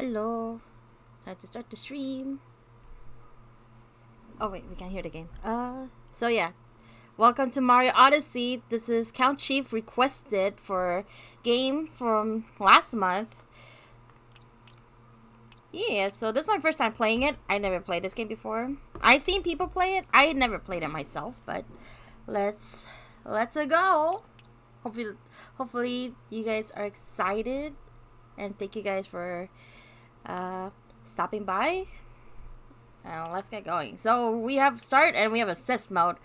Hello. Time to start the stream. Oh wait, we can't hear the game. Uh, so yeah. Welcome to Mario Odyssey. This is Count Chief requested for game from last month. Yeah, so this is my first time playing it. I never played this game before. I've seen people play it. I never played it myself, but let's let's -a go. Hopefully, hopefully you guys are excited, and thank you guys for uh, stopping by. Now let's get going. So we have start and we have assist mode.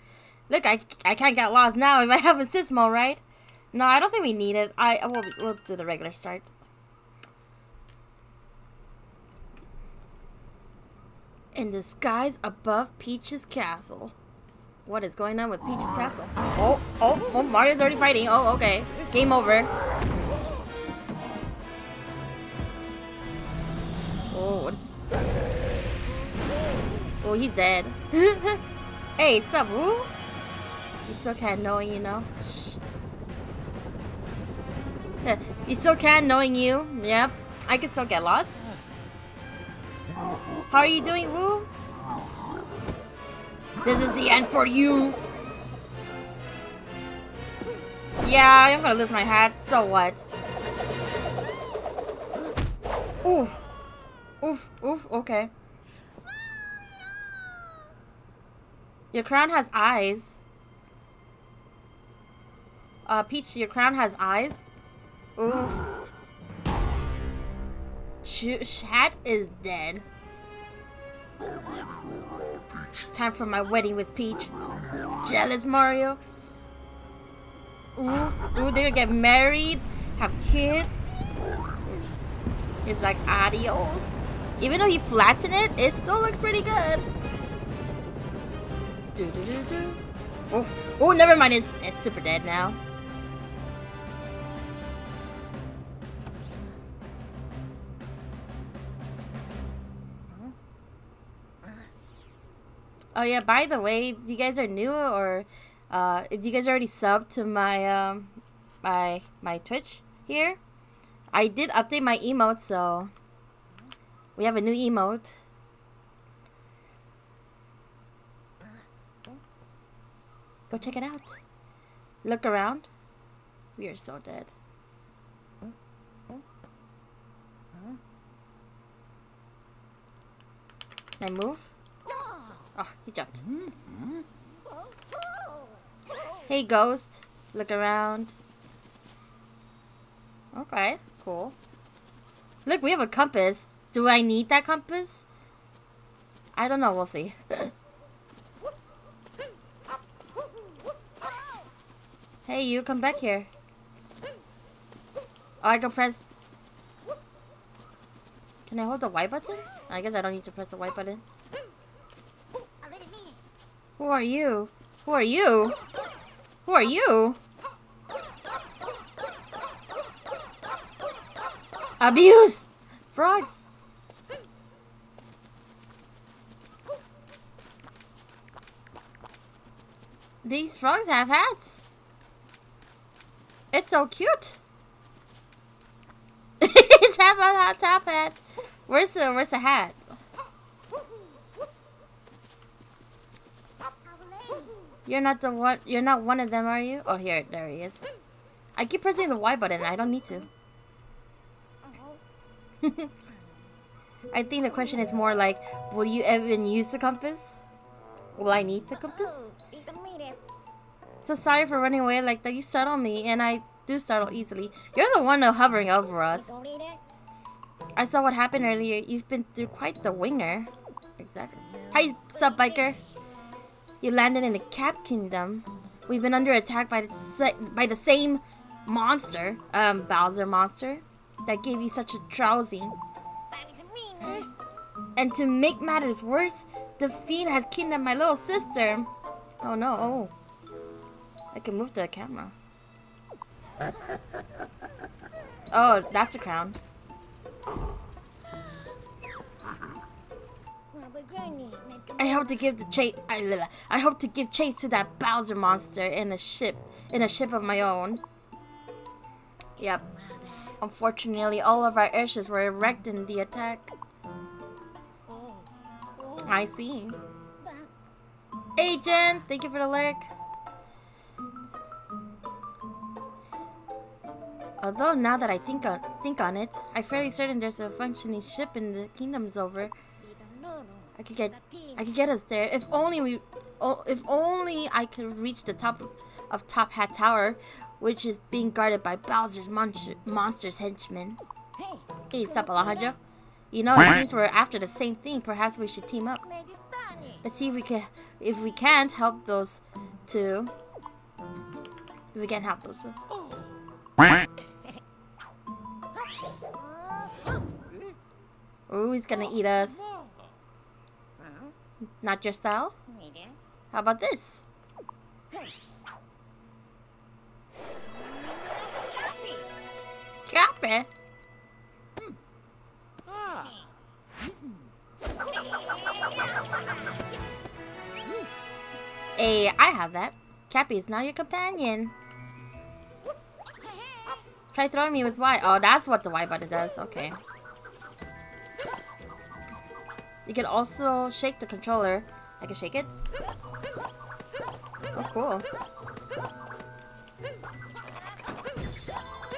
Look, I, I can't get lost now if I have assist mode, right? No, I don't think we need it. I will we'll do the regular start. In the skies above Peach's castle. What is going on with Peach's castle? Oh, oh, oh, Mario's already fighting. Oh, okay. Game over. Oh. Oh, he's dead. hey, sup, woo? You still can't knowing you know. Shh. You still can't knowing you. Yep. I can still get lost. How are you doing, Woo? This is the end for you. Yeah, I'm gonna lose my hat. So what? Oof. Oof, oof, okay. Your crown has eyes. Uh, Peach, your crown has eyes. Ooh. Chat is dead. Time for my wedding with Peach. Jealous, Mario? Ooh, ooh, they're get married, have kids. It's like adios. Even though he flattened it, it still looks pretty good. Oh, oh, never mind. It's it's super dead now. Oh yeah, by the way, if you guys are new or uh, if you guys already subbed to my um, my my Twitch here, I did update my emote, so we have a new emote. Go check it out. Look around. We are so dead. Can I move? Oh, he jumped. Hey, ghost. Look around. Okay, cool. Look, we have a compass. Do I need that compass? I don't know, we'll see. hey, you come back here. Oh, I can press... Can I hold the Y button? I guess I don't need to press the Y button. Who are you? Who are you? Who are you? Abuse! Frogs! These frogs have hats. It's so cute. it's have a top hat. Where's the where's the hat? You're not the one. You're not one of them, are you? Oh, here, there he is. I keep pressing the Y button. I don't need to. I think the question is more like, will you even use the compass? Will I need the compass? So sorry for running away like that. You startled me, and I do startle easily. You're the one hovering over us. I saw what happened earlier. You've been through quite the winger. Exactly. Hi, sub biker. You landed in the Cap Kingdom. We've been under attack by the by the same monster, um, Bowser monster, that gave you such a trouncing. And to make matters worse, the fiend has kidnapped my little sister. Oh no! Oh, I can move the camera. Oh, that's the crown. I hope to give the chase. I, I hope to give chase to that Bowser monster in a ship, in a ship of my own. Yep. Unfortunately, all of our airships were wrecked in the attack. I see. Agent, thank you for the lurk. Although now that I think on think on it, I'm fairly certain there's a functioning ship in the kingdoms over. I could get I could get us there if only we oh, if only I could reach the top of Top Hat Tower, which is being guarded by Bowser's monster, monsters henchmen. Hey, sup, Alejandro? You know, since we're after the same thing, perhaps we should team up. Let's see if we can if we can't help those two. If we can't help those two. Oh, he's gonna eat us. Not your style? How about this? Cappy! Hey, I have that. Cappy is now your companion. Try throwing me with Y. Oh, that's what the Y button does. Okay. You can also shake the controller. I can shake it. Oh, cool.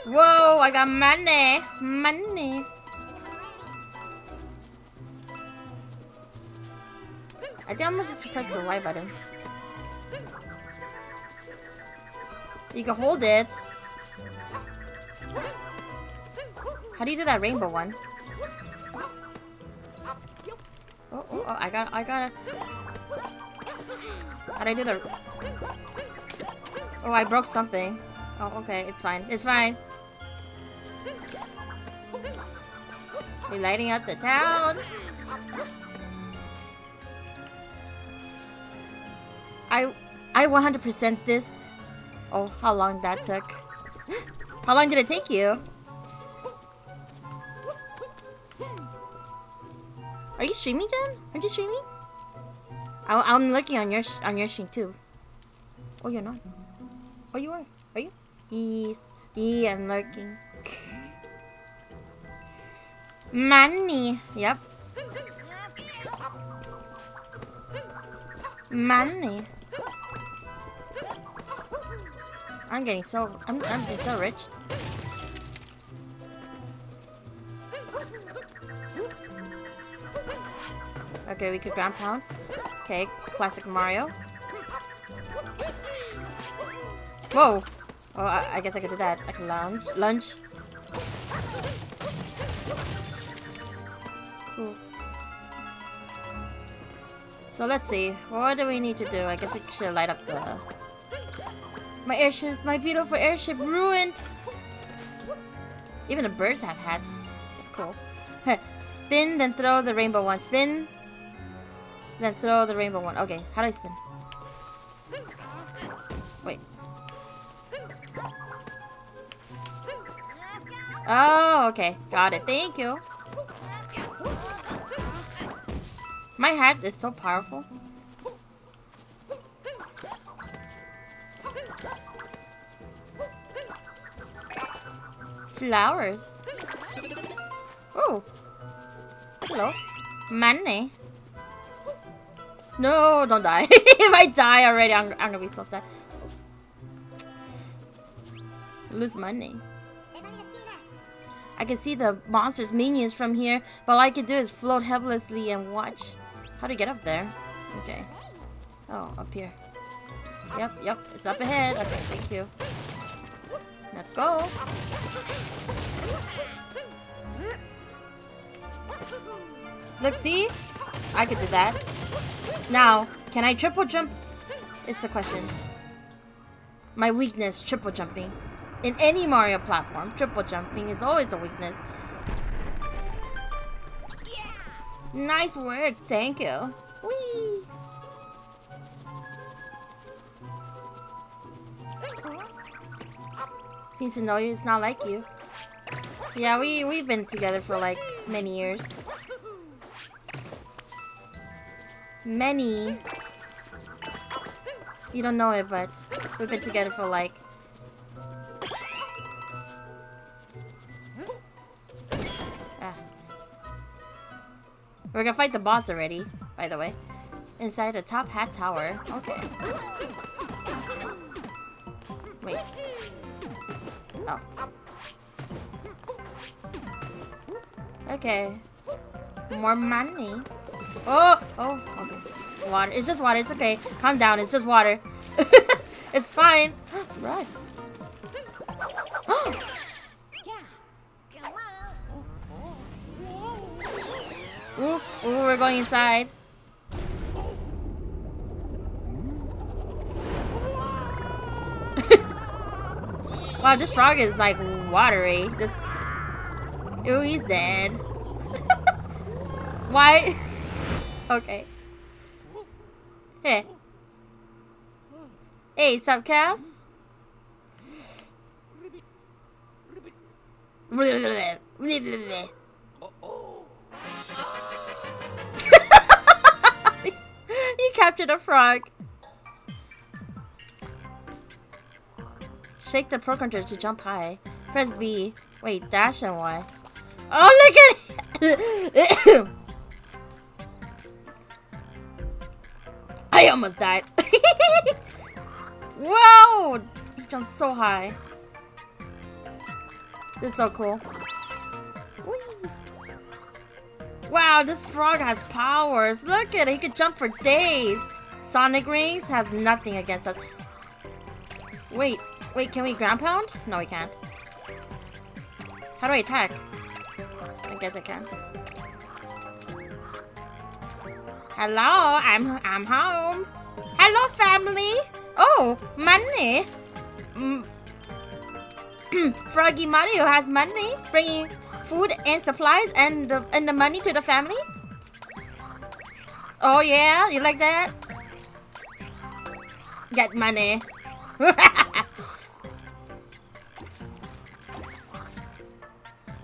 Whoa, I got money. Money. I think I'm gonna just press the Y button. You can hold it. How do you do that rainbow one? Oh, oh, oh, I got, I got it. How do I do the... Oh, I broke something. Oh, okay, it's fine. It's fine. We're lighting up the town. I I 100% this. Oh, how long that took. how long did it take you? Are you streaming, Jen? Are you streaming? I, am looking on your on your stream too. Oh, you're not. Oh, you are. Are you? Yes. Yeah, I'm lurking. Money. Yep. Money. I'm getting so I'm I'm getting so rich. Okay, we could ground pound. Okay, classic Mario. Whoa! Oh, I, I guess I could do that. I can lounge. Lunge. Cool. So let's see. What do we need to do? I guess we should light up the... My airship, my beautiful airship ruined! Even the birds have hats. That's cool. Spin, then throw the rainbow one. Spin, then throw the rainbow one. Okay, how do I spin? Wait. Oh, okay. Got it. Thank you. My hat is so powerful. Flowers. Oh. Hello. Money. No, don't die. if I die already, I'm, I'm gonna be so sad. Lose money. I can see the monster's minions from here, but all I can do is float helplessly and watch. How you get up there? Okay. Oh, up here. Yep, yep, it's up ahead. Okay, thank you. Let's go. Look, see? I could do that. Now, can I triple jump? Is the question. My weakness, triple jumping. In any Mario platform, triple jumping is always a weakness. Nice work, thank you. Whee! Seems to know you, it's not like you. Yeah, we, we've been together for like many years. many. You don't know it, but we've been together for like... Ugh. We're gonna fight the boss already, by the way. Inside the top hat tower. Okay. Wait. Oh. Okay. More money. Oh! Oh, okay. Water. It's just water. It's okay. Calm down. It's just water. it's fine. Rugs. ooh, ooh, we're going inside. wow, this frog is like watery. This. Ooh, he's dead. Why? Okay. Hey. Hey, sup, Cass? he captured a frog. Shake the pro controller to jump high. Press B. Wait, dash and Y. Oh, look at it! I almost died. Whoa! He jumped so high. This is so cool. Whee. Wow, this frog has powers. Look at it. He could jump for days. Sonic Rings has nothing against us. Wait, wait, can we ground pound? No, we can't. How do I attack? I guess I can. Hello, I'm I'm home. Hello, family. Oh, money. Mm. Froggy Mario has money, bringing food and supplies and the, and the money to the family. Oh yeah, you like that? Get money.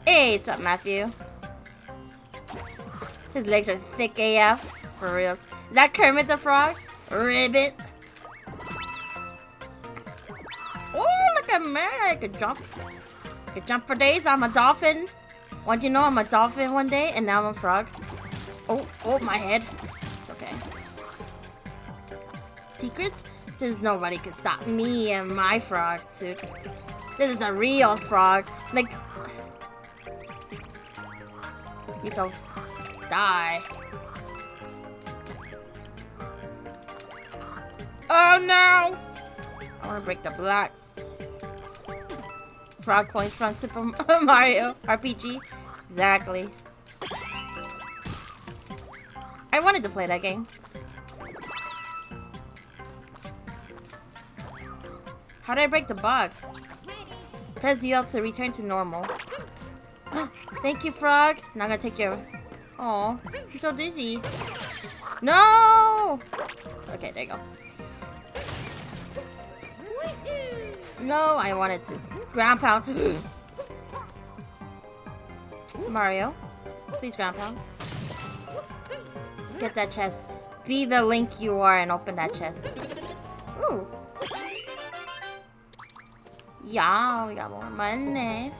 hey, what's up, Matthew? His legs are thick AF. For real. Is that Kermit the Frog? Ribbit. Oh, look at me. I could jump. I jump for days. I'm a dolphin. Want you know I'm a dolphin one day and now I'm a frog. Oh, oh, my head. It's okay. Secrets? There's nobody can stop me and my frog suit. This is a real frog. Like... So... Die. Oh no! I want to break the blocks. Frog coins from Super Mario RPG. Exactly. I wanted to play that game. How did I break the box? Press ZL to return to normal. Thank you, Frog. Now I'm gonna take your... Oh, you're so dizzy. No! Okay, there you go. No, I wanted to. Ground pound. Mario, please ground pound. Get that chest. Be the link you are and open that chest. Ooh. Yeah, we got more money.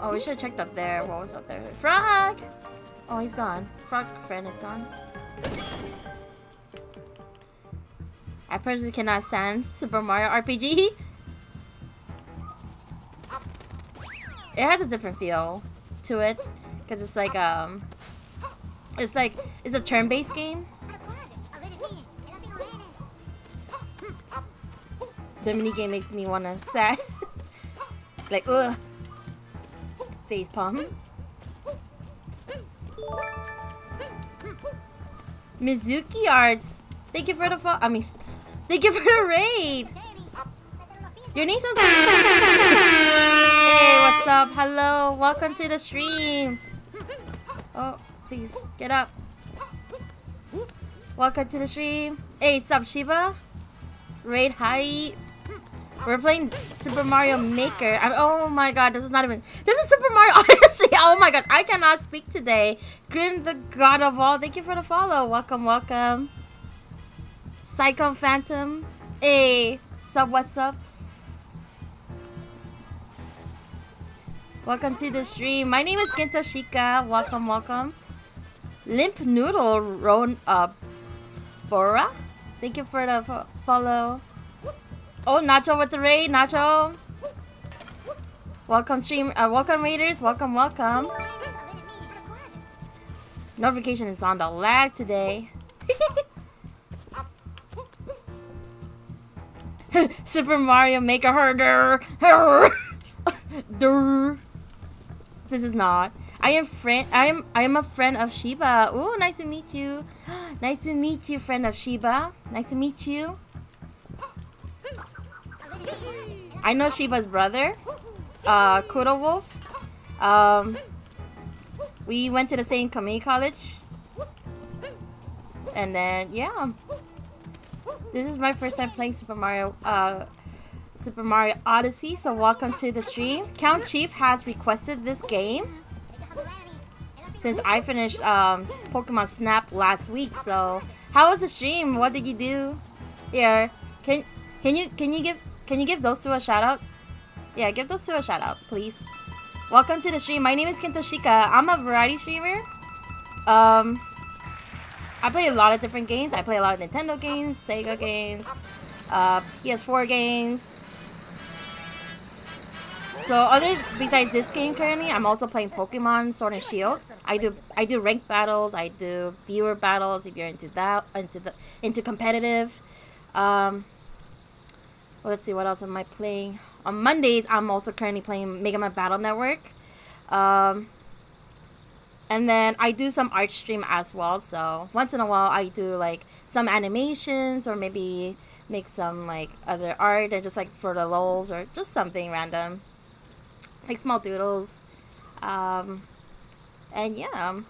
Oh, we should have checked up there. What was up there? Frog! Oh, he's gone. Frog friend is gone. I personally cannot stand Super Mario RPG. It has a different feel to it. Because it's like, um... It's like, it's a turn-based game. The minigame makes me wanna sad. like, ugh. Face palm. Mizuki Arts. Thank you for the fall. I mean, Thank give her a raid. Your name sounds Hey, what's up? Hello. Welcome to the stream. Oh, please, get up. Welcome to the stream. Hey, sub Shiba. Raid hi. We're playing Super Mario Maker. I'm, oh my god, this is not even... This is Super Mario Odyssey. Oh my god, I cannot speak today. Grim the God of All. Thank you for the follow. Welcome, welcome. Psycho Phantom. Hey, sub, what's up? Welcome to the stream. My name is Gintoshika. Welcome, welcome. Limp Noodle Ron uh Bora. Thank you for the follow. Oh, Nacho with the raid, Nacho. Welcome stream, uh, welcome readers, welcome, welcome. Notification is on the lag today. Super Mario Maker Herder. this is not. I am friend. I am. I am a friend of Shiba. Oh, nice to meet you. nice to meet you, friend of Shiba. Nice to meet you. I know Shiba's brother, uh, Kudo Wolf. Um, we went to the same community college. And then, yeah. This is my first time playing Super Mario, uh, Super Mario Odyssey, so welcome to the stream. Count Chief has requested this game since I finished um, Pokemon Snap last week. So, how was the stream? What did you do? Here, can can you can you give can you give those two a shout out? Yeah, give those two a shout out, please. Welcome to the stream. My name is Gintoshika. I'm a variety streamer. Um, I play a lot of different games. I play a lot of Nintendo games, Sega games, uh, PS4 games. So other besides this game currently, I'm also playing Pokemon Sword and Shield. I do I do ranked battles. I do viewer battles. If you're into that, into the into competitive. Um, let's see what else am I playing on Mondays, I'm also currently playing Mega Man Battle Network. Um, and then I do some art stream as well. So once in a while, I do like some animations or maybe make some like other art and just like for the lols or just something random, like small doodles. Um, and yeah,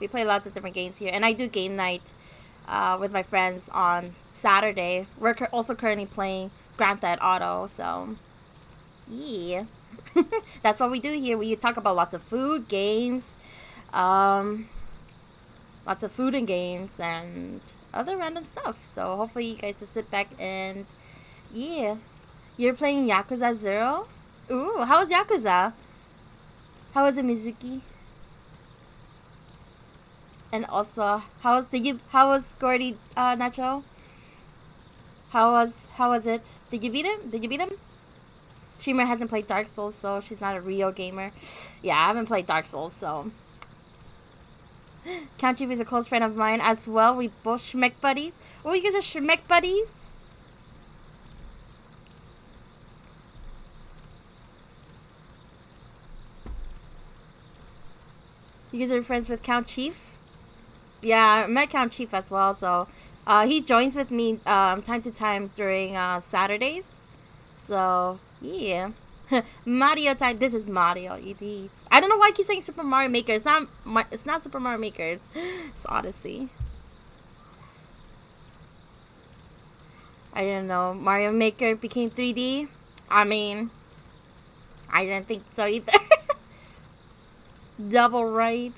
we play lots of different games here. And I do game night uh, with my friends on Saturday. We're also currently playing Grand Theft Auto, so yeah. That's what we do here. We talk about lots of food, games, um, lots of food and games, and other random stuff. So hopefully you guys just sit back and, yeah. You're playing Yakuza 0? Ooh, how was Yakuza? How was it, Mizuki? And also, how was did you how was Gordie uh, Nacho? How was how was it? Did you beat him? Did you beat him? Streamer hasn't played Dark Souls, so she's not a real gamer. Yeah, I haven't played Dark Souls, so. Count Chief is a close friend of mine as well. We both Schmeck buddies. Oh, you guys are Schmeck buddies? You guys are friends with Count Chief? Yeah, I met Count Chief as well, so uh, he joins with me um, time to time during uh, Saturdays. So, yeah. Mario time. This is Mario. It I don't know why I keep saying Super Mario Maker. It's not. It's not Super Mario Maker. It's, it's Odyssey. I didn't know Mario Maker became 3D. I mean, I didn't think so either. Double right.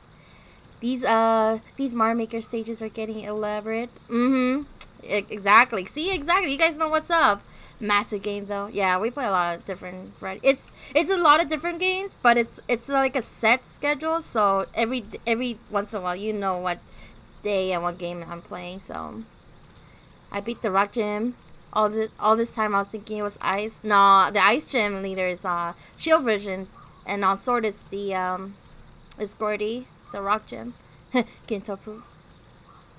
These uh these Mario Maker stages are getting elaborate. Mm-hmm. Exactly. See, exactly. You guys know what's up massive game though. Yeah, we play a lot of different. It's it's a lot of different games, but it's it's like a set schedule. So every every once in a while, you know what day and what game I'm playing. So I beat the rock gym. All the all this time I was thinking it was ice. No, the ice gym leader is uh shield version, and on sword it's the um is Gordie the rock gym. Gintopu.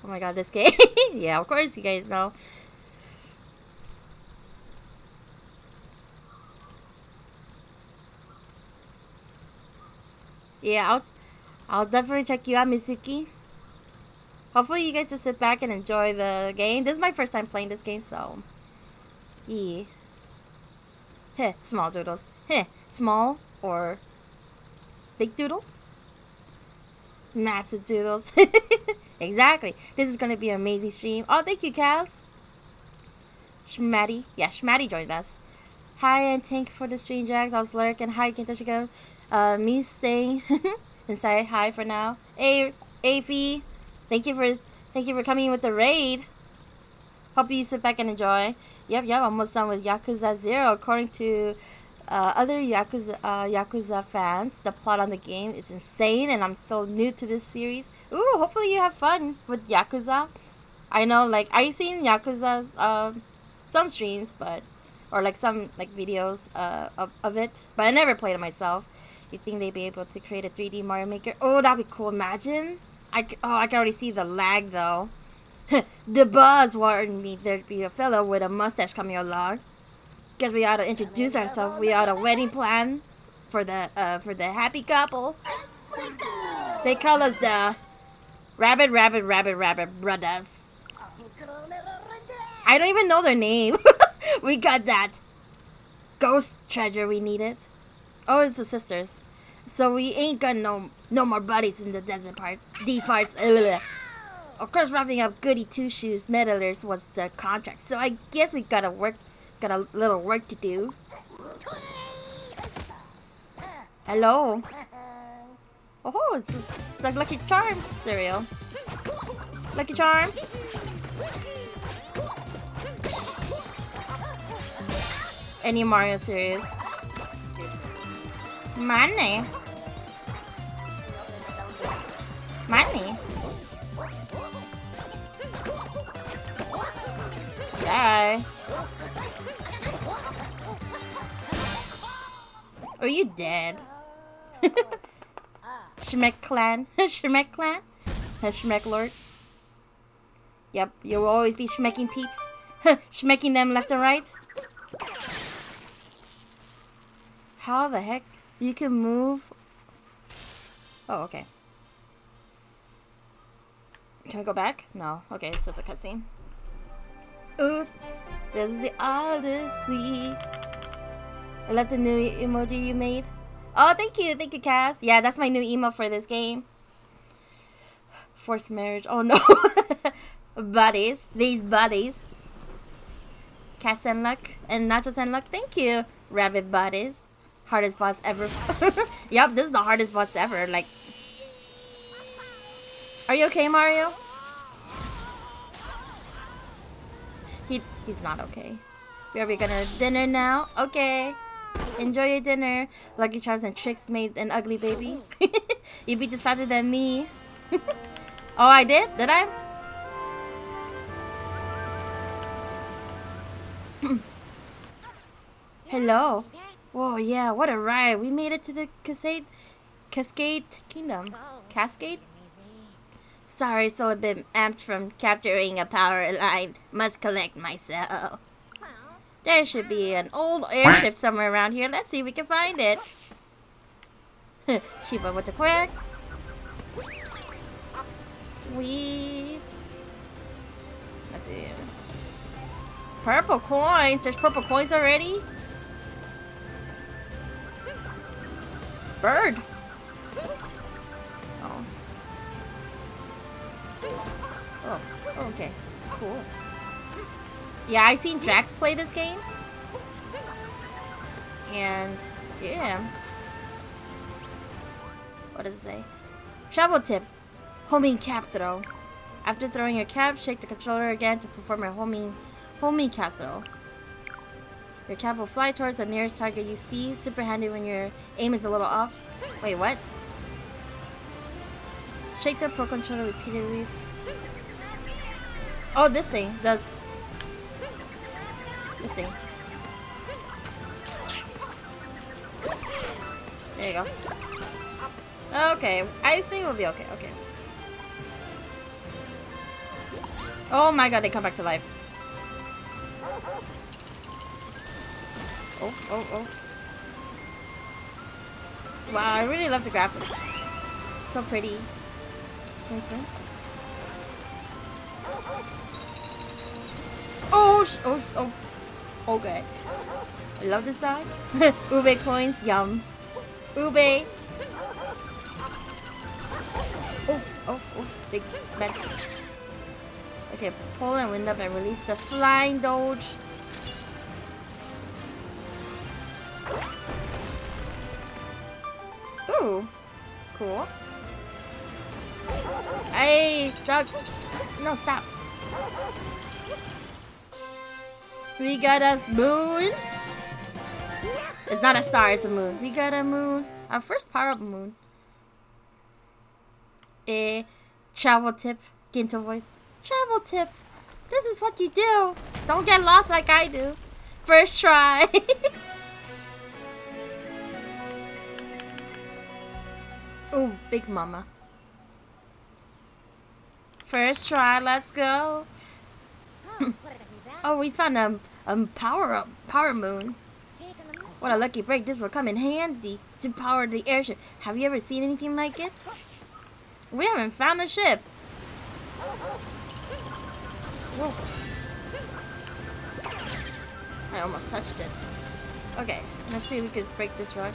Oh my god, this game. yeah, of course you guys know. Yeah, I'll, I'll definitely check you out, Mizuki. Hopefully you guys just sit back and enjoy the game. This is my first time playing this game, so... Yeah. Heh, small doodles. Heh, small or big doodles? Massive doodles. exactly. This is going to be an amazing stream. Oh, thank you, Kaz. Schmatty. Yeah, Schmatty joined us. Hi, and thank you for the stream, Jags. I was lurking. Hi, Gintoshika. Uh, me staying inside. Hi for now. Hey, Afi, thank you for thank you for coming with the raid. Hope you sit back and enjoy. Yep, yep. Almost done with Yakuza Zero. According to uh, other Yakuza uh, Yakuza fans, the plot on the game is insane, and I'm so new to this series. Ooh, hopefully you have fun with Yakuza. I know, like, I've seen Yakuza's, uh, some streams, but, or like some, like, videos, uh, of, of it, but I never played it myself. You think they'd be able to create a 3D Mario Maker? Oh, that'd be cool. Imagine. I, oh, I can already see the lag, though. the buzz warned me there'd be a fellow with a mustache coming along. Guess we ought to introduce ourselves. We ought a wedding plan for the uh, for the happy couple. They call us the Rabbit, Rabbit, Rabbit, Rabbit Brothers. I don't even know their name. we got that ghost treasure we needed. Oh, it's the sisters. So we ain't got no no more buddies in the desert parts. These parts. Of course, wrapping up Goody Two Shoes meddlers was the contract. So I guess we gotta work, got a little work to do. Hello. Oh, it's, it's like Lucky Charms cereal. Lucky Charms. Any Mario series. Money. Money. Die. Are you dead? Schmeck clan. Schmeck clan? Schmeck lord. Yep, you'll always be schmecking peeps. schmecking them left and right. How the heck? You can move. Oh, okay. Can we go back? No. Okay, it's just a cutscene. Oops. This is the Odyssey. I love the new emoji you made. Oh, thank you. Thank you, Cass. Yeah, that's my new emo for this game. Forced marriage. Oh, no. buddies. These buddies. Cass and Luck. And Nachos and Luck. Thank you, Rabbit Buddies. Hardest boss ever. yep, this is the hardest boss ever. Like, are you okay, Mario? He he's not okay. We're we gonna dinner now? Okay. Enjoy your dinner. Lucky Charms and Trix made an ugly baby. you beat this faster than me. oh, I did? Did I? Hello. Whoa, yeah, what a ride. We made it to the Cascade, Cascade Kingdom. Cascade? Sorry, still a bit amped from capturing a power line. Must collect myself. There should be an old airship somewhere around here. Let's see if we can find it. Shiba with the quack. We... Let's see. Purple coins. There's purple coins already? Bird. Oh. Oh, okay. Cool. Yeah, I seen Drax play this game. And, yeah. What does it say? Travel tip. Homing cap throw. After throwing your cap, shake the controller again to perform a homing, homing cap throw. Your cap will fly towards the nearest target you see. Super handy when your aim is a little off. Wait, what? Shake the Pro Controller repeatedly. Oh, this thing does... This thing. There you go. Okay, I think it will be okay. Okay. Oh my god, they come back to life. Oh, oh, oh. Wow, I really love the graphics. So pretty. Nice one. Oh, oh, oh. Okay. I love this song. Ube coins, yum. Ube. Oof, oof, oof. Big bad. Okay, pull and wind up and release the flying doge. Ooh. Cool. Hey, dog. No, stop. We got a moon. It's not a star, it's a moon. We got a moon. Our first power-up moon. A Travel tip. Ginto voice. Travel tip. This is what you do. Don't get lost like I do. First try. Ooh, Big Mama. First try, let's go. oh, we found a, a power up, power moon. What a lucky break. This will come in handy to power the airship. Have you ever seen anything like it? We haven't found a ship. Whoa. I almost touched it. Okay, let's see if we could break this rock.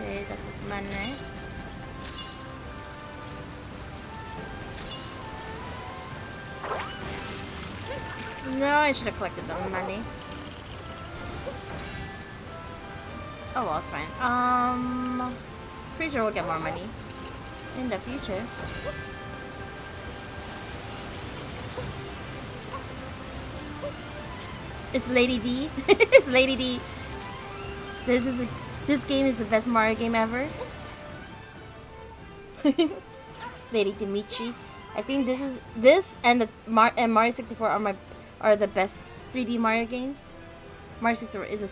Okay, that's his money. No, I should have collected the money. Oh well, it's fine. Um, pretty sure we'll get more money in the future. It's Lady D. it's Lady D. This is a, this game is the best Mario game ever. Lady Dimitri. I think this is this and the Mar and Mario 64 are my are the best 3D Mario games. Mario 64 is a,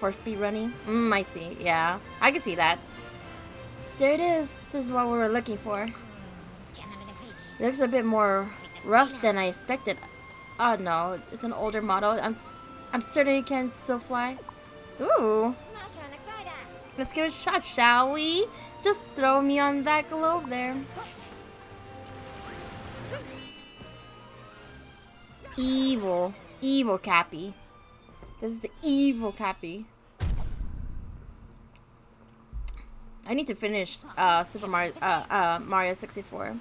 for speed running. Mm, I see. Yeah, I can see that. There it is. This is what we were looking for. It looks a bit more rough than I expected. Oh no, it's an older model. I'm I'm certain it can still fly. Ooh. Let's give it a shot, shall we? Just throw me on that globe there. Evil. Evil Cappy. This is the evil Cappy. I need to finish uh, Super Mario, uh, uh, Mario 64.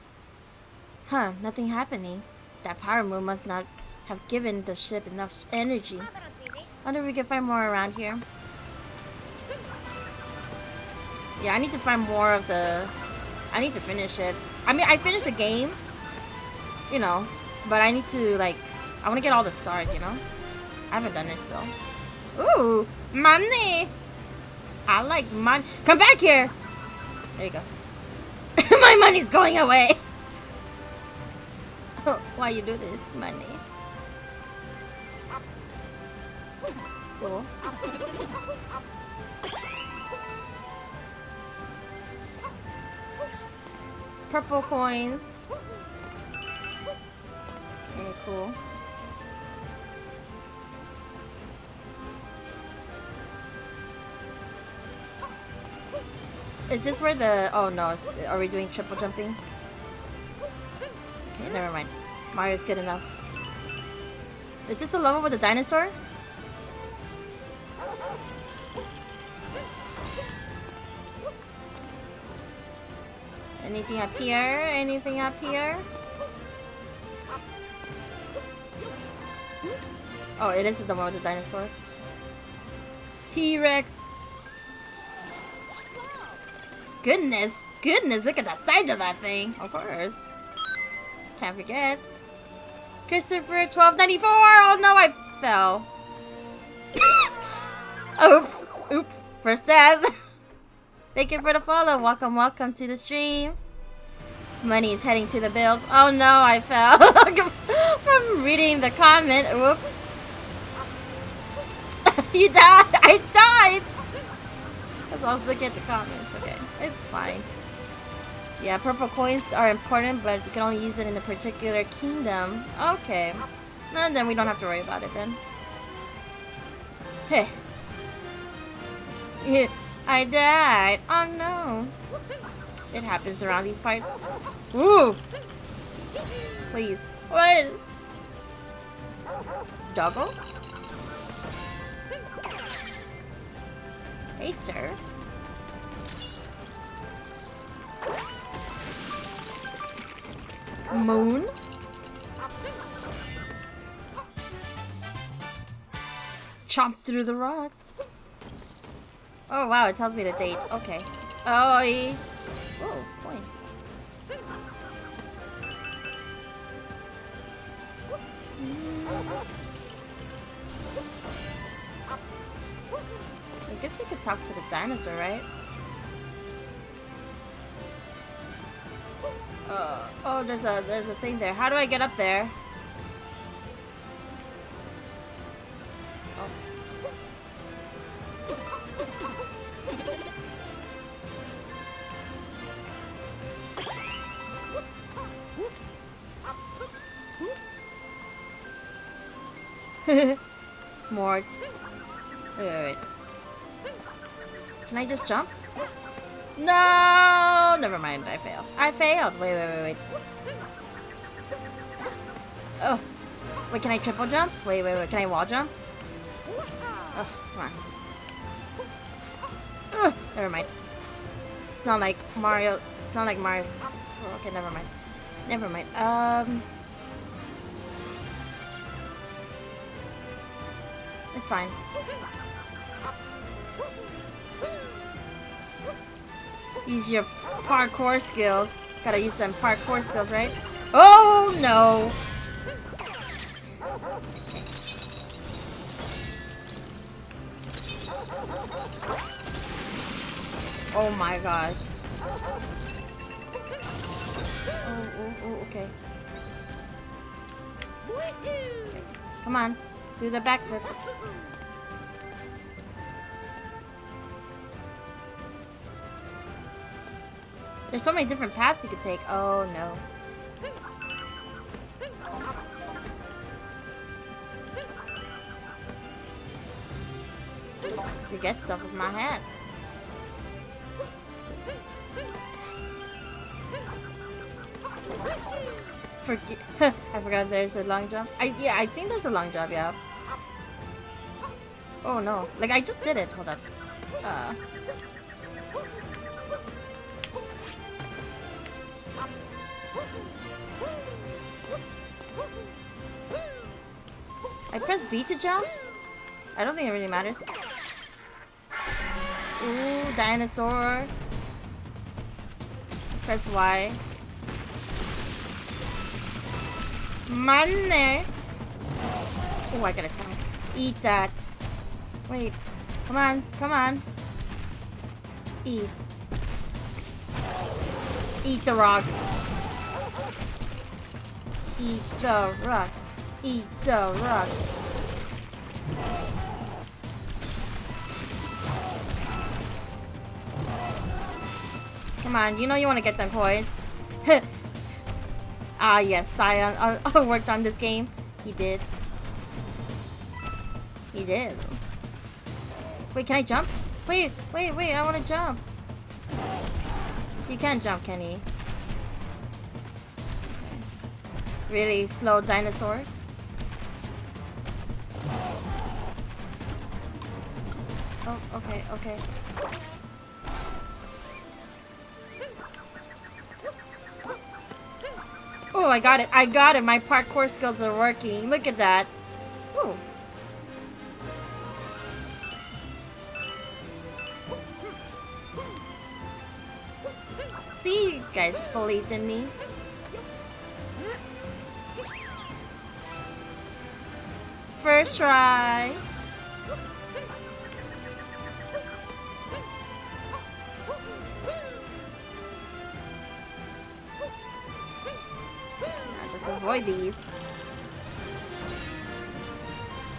Huh, nothing happening. That power moon must not have given the ship enough energy. I Wonder if we can find more around here. Yeah, I need to find more of the... I need to finish it. I mean, I finished the game. You know. But I need to, like... I want to get all the stars, you know? I haven't done it, so... Ooh! Money! I like money. Come back here! There you go. My money's going away! Why you do this, money? Cool. Purple coins. Okay, cool. Is this where the... Oh no, are we doing triple jumping? Okay, never mind. Mario's good enough. Is this the level with the dinosaur? Anything up here? Anything up here? Oh, it is the one with the dinosaur. T-Rex! Goodness! Goodness, look at the size of that thing! Of course. Can't forget. Christopher 1294! Oh no, I fell. Oops. Oops. First death. Thank you for the follow. Welcome, welcome to the stream. Money is heading to the bills. Oh no, I fell. From reading the comment. Whoops. you died. I died. Because I was looking at the comments. Okay, it's fine. Yeah, purple coins are important, but you can only use it in a particular kingdom. Okay. And then we don't have to worry about it then. Hey. I died. Oh no. It happens around these parts. Ooh. Please. What? Doggo? Hey, sir. Moon? Chomp through the rocks. Oh wow, it tells me the date. Okay. Oh, he... Whoa, coin. I guess we could talk to the dinosaur, right? Uh, oh, there's a there's a thing there. How do I get up there? Oh. More. Wait, wait, wait. Can I just jump? No! Never mind, I failed. I failed! Wait, wait, wait, wait. Oh. Wait, can I triple jump? Wait, wait, wait. Can I wall jump? Oh, come on. Ugh, never mind. It's not like Mario. It's not like Mario. Okay, never mind. Never mind. Um. It's fine. Use your parkour skills. Gotta use them parkour skills, right? Oh no! Oh my gosh. Oh, oh, oh, okay. Come on. Do the backflip. There's so many different paths you could take. Oh no. You get stuff with my hat. Forget. I forgot there's a long jump. I yeah, I think there's a long jump. Yeah. Oh no! Like I just did it. Hold on. Uh. I press B to jump? I don't think it really matters. Ooh, dinosaur. Press Y. Money. Oh, I got a tank. Eat that. Wait. Come on. Come on. Eat. Eat the rocks. Eat the rocks. Eat the rocks. Come on, you know you want to get them toys. ah, yes, Scion uh, worked on this game. He did. He did. Wait, can I jump? Wait, wait, wait, I want to jump. You can't jump, Kenny. Really slow dinosaur? Oh, okay, okay. Oh, I got it. I got it. My parkour skills are working. Look at that. Ooh. See, you guys believed in me. First try. Avoid these.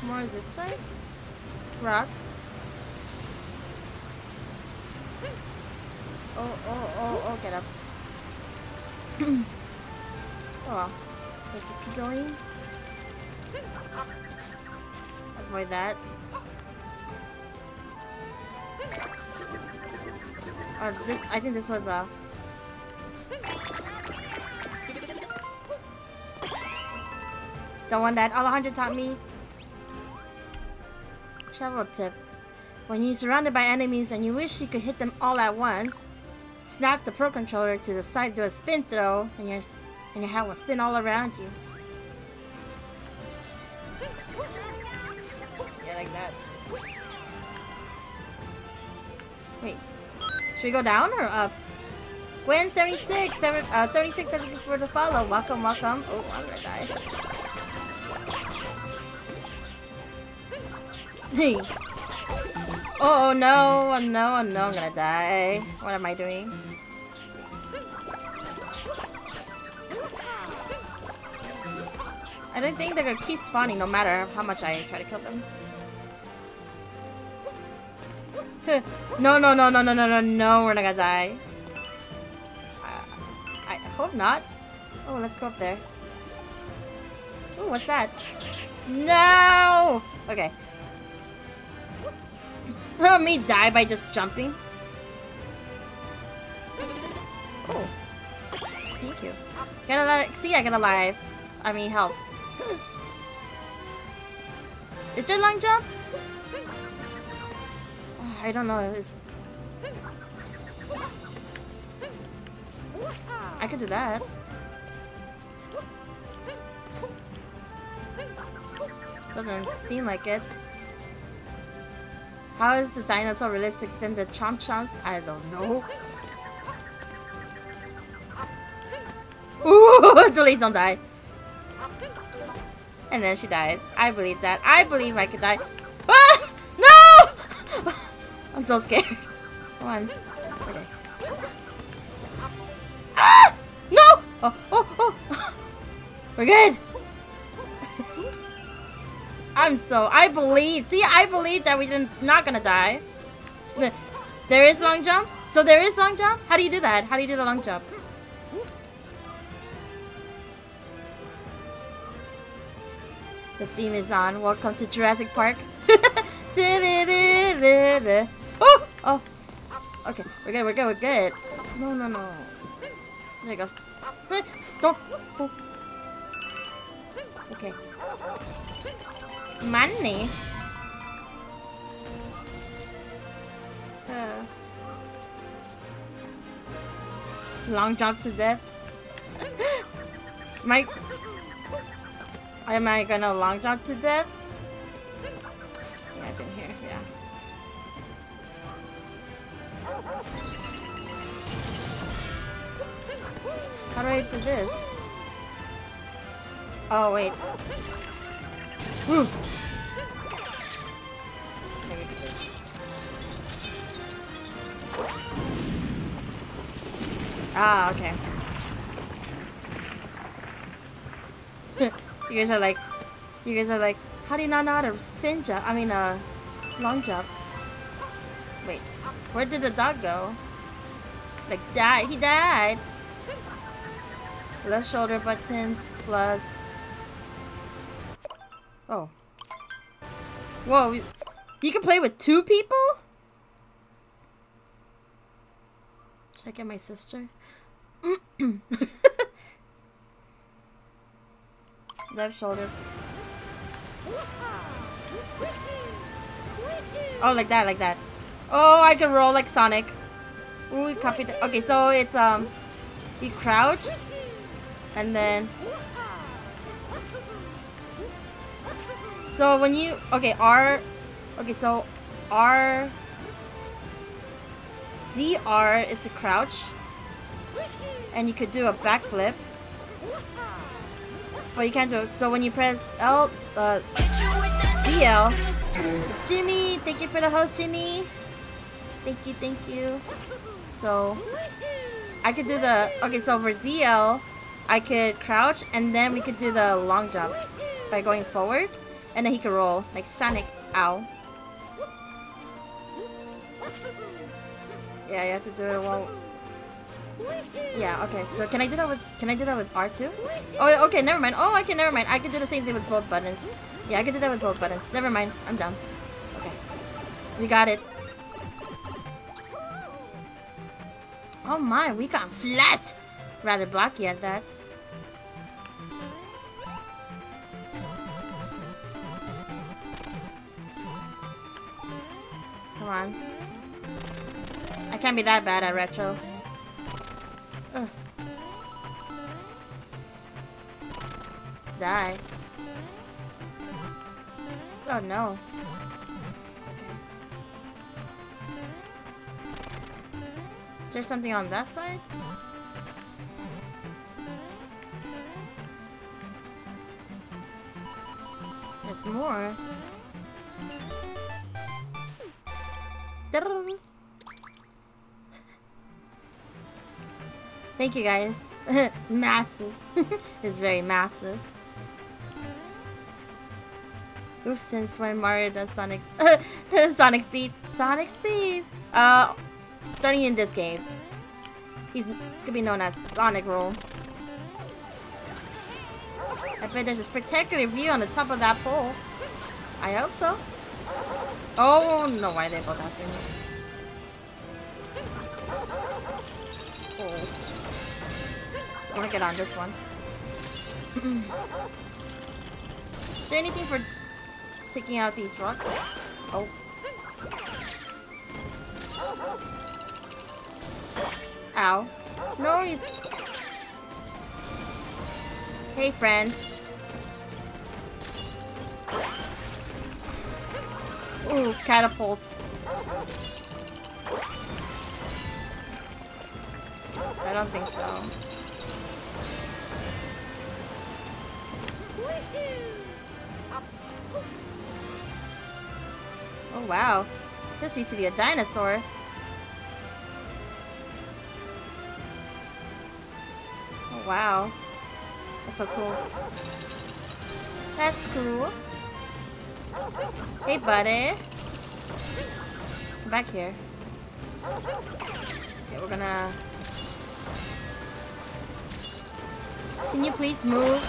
More this side. Rocks. Oh, oh, oh, oh, get up. oh. Let's just keep going. Avoid that. Oh, this, I think this was a The one that Alejandro taught me. Travel tip. When you're surrounded by enemies and you wish you could hit them all at once, snap the Pro Controller to the side do a spin throw and your, and your hat will spin all around you. Yeah, like that. Wait. Should we go down or up? Gwen 76, seven, uh, 76, thank you for the follow. Welcome, welcome. Oh, I'm gonna die. Oh, oh no, oh, no, oh, no, I'm gonna die. What am I doing? I don't think they're gonna keep spawning no matter how much I try to kill them. no, no, no, no, no, no, no, no, we're not gonna die. Uh, I hope not. Oh, let's go up there. Oh, what's that? No! Okay. Let me die by just jumping. Oh. Thank you. Get alive. See, I get alive. I mean, health. Is there a long jump? Oh, I don't know. It's... I could do that. Doesn't seem like it. How is the dinosaur realistic than the Chomp Chomps? I don't know. Ooh, please don't die. And then she dies. I believe that. I believe I could die. Ah! No! I'm so scared. Come on. Okay. Ah! No! Oh, oh, oh. We're good. I'm so... I believe. See, I believe that we're not gonna die. There is long jump? So there is long jump? How do you do that? How do you do the long jump? The theme is on. Welcome to Jurassic Park. oh! Oh! Okay, we're good, we're good, we're good. No, no, no. There it goes. Eh, don't! Oh. Money. Uh, long jumps to death. My. Am I gonna long jump to death? Yeah, I've been here, yeah. How do I do this? Oh, wait. Ah, okay. you guys are like, you guys are like, how do you not know how to spin jump? I mean, uh, long jump. Wait, where did the dog go? Like, died. He died. Left shoulder button plus Oh. Whoa, you can play with two people? Should I get my sister? Left shoulder. Oh, like that, like that. Oh, I can roll like Sonic. Ooh, copied. Okay, so it's, um, you crouch, and then So when you okay R okay so R ZR is to crouch and you could do a backflip but you can't do it. So when you press L uh, ZL Jimmy thank you for the host Jimmy. Thank you thank you. So I could do the okay so for ZL I could crouch and then we could do the long jump by going forward and then he can roll, like Sonic. Ow. Yeah, you have to do it while... Yeah, okay. So can I do that with can I do that with R2? Oh okay, never mind. Oh I can never mind. I can do the same thing with both buttons. Yeah, I can do that with both buttons. Never mind. I'm done. Okay. We got it. Oh my, we got flat! Rather blocky at that. Come on. I can't be that bad at retro. Ugh. Die. Oh no. It's okay. Is there something on that side? There's more. Thank you guys. massive. it's very massive. Oops, since when Mario does Sonic Sonic Speed. Sonic Speed! Uh starting in this game. He's, he's gonna be known as Sonic Roll. I bet there's a spectacular view on the top of that pole. I hope so. Oh no, why they both after me? Oh. I wanna get on this one. Is there anything for taking out these rocks? Oh. Ow. No, you... Hey, friend. Ooh, catapult. I don't think so. Oh wow. This used to be a dinosaur. Oh wow. That's so cool. That's cool. Hey buddy. Come back here. Okay, we're gonna... Can you please move?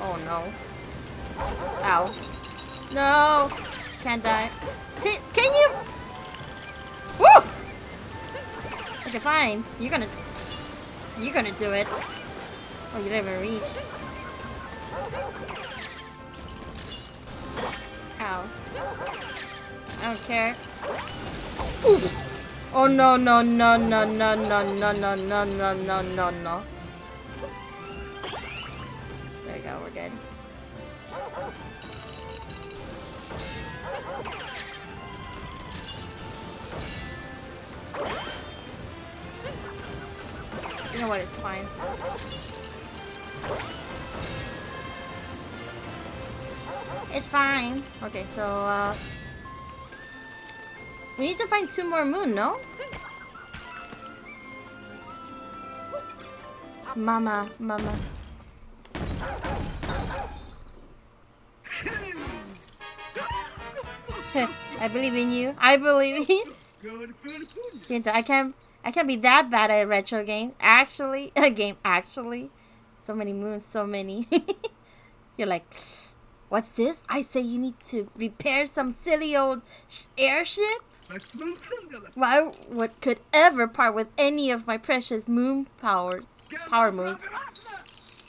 Oh no. Ow. No! Can't die. Sit! Can you? Woo! Okay, fine. You're gonna... You're gonna do it. Oh, you didn't even reach. Ow. I don't care. Ooh. Oh no no no no no no no no no no no no no There we go, we're good. You know what, it's fine. It's fine. Okay, so, uh... We need to find two more moon, no? Mama, mama. I believe in you. I believe in you. I can't I can't be that bad at a retro game. Actually, a game actually. So many moons, so many. You're like, what's this? I say you need to repair some silly old airship? Why what could ever part with any of my precious moon power power moons?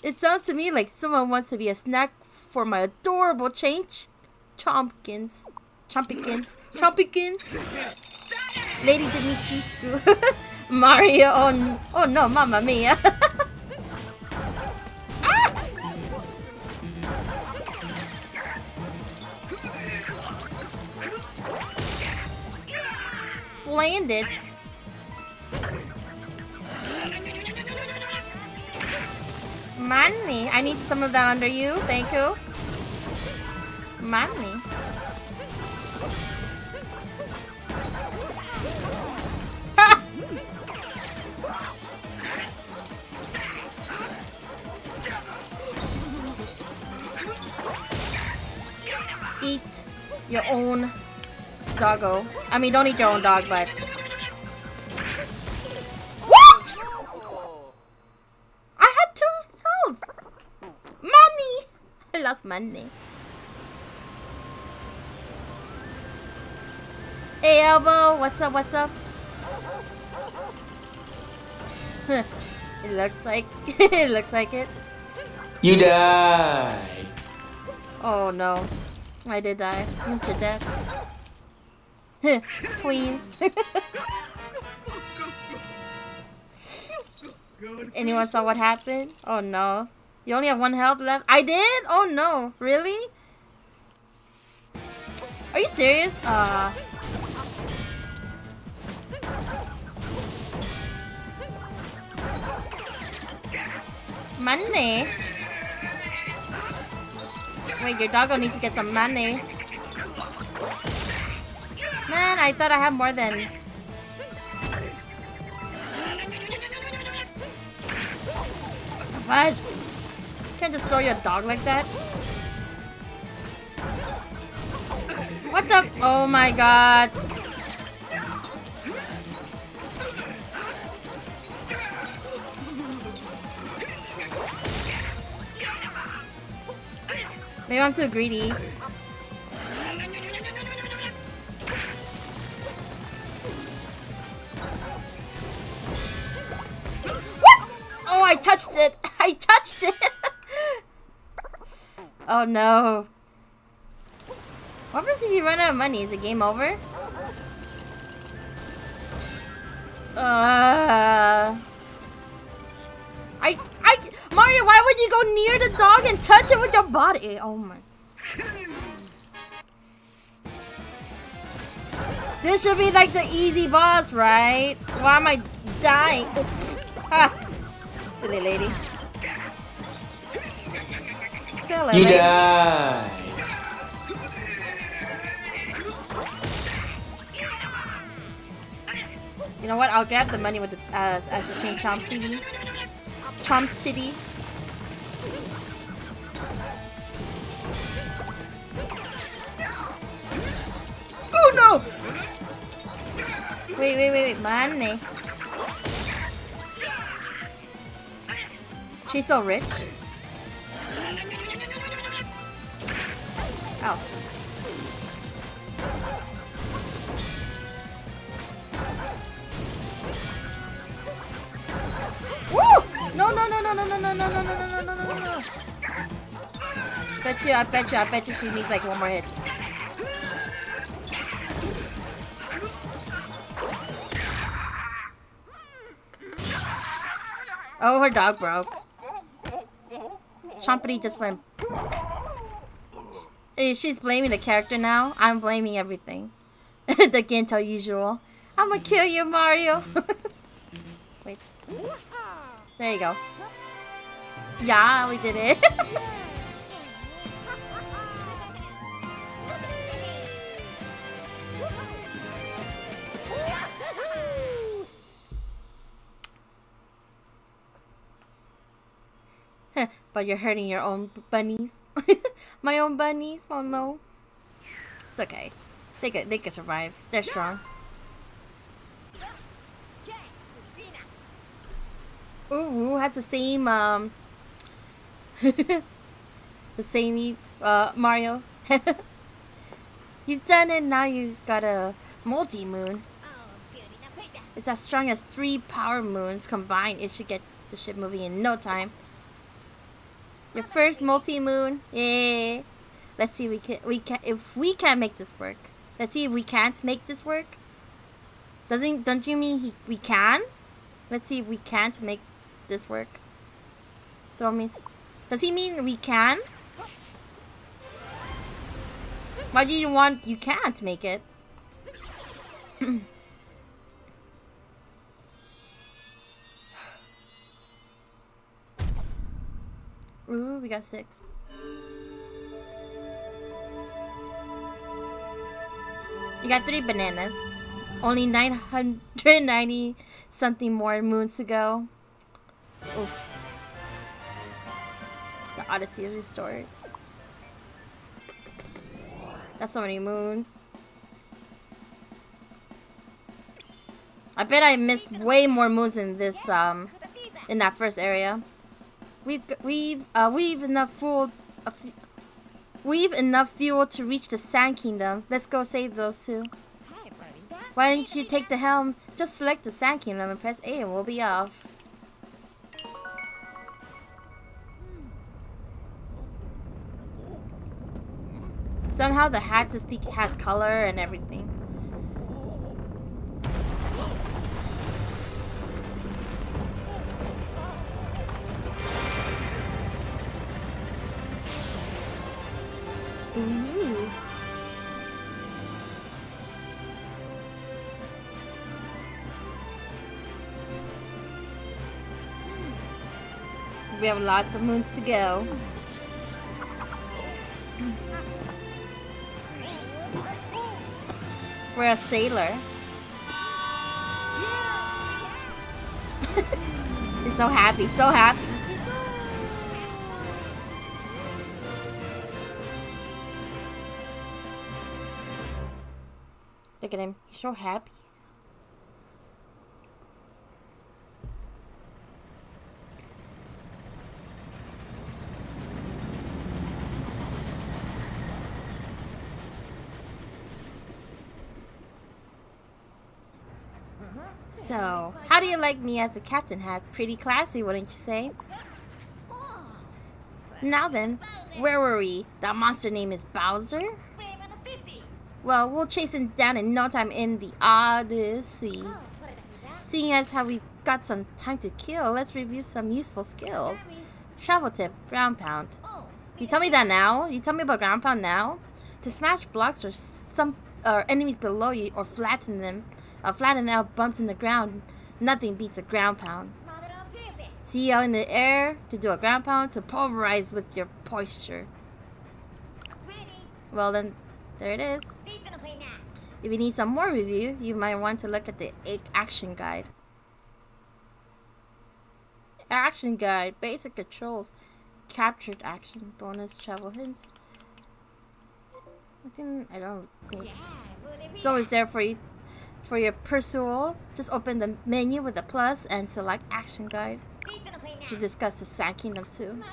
It sounds to me like someone wants to be a snack for my adorable Chain chompkins. Chompkins. Chompkins. Lady Dimitrescu. Mario. Oh, oh no, Mamma Mia. Splendid. Money. I need some of that under you. Thank you. Money. Eat your own doggo. I mean, don't eat your own dog, but... What?! I had two health! Money! I lost money. Hey, Elbow! What's up, what's up? it looks like... it looks like it. You died! Oh no. I did die. Mr. Death. Tweens. Anyone saw what happened? Oh no. You only have one health left? I did? Oh no. Really? Are you serious? Uh... Money? Wait, your doggo needs to get some money. Man, I thought I had more than... What the fudge? You can't just throw your dog like that. What the? Oh my god. Maybe I'm too greedy. I touched it. I touched it. oh no. What happens if you run out of money? Is the game over? Uh, I, I, Mario, why would you go near the dog and touch it with your body? Oh my. This should be like the easy boss, right? Why am I dying? Silly lady. Silly You lady. die. You know what? I'll grab the money with the uh, as the chain chomp kitty. Chomp chitty. Oh no! Wait, wait, wait, wait, money. She's so rich. Oh. Woo! No, no, no, no, no, no, no, no, no, no, no, no, no, no, no. Bet you, I bet you, I bet you she needs like one more hit. Oh, her dog broke. Chompity just went. Eh, She's blaming the character now. I'm blaming everything. the Ginto usual. I'm gonna kill you, Mario. Wait. There you go. Yeah, we did it. but you're hurting your own bunnies. My own bunnies. Oh no. It's okay. They could they could survive. They're strong. Ooh, has the same um the same uh Mario. you've done it now you've got a multi moon. It's as strong as three power moons combined. It should get the ship moving in no time. Your first multi moon. Yeah. Let's see we can we can if we can make this work. Let's see if we can't make this work. Doesn't don't you mean he, we can? Let's see if we can't make this work. Throw me. Does he mean we can? Why do you want you can't make it? Ooh, we got six. You got three bananas. Only 990 something more moons to go. Oof. The Odyssey is restored. That's so many moons. I bet I missed way more moons in this, um, in that first area. We've we've uh we've enough fuel, we've enough fuel to reach the Sand Kingdom. Let's go save those two. Why don't you take the helm? Just select the Sand Kingdom and press A, and we'll be off. Somehow the hat just has color and everything. Ooh. We have lots of moons to go. We're a sailor. He's so happy, so happy. Look at him. He's so happy. So, how do you like me as a captain hat? Pretty classy, wouldn't you say? Now then, where were we? That monster name is Bowser? Well, we'll chase him down in no time in the Odyssey. Seeing as how we got some time to kill, let's review some useful skills. Travel tip, ground pound. You tell me that now? You tell me about ground pound now? To smash blocks or some or enemies below you or flatten them, uh, flatten out bumps in the ground, nothing beats a ground pound. ZL in the air to do a ground pound to pulverize with your posture. Well then, there it is. If you need some more review, you might want to look at the action guide. Action guide, basic controls, captured action, bonus travel hints. I think I don't think. It's always there for you for your pursual. Just open the menu with the plus and select action guide to discuss the Sand Kingdom soon.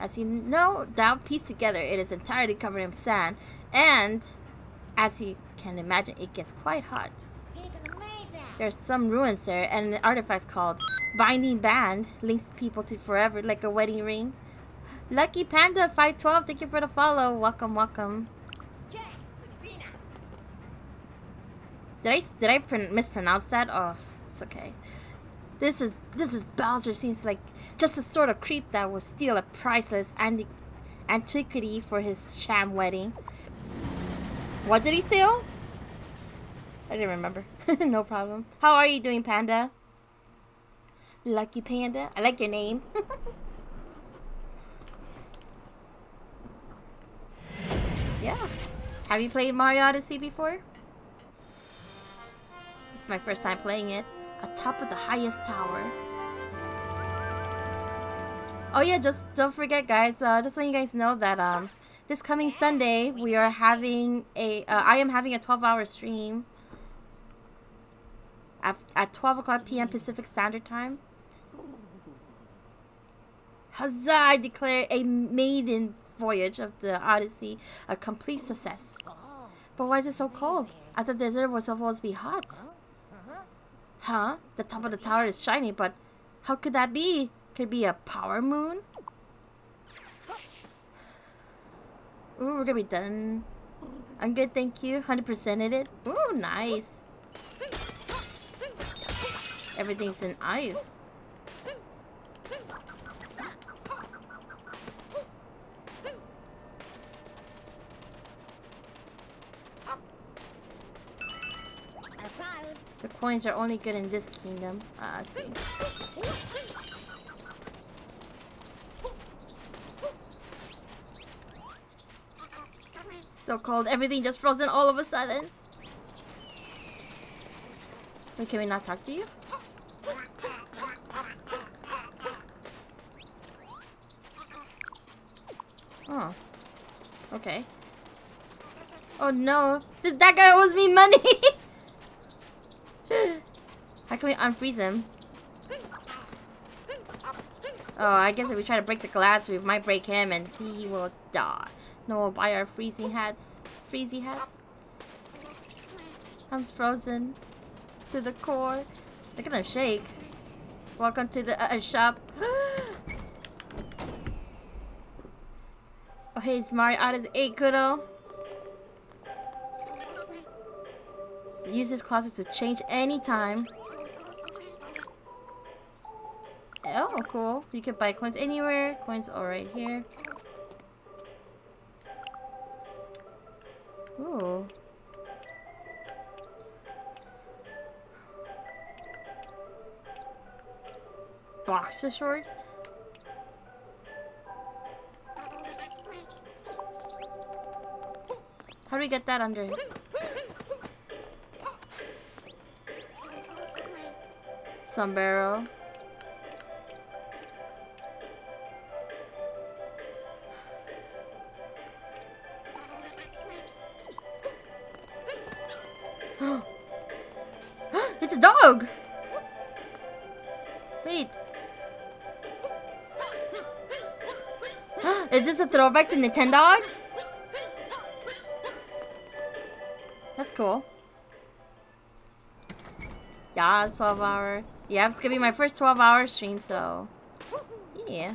As you know, down pieced together, it is entirely covered in sand, and as you can imagine, it gets quite hot. There's some ruins there, and an artifact called Binding Band links people to forever like a wedding ring. Lucky Panda 512, thank you for the follow. Welcome, welcome. Did I did I mispronounce that? Oh, it's okay. This is this is Bowser seems like just the sort of creep that would steal a priceless antiquity for his sham wedding. What did he steal? I didn't remember. no problem. How are you doing, Panda? Lucky Panda. I like your name. yeah. Have you played Mario Odyssey before? This is my first time playing it. Atop of the highest tower. Oh yeah, just don't forget guys, uh, just letting you guys know that um, this coming Sunday we are having a, uh, I am having a 12 hour stream at, at 12 o'clock p.m. Pacific Standard Time. Huzzah! I declare a maiden voyage of the Odyssey a complete success. But why is it so cold? I thought the desert was supposed to be hot. Huh? The top of the tower is shiny, but how could that be? Could be a power moon? Ooh, we're gonna be done. I'm good, thank you. 100%ed it. Ooh, nice. Everything's in ice. The coins are only good in this kingdom. Ah, I see. So cold. Everything just frozen all of a sudden. Wait, can we not talk to you? Oh. Okay. Oh no. That guy owes me money! How can we unfreeze him? Oh, I guess if we try to break the glass, we might break him and he will die. No, buy our freezing hats. Freezy hats. I'm frozen to the core. Look at them shake. Welcome to the uh, shop. oh, hey, it's Mario out 8 Kudo. Use this closet to change anytime. Oh, cool. You can buy coins anywhere. Coins all right here. Ooh. Boxer shorts? How do we get that under? Sombrero. A throwback to Nintendogs? That's cool. Yeah, 12 hour. Yeah, it's gonna be my first 12 hour stream, so... Yeah.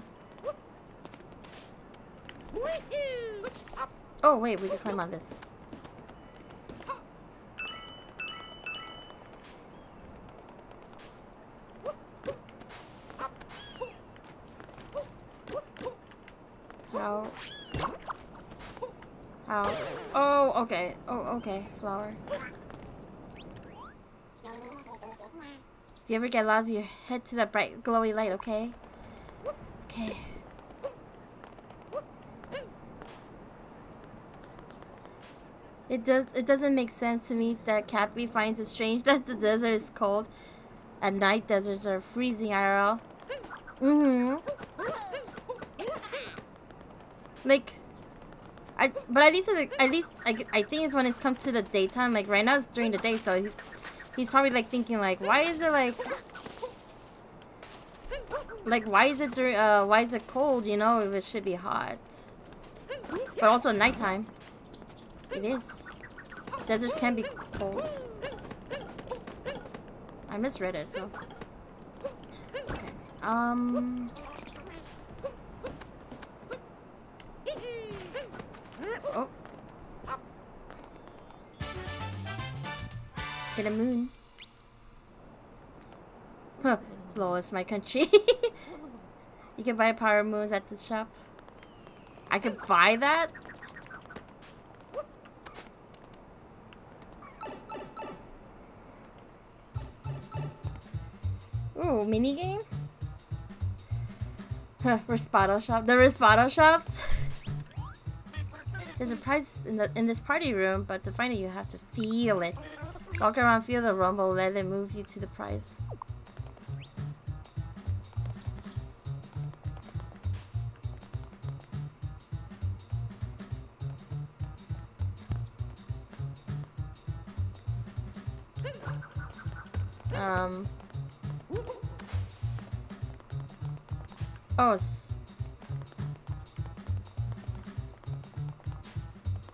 Oh, wait, we can climb on this. How? How? Oh, okay. Oh, okay. Flower. If you ever get lost, you head to that bright, glowy light, okay? Okay. It does. It doesn't make sense to me that Cappy finds it strange that the desert is cold. At night, deserts are freezing IRL. Mm-hmm. Like, I. But at least, at least, I, I think it's when it's come to the daytime. Like right now, it's during the day, so he's, he's probably like thinking like, why is it like, like why is it during, uh, why is it cold? You know, if it should be hot. But also nighttime. It is. Deserts can be cold. I misread it, so. It's okay. Um. Get a moon. Huh. Lol, it's my country. you can buy power moons at this shop. I could buy that? Ooh, mini game? Huh, Respato shop. The Respato shops? There's a prize in the in this party room, but to find it you have to feel it. Walk around, feel the rumble, let it move you to the prize. Um Oh, it's,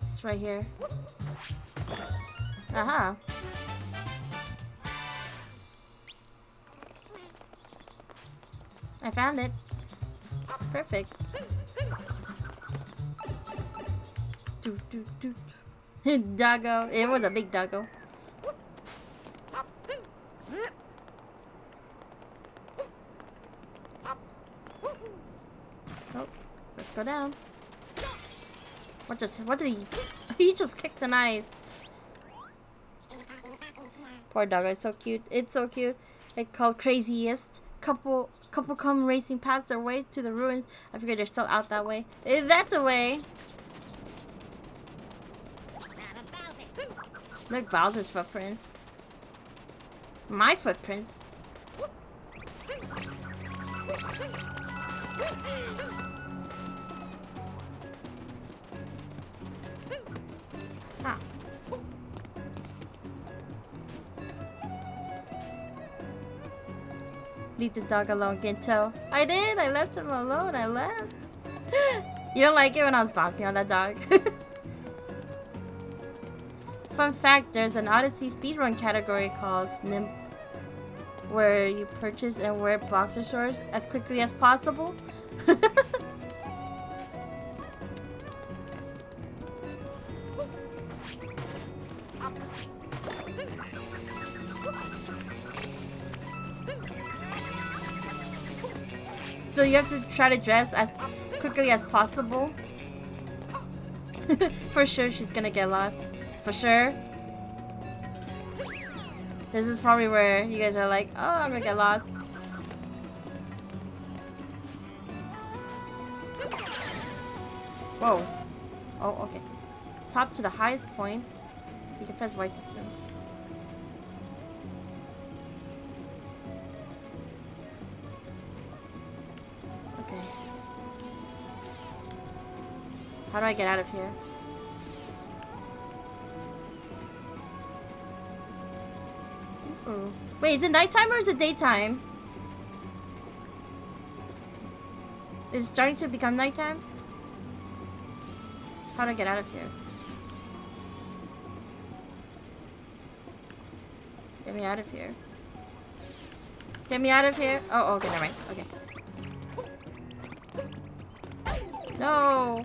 it's right here. Aha. Uh -huh. I found it. Perfect. Do, do, do. doggo. It was a big doggo. Oh, let's go down. What just, what did he, he just kicked an ice. Poor dog, it's so cute. It's so cute. It called craziest. Couple, couple come racing past their way to the ruins. I figured they're still out that way. Eh, that's the way. Look, Bowser's footprints. My footprints. Leave the dog alone, Ginto. I did! I left him alone. I left. you don't like it when I was bouncing on that dog. Fun fact, there's an Odyssey speedrun category called Nim where you purchase and wear boxer shorts as quickly as possible. you have to try to dress as quickly as possible. For sure she's gonna get lost. For sure. This is probably where you guys are like, oh, I'm gonna get lost. Whoa. Oh, okay. Top to the highest point. You can press Y to swim. How do I get out of here? Ooh. Wait, is it nighttime or is it daytime? Is it starting to become nighttime? How do I get out of here? Get me out of here. Get me out of here. Oh, okay, never mind. Okay. No.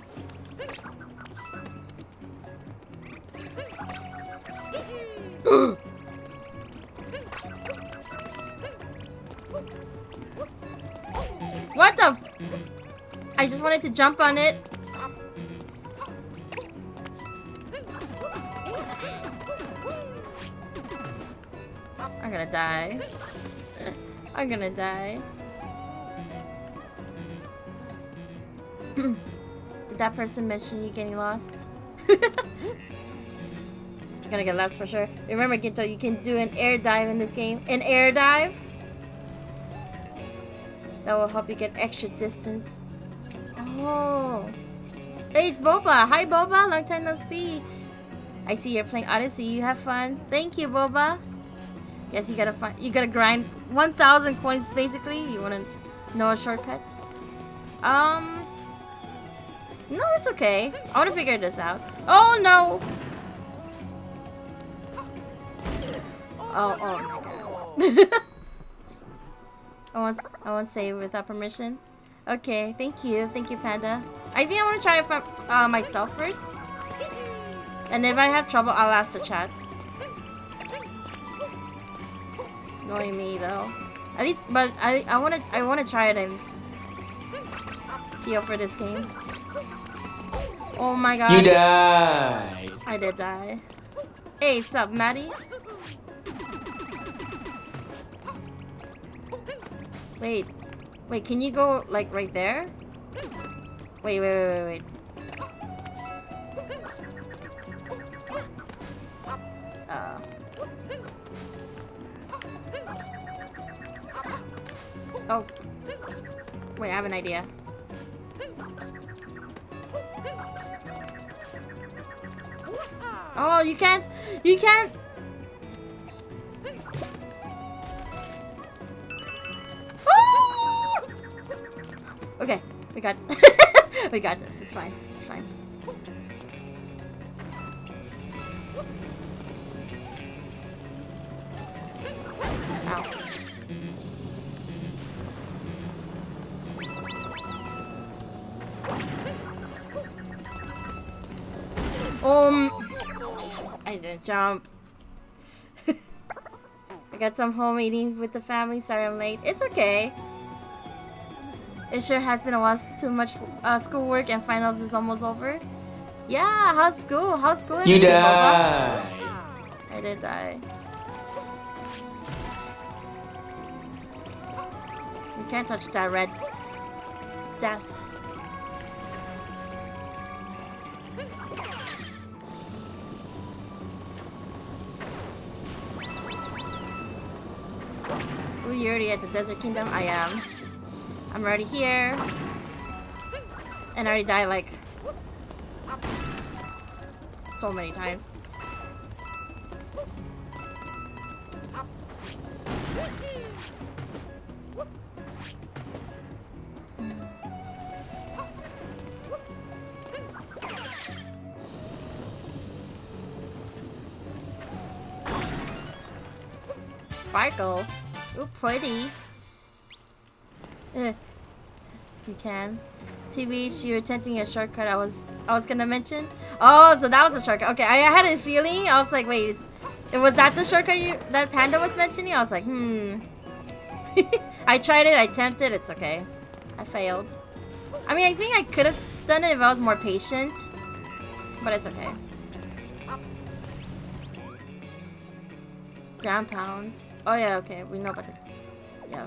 What the I just wanted to jump on it. I'm gonna die. I'm gonna die. Did that person mention you getting lost? You're gonna get lost for sure. Remember, Ginto, you can do an air dive in this game. An air dive? That will help you get extra distance. Oh. Hey, it's Boba. Hi, Boba. Long time no see. I see you're playing Odyssey. You have fun. Thank you, Boba. Yes, you gotta find. You gotta grind 1,000 coins, basically. You wanna know a shortcut? Um. No, it's okay. I wanna figure this out. Oh no! Oh, oh my god. I want, I want to save without permission. Okay, thank you. Thank you, Panda. I think I want to try it for uh, myself first. And if I have trouble, I'll ask the chat. Knowing me, though. At least, but I, I want to I want to try it and feel for this game. Oh my god. You died. I did die. Hey, sup, Maddie? Wait. Wait, can you go, like, right there? Wait, wait, wait, wait, wait. Uh. Oh. Wait, I have an idea. Oh, you can't! You can't! Okay, we got we got this. It's fine. It's fine. Ow. Um, I didn't jump. I got some home eating with the family. Sorry I'm late. It's okay. It sure has been a while. Too much uh, schoolwork and finals is almost over. Yeah, how's school? How's school? You died. I did die. You can't touch that red death. Ooh, you're already at the Desert Kingdom? I am. I'm already here. And I already died like so many times. Sparkle. Ooh, pretty. Eh. You can. TBH, you're attempting a shortcut I was I was gonna mention. Oh, so that was a shortcut. Okay, I had a feeling. I was like, wait, was that the shortcut you that Panda was mentioning? I was like, hmm. I tried it. I attempted. It's okay. I failed. I mean, I think I could have done it if I was more patient, but it's okay. Ground pound. Oh yeah, okay. We know about the. Yeah.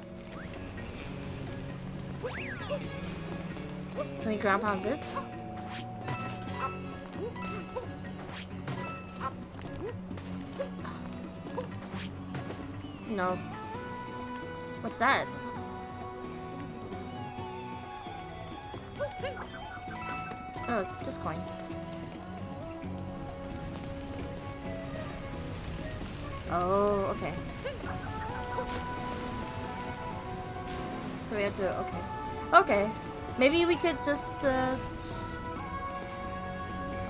Can we grab on this? No. What's that? Oh, it's just coin. Oh, okay. So we have to, okay. Okay. Maybe we could just, uh...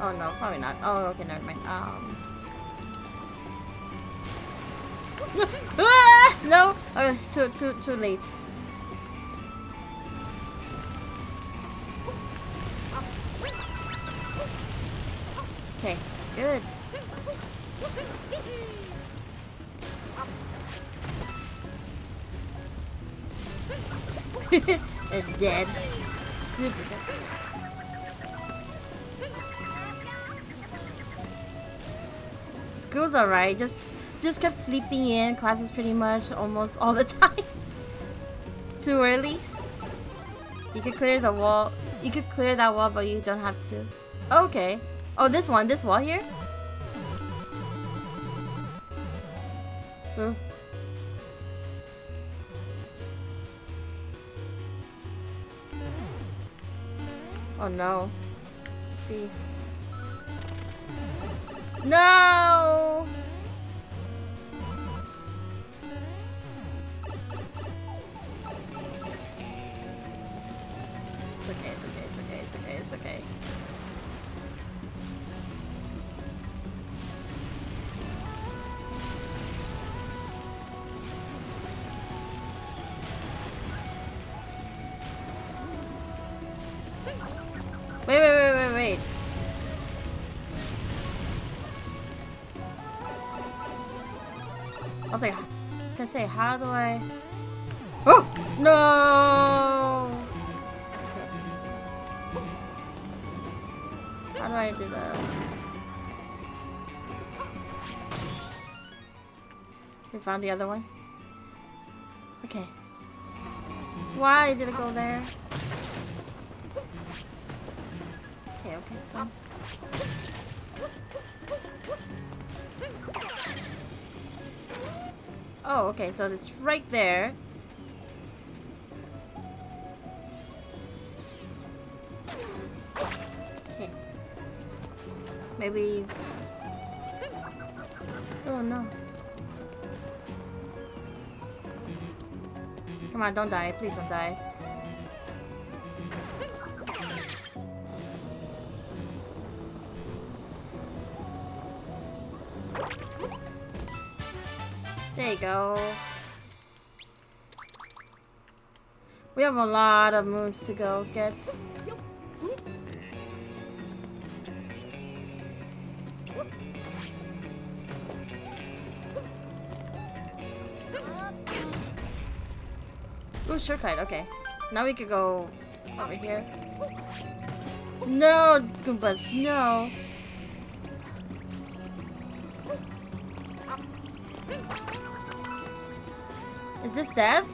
Oh no, probably not. Oh, okay, never mind. Um... ah! No! Oh, too, too, too late. Okay, good. dead. Super dead. School's alright, just just kept sleeping in classes pretty much almost all the time. Too early? You could clear the wall. You could clear that wall, but you don't have to. Okay. Oh, this one, this wall here? Ooh. Oh no. Let's see. No! It's okay, it's okay, it's okay, it's okay, it's okay. Gonna say, how do I? Oh no! Okay. How do I do that? We found the other one. Okay. Why did it go there? Okay, okay, it's fine. Oh, okay, so it's right there. Okay. Maybe... Oh no. Come on, don't die. Please don't die. Go. We have a lot of moons to go get. Ooh, shortcut, okay. Now we could go over here. No, Goombas, no. This death?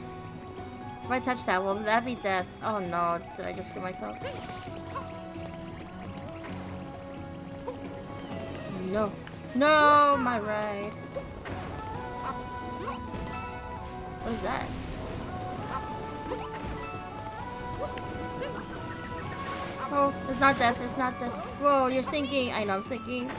If I touch that, will that be death? Oh no, did I just screw myself? No. No, my ride. What is that? Oh, it's not death, it's not death. Whoa, you're sinking. I know I'm sinking.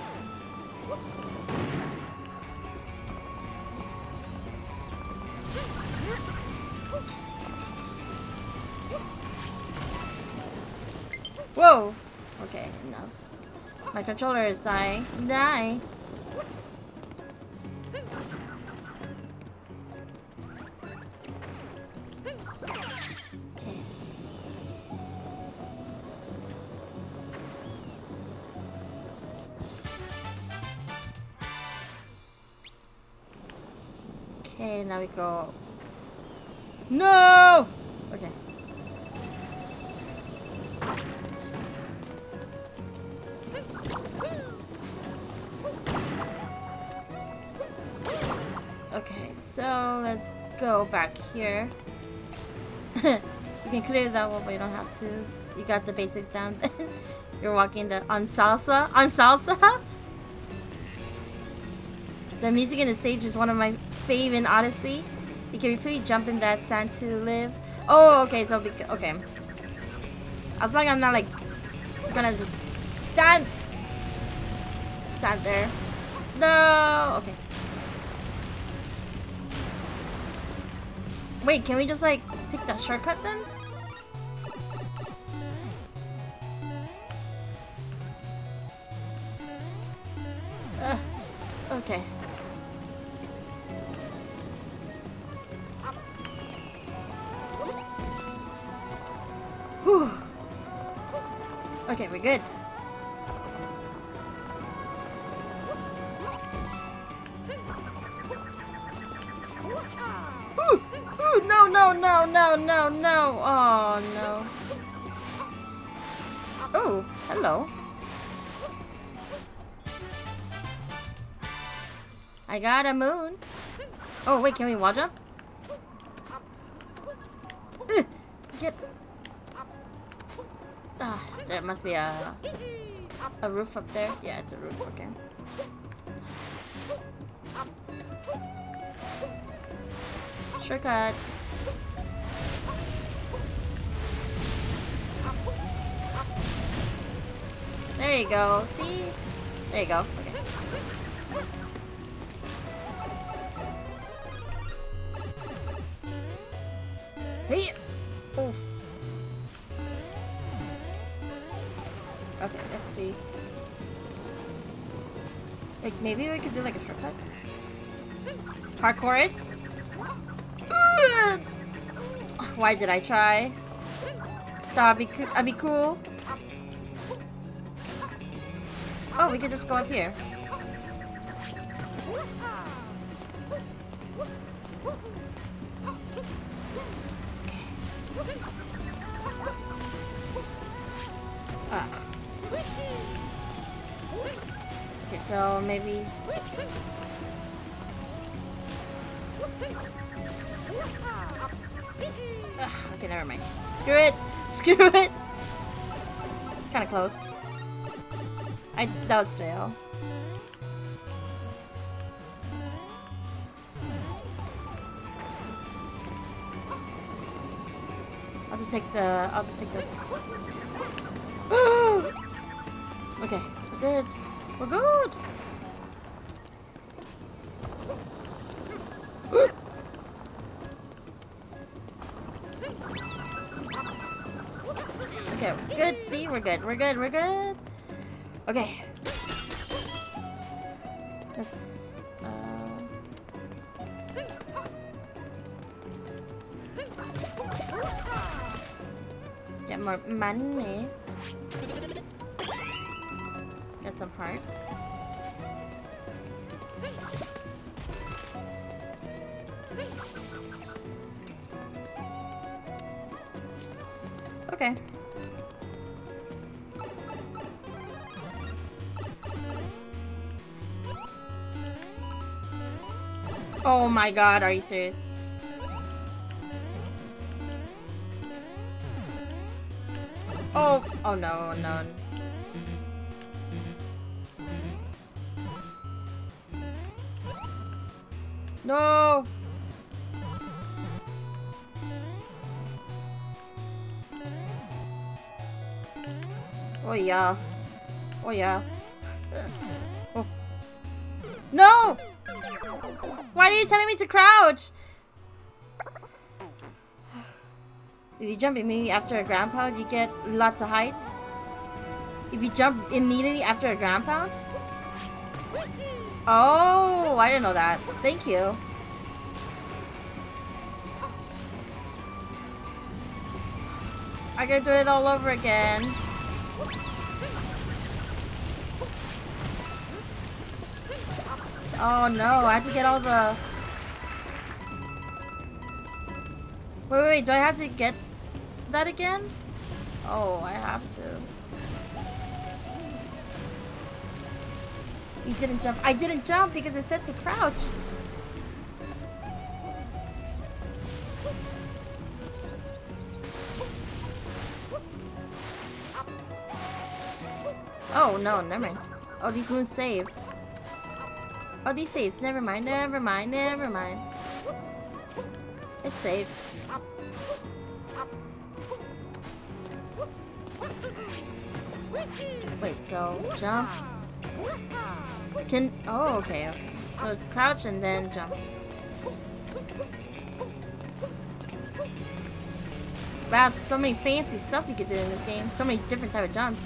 Controller is dying. Die! Okay. Okay, now we go. you can clear that one, but you don't have to. You got the basic sound. You're walking the on salsa. On salsa? The music in the stage is one of my fave in Odyssey. You can really jump in that sand to live. Oh, okay, so okay. As long as I'm not like gonna just stand stand there. No, okay. Wait, can we just like take that shortcut then? Ugh. Okay. Whew. Okay, we're good. Got a moon. Oh, wait, can we wall jump? Get... Ah, there must be a... A roof up there. Yeah, it's a roof, okay. Shortcut. There you go. See? There you go. Maybe we could do like a shortcut? Parkour it? Why did I try? That'd be, that'd be cool. Oh, we could just go up here. Mind. Screw it! Screw it! Kinda close. I that was fail. I'll just take the I'll just take this. okay, we're good. We're good. We're good. We're good. Okay. Let's. Uh... Get more money. Get some hearts. My god, are you serious? Oh, oh no, oh no. No! Oh yeah. Oh yeah. You telling me to crouch? If you jump immediately after a ground pound, you get lots of height. If you jump immediately after a ground pound? Oh, I didn't know that. Thank you. I gotta do it all over again. Oh no, I have to get all the... Wait, wait, wait, do I have to get that again? Oh, I have to. You didn't jump. I didn't jump because it said to crouch. Oh, no, never mind. Oh, these moons save. Oh, these saves. Never mind, never mind, never mind. It's saved. Wait, so jump. Can oh okay okay. So crouch and then jump. Wow, so many fancy stuff you could do in this game. So many different type of jumps.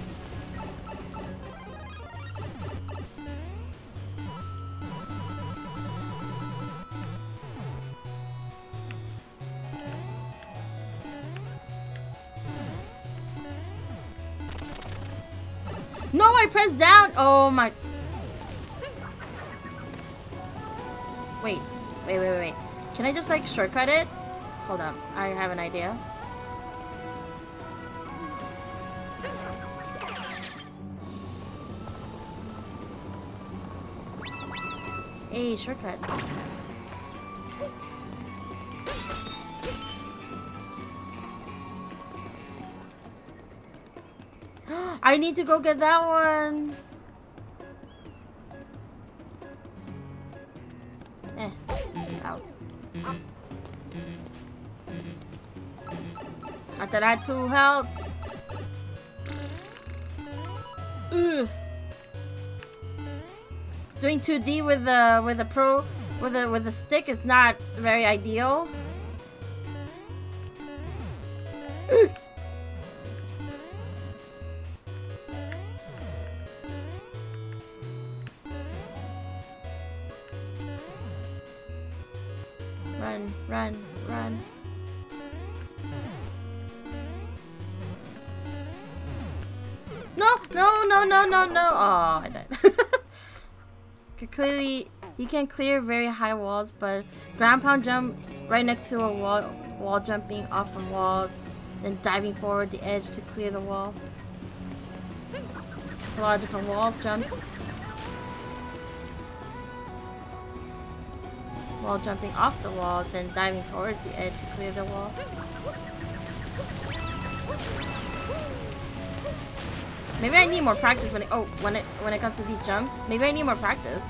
Shortcut it? Hold up, I have an idea. Hey, shortcut. I need to go get that one. That, hmm. two health. Ugh. Doing 2D with the with the pro with the with the stick is not very ideal. Can clear very high walls, but ground pound jump right next to a wall, wall jumping off a wall, then diving forward the edge to clear the wall. It's a lot of different wall jumps. Wall jumping off the wall, then diving towards the edge to clear the wall. Maybe I need more practice when it oh when it when it comes to these jumps. Maybe I need more practice.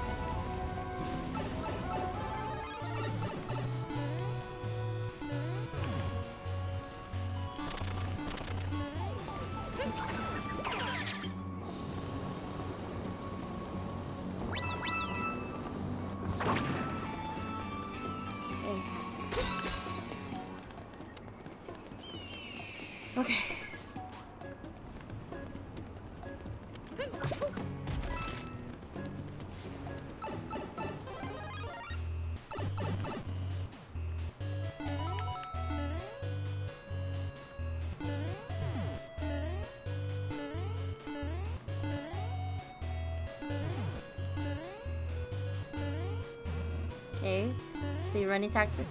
Running tactics.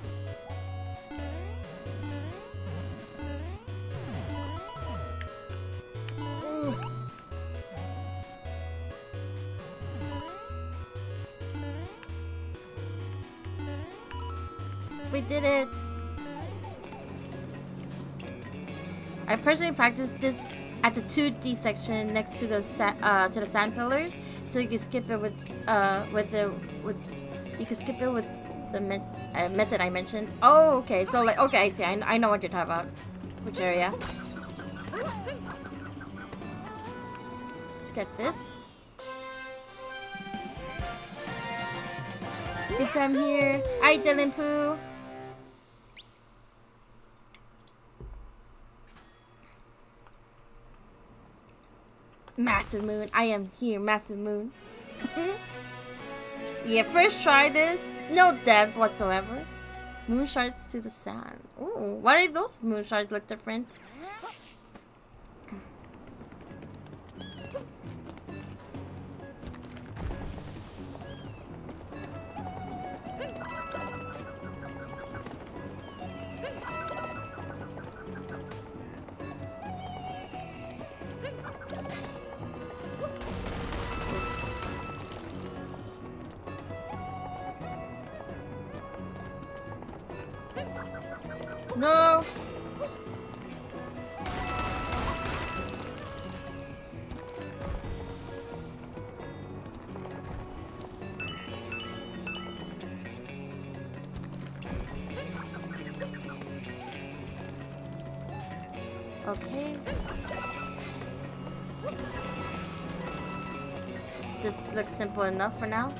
We did it! I personally practiced this at the 2D section next to the uh, to the sand pillars, so you can skip it with uh with the with you can skip it with the met method I mentioned. Oh, okay. So like, okay, I see. I, I know what you're talking about. Which area? Let's get this. Good time here. Hi, Dylan Pooh. Massive Moon. I am here, Massive Moon. yeah, first try this. No depth whatsoever. Moon shards to the sand. Ooh, why do those moon shards look different? Enough for now.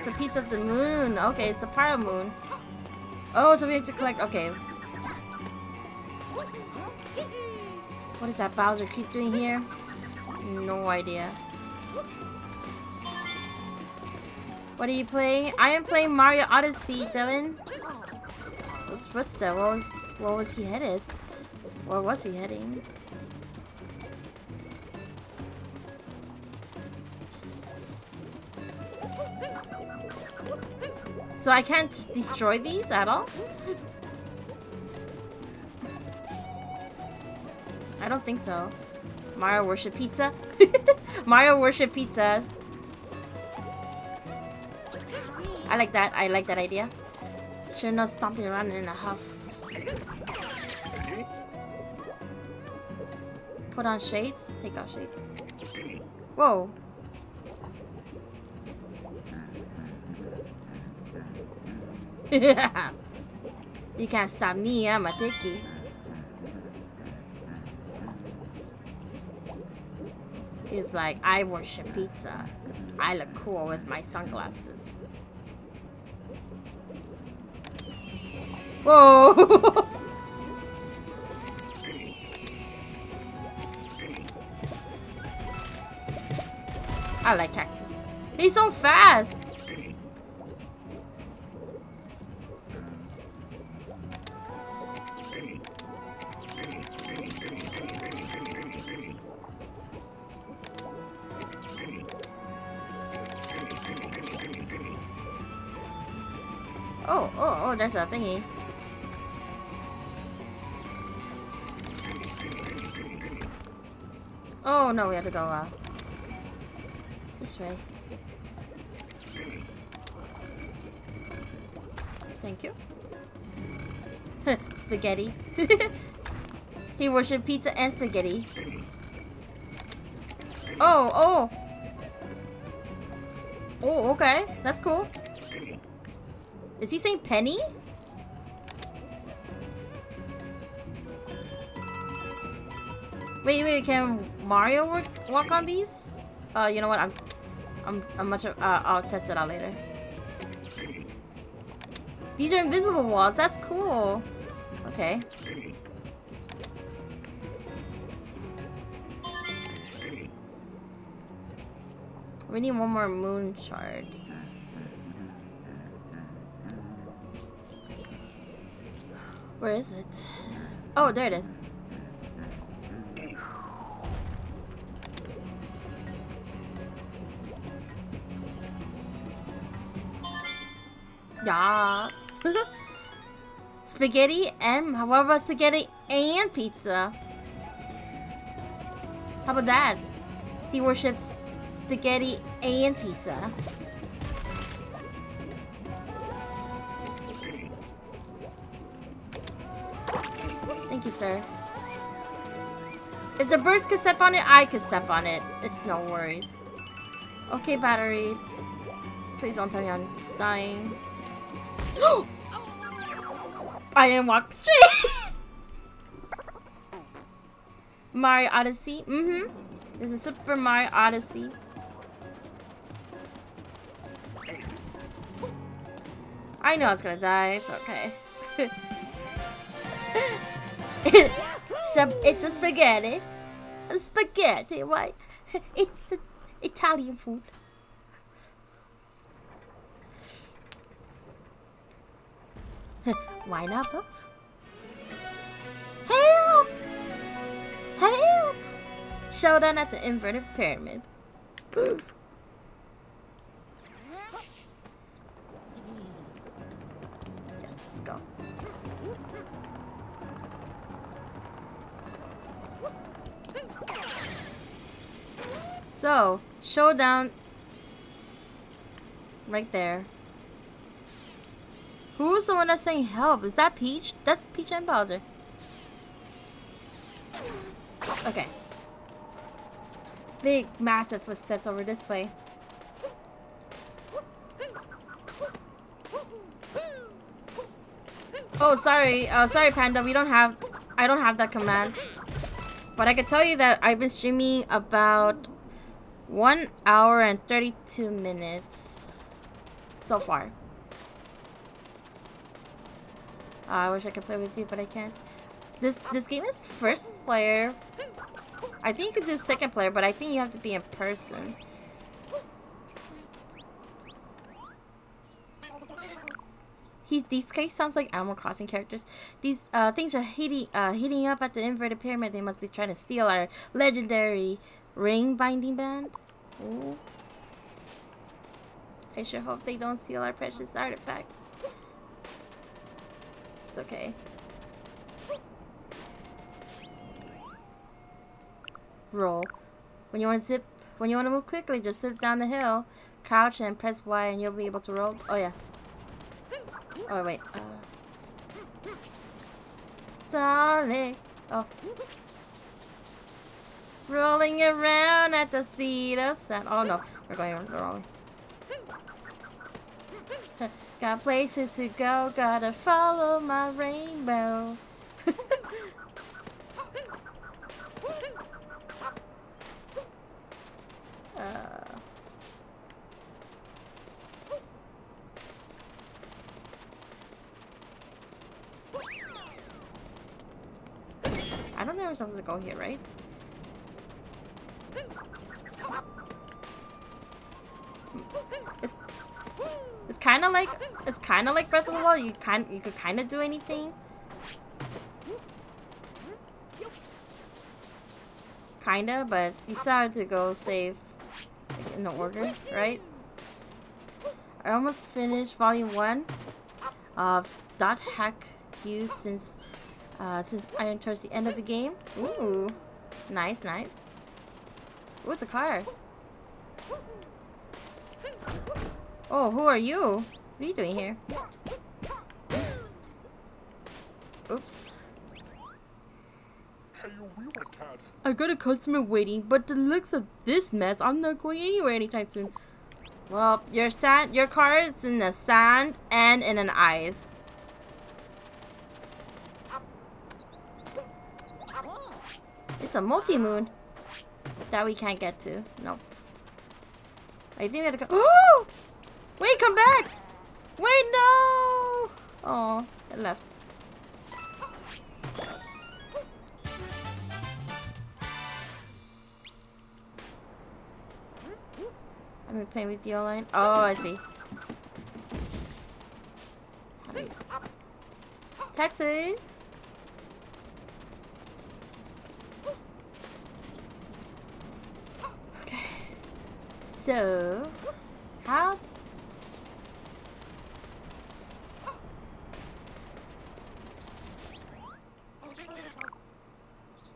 It's a piece of the moon. Okay, it's a pyro moon. Oh, so we have to collect. Okay. What is that Bowser creep doing here? No idea. What are you playing? I am playing Mario Odyssey, Dylan. What's footstep? What was what was he headed? Where was he heading? So I can't destroy these at all? I don't think so. Mario worship pizza? Mario worship pizzas. I like that. I like that idea. Sure no stomping around in a huff. Put on shades? Take off shades. Whoa. You can't stop me, I'm a dicky. He's like, I worship pizza. I look cool with my sunglasses. Whoa! I like cactus. He's so fast! Oh, a thingy. Oh no, we have to go uh, this way. Thank you. spaghetti. he worshipped pizza and spaghetti. Oh, oh. Oh, okay. That's cool. Is he saying penny? Wait, wait, can Mario work, walk on these? Uh, you know what? I'm, I'm, I'm much. Uh, I'll test it out later. These are invisible walls. That's cool. Okay. We need one more moon shard. Where is it? Oh, there it is. Yeah. spaghetti and what about spaghetti and pizza? How about that? He worships spaghetti and pizza. Thank you, sir. If the birds could step on it, I could step on it. It's no worries. Okay, battery. Please don't tell me I'm dying. I didn't walk straight. Mario Odyssey. Mm-hmm. This is Super Mario Odyssey. I know I was gonna die. It's okay. it's, a, spaghetti. A spaghetti. Why? It's Italian food. Why not both? Help! Help! Showdown at the inverted pyramid. Yes, let's go. So, showdown right there. Who's the one that's saying help? Is that Peach? That's Peach and Bowser. Okay. Big, massive footsteps over this way. Oh, sorry. Uh, sorry, Panda. We don't have... I don't have that command. But I can tell you that I've been streaming about 1 hour and 32 minutes so far. Uh, I wish I could play with you, but I can't. This this game is first player. I think you could do second player, but I think you have to be in person. He's, these guys sounds like Animal Crossing characters. These uh, things are heating, uh, heating up at the inverted pyramid. They must be trying to steal our legendary ring binding band. Ooh. I sure hope they don't steal our precious artifact. Okay. Roll. When you want to zip, when you want to move quickly, just zip down the hill, crouch and press Y and you'll be able to roll. Oh yeah. Oh, wait. Uh, Sonic. Oh. Rolling around at the speed of sound. Oh, no. We're going the wrong way. Got places to go. Gotta follow my rainbow. uh... I don't know if supposed to go here, right? It's it's kind of like it's kind of like Breath of the Wild. You kind you could kind of do anything. Kinda, but you still have to go save like, in the order, right? I almost finished volume one of Dot Hack G.U. since uh, since I am towards the end of the game. Ooh. Nice, nice. What's a car? Oh, who are you? What are you doing here? Oops. I got a customer waiting, but the looks of this mess, I'm not going anywhere anytime soon. Well, your sand, your car is in the sand and in an ice. It's a multi-moon that we can't get to. Nope. I think we gotta go. Oh! Wait, come back! Wait, no! Oh, it left. I've been playing with the online. Oh, I see. Taxi! So, how...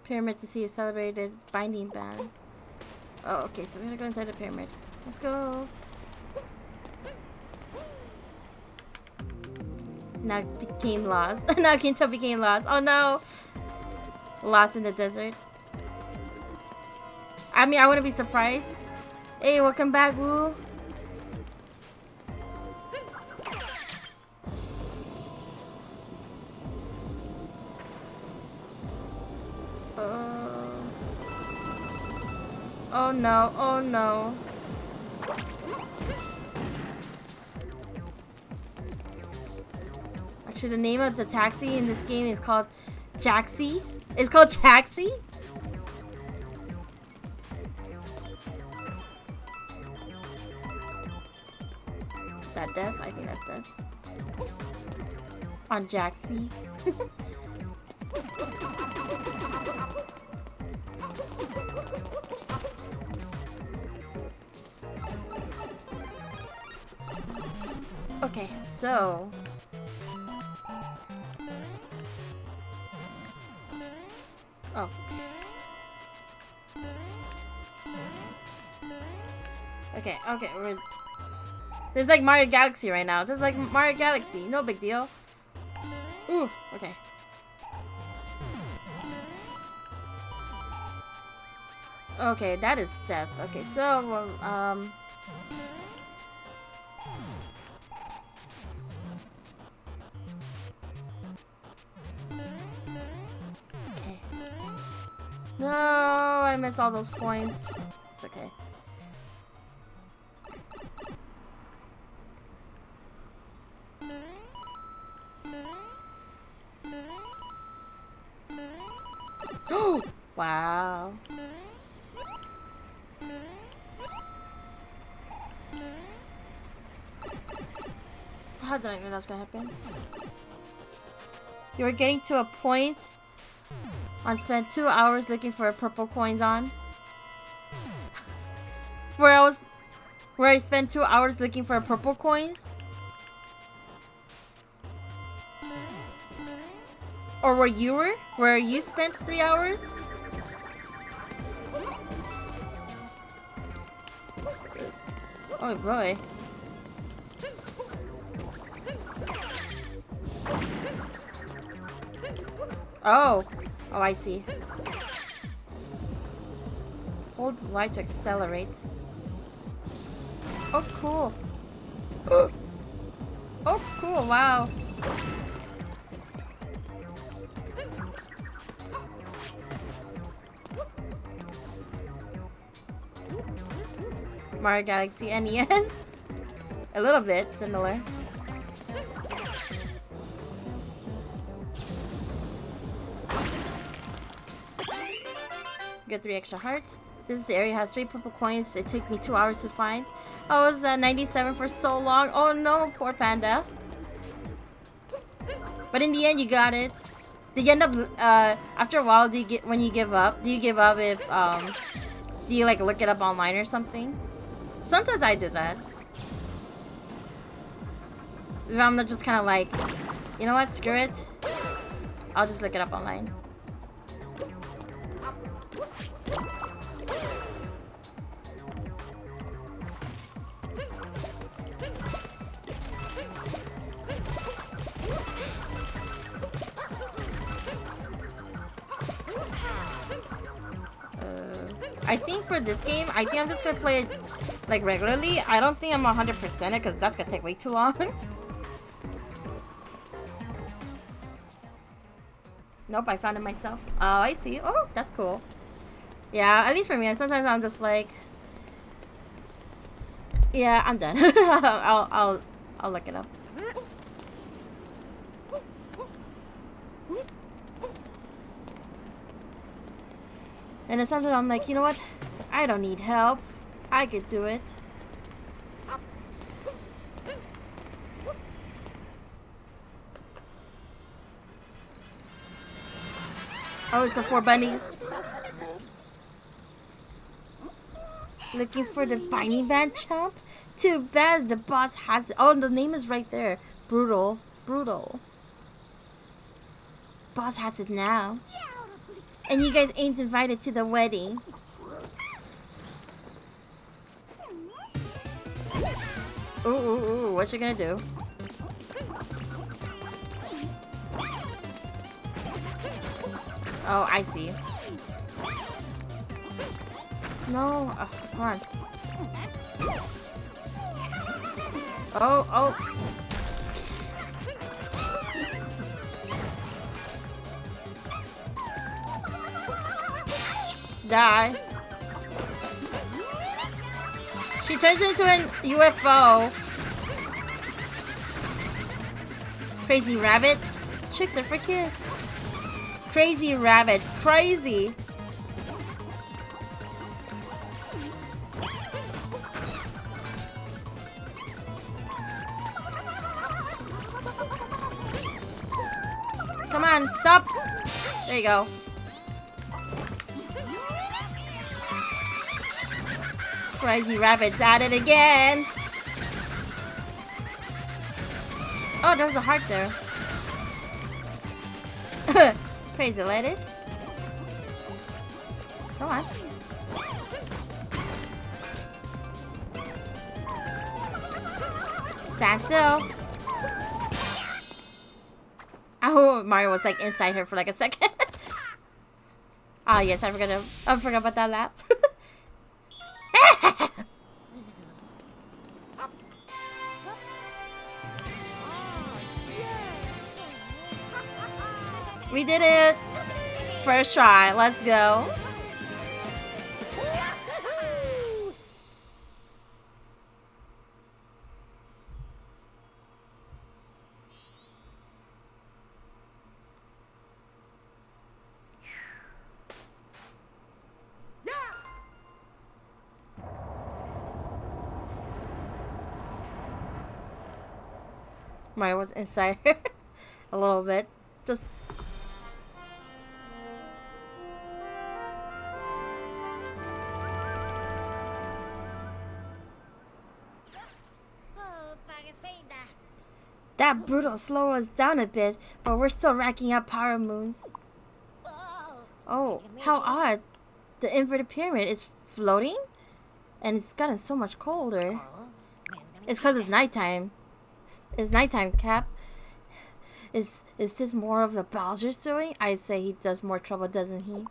Pyramid to see a celebrated binding band. Oh, okay, so we're gonna go inside the pyramid. Let's go. Now became lost. now Ginto became lost. Oh no! Lost in the desert. I mean, I wouldn't be surprised. Hey, welcome back, Woo. No, oh no. Actually, the name of the taxi in this game is called Jaxi. It's called Jaxi? Is that death? I think that's death. On Jaxi. okay, so... Oh. Okay, okay, we're there's like Mario Galaxy right now. There's like Mario Galaxy. No big deal. Ooh, okay. Okay, that is death. Okay, so, um... No, I missed all those coins. It's okay. Oh! wow. How did I know that's gonna happen? You were getting to a point I spent two hours looking for purple coins on. where I was... Where I spent two hours looking for purple coins. Or where you were? Where you spent three hours? Oh boy. Oh. Oh, I see. Hold Y to accelerate. Oh, cool. Oh, oh cool. Wow. Mario Galaxy NES? A little bit similar. Get three extra hearts. This area has three purple coins. It took me two hours to find. I was at 97 for so long. Oh no, poor panda. But in the end, you got it. Do you end up, uh, after a while, do you get, when you give up, do you give up if, um, do you like look it up online or something? Sometimes I do that. If I'm just kind of like, you know what, screw it. I'll just look it up online. I think I'm just gonna play it like regularly. I don't think I'm 100% it because that's gonna take way too long. nope, I found it myself. Oh, I see. Oh, that's cool. Yeah, at least for me. Sometimes I'm just like, yeah, I'm done. I'll, I'll, I'll look it up. And then sometimes I'm like, you know what? I don't need help. I could do it. Oh, it's the four bunnies. Looking for the Binding Band chump? Too bad the boss has it. Oh, the name is right there. Brutal. Brutal. Boss has it now. And you guys ain't invited to the wedding. Ooh, ooh, ooh, what you gonna do? Oh, I see. No, oh, come on. Oh, oh. Die. She turns into an UFO. Crazy rabbit. Tricks are for kids. Crazy rabbit. Crazy. Come on, stop. There you go. Crazy Rabbit's at it again. Oh, there's a heart there. Crazy lady. Come on. Sasso. Oh, Mario was like inside her for like a second. Ah, oh, yes, I forgot to, I forgot about that lap. first try. Let's go. Mine was inside a little bit. Just brutal slow us down a bit, but we're still racking up power moons. Oh, how odd. The inverted pyramid is floating? And it's gotten so much colder. It's because it's nighttime. It's nighttime, Cap. Is is this more of the Bowser's doing? I say he does more trouble, doesn't he?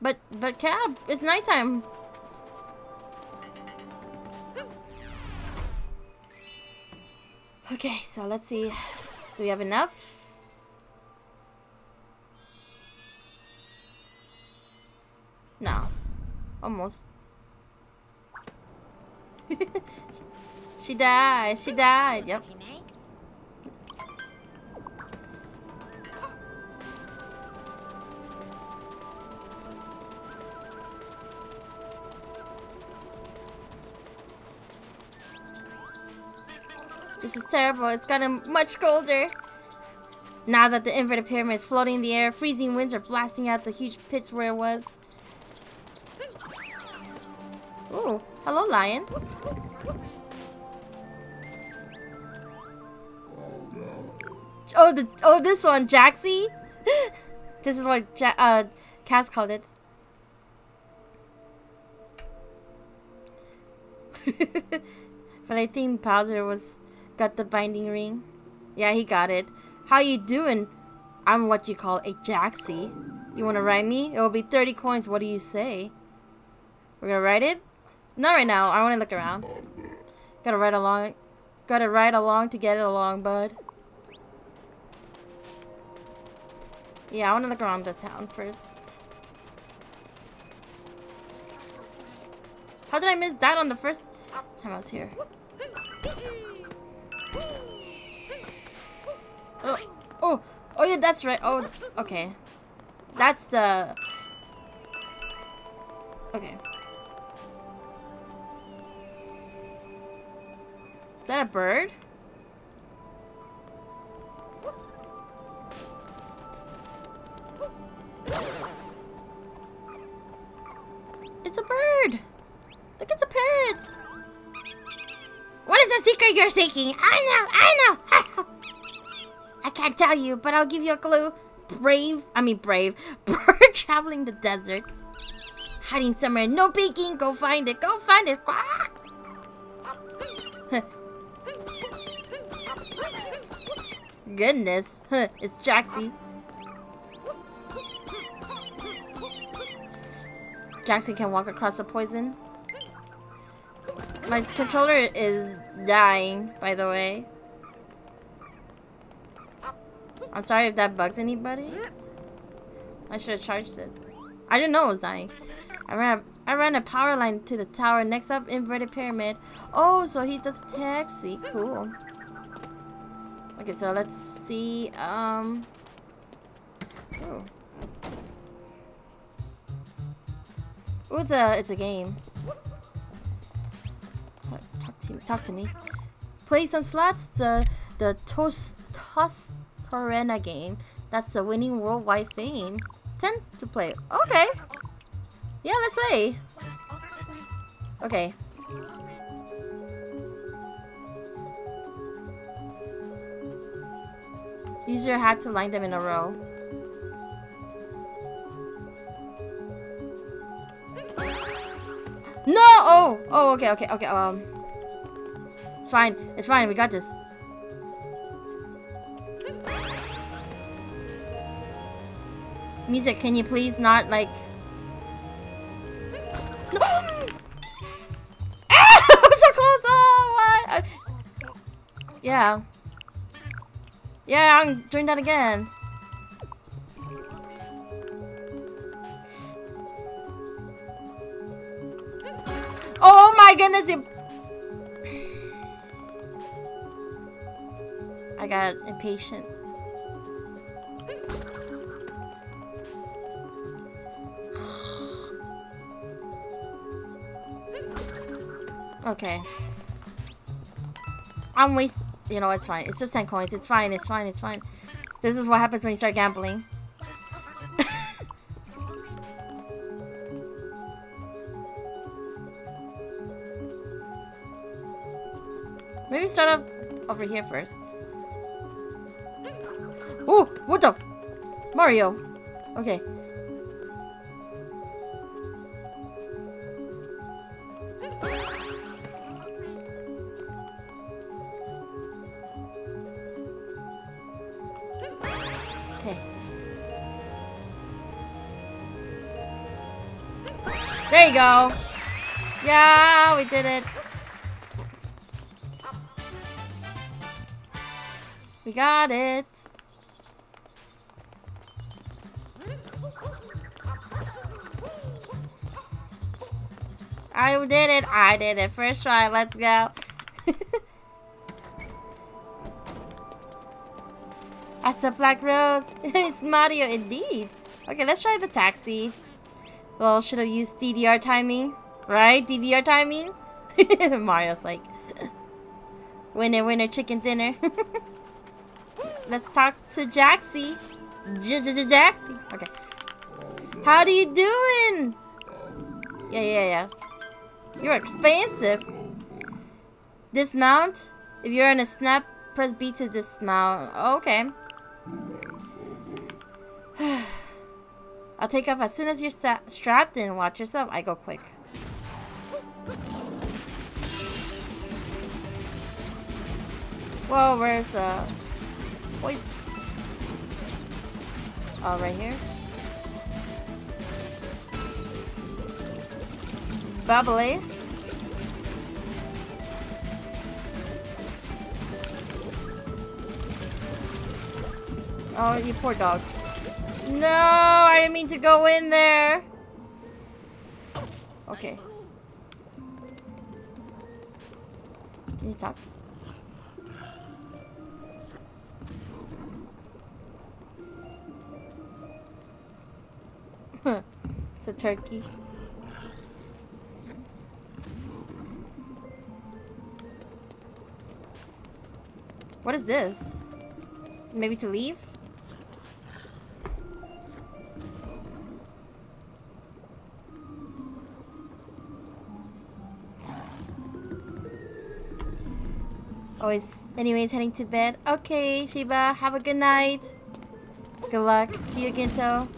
But but Cap, it's nighttime. Okay, so let's see. Do we have enough? No. Almost. she died. She died. Yep. This is terrible. It's gotten much colder. Now that the inverted pyramid is floating in the air, freezing winds are blasting out the huge pits where it was. Ooh, hello, lion. Oh, the oh this one, Jaxi. this is what ja uh Cass called it. but I think Bowser was got the binding ring. Yeah, he got it. How you doing? I'm what you call a Jaxi. You wanna ride me? It will be 30 coins. What do you say? We're gonna ride it? Not right now. I wanna look around. Gotta ride along. Gotta ride along to get it along, bud. Yeah, I wanna look around the town first. How did I miss that on the first time I was here? Oh, oh, oh yeah, that's right. Oh, okay. That's the... Okay. Is that a bird? It's a bird! Look, it's a parrot! What is the secret you're seeking? I know, I know! I can't tell you, but I'll give you a clue. Brave, I mean brave, bird traveling the desert. Hiding somewhere, no peeking, go find it, go find it. Goodness, it's Jaxi. Jaxi can walk across the poison. My controller is dying, by the way. I'm sorry if that bugs anybody. I should have charged it. I didn't know it was dying. I ran a, I ran a power line to the tower next up inverted pyramid. Oh, so he does taxi. Cool. Okay, so let's see. Um. Oh. Ooh, it's a it's a game. Talk to me. Play some slots. The the toast toss Torrena game. That's the winning worldwide fame. 10 to play. Okay. Yeah, let's play. Okay. Use your hat to line them in a row. No! Oh! Oh, okay, okay, okay. Um, It's fine. It's fine. We got this. Music, can you please not like... So close! Oh? Yeah. Yeah, I'm doing that again. Oh my goodness! I got impatient. Okay. I'm waste You know, it's fine. It's just 10 coins. It's fine. It's fine. It's fine. This is what happens when you start gambling. Maybe start off over here first. What the? Mario. Okay. Okay. There you go. Yeah, we did it. We got it. I did it. I did it. First try. Let's go. I said Black Rose. it's Mario indeed. Okay, let's try the taxi. Well, should have used DDR timing. Right? DDR timing? Mario's like, winner, winner, chicken dinner. let's talk to Jaxi. J -j -j Jaxi. Okay. How do you doing? Yeah, yeah, yeah. You're expensive. Dismount? If you're in a snap, press B to dismount. Okay. I'll take off as soon as you're strapped in. Watch yourself. I go quick. Whoa, where's uh. Oh, right here. Bubbly. Oh, you poor dog. No, I didn't mean to go in there. Okay. Can you talk? it's a turkey. What is this? Maybe to leave? Oh, is anyways heading to bed. Okay, Shiba, have a good night. Good luck. See you, Ginto.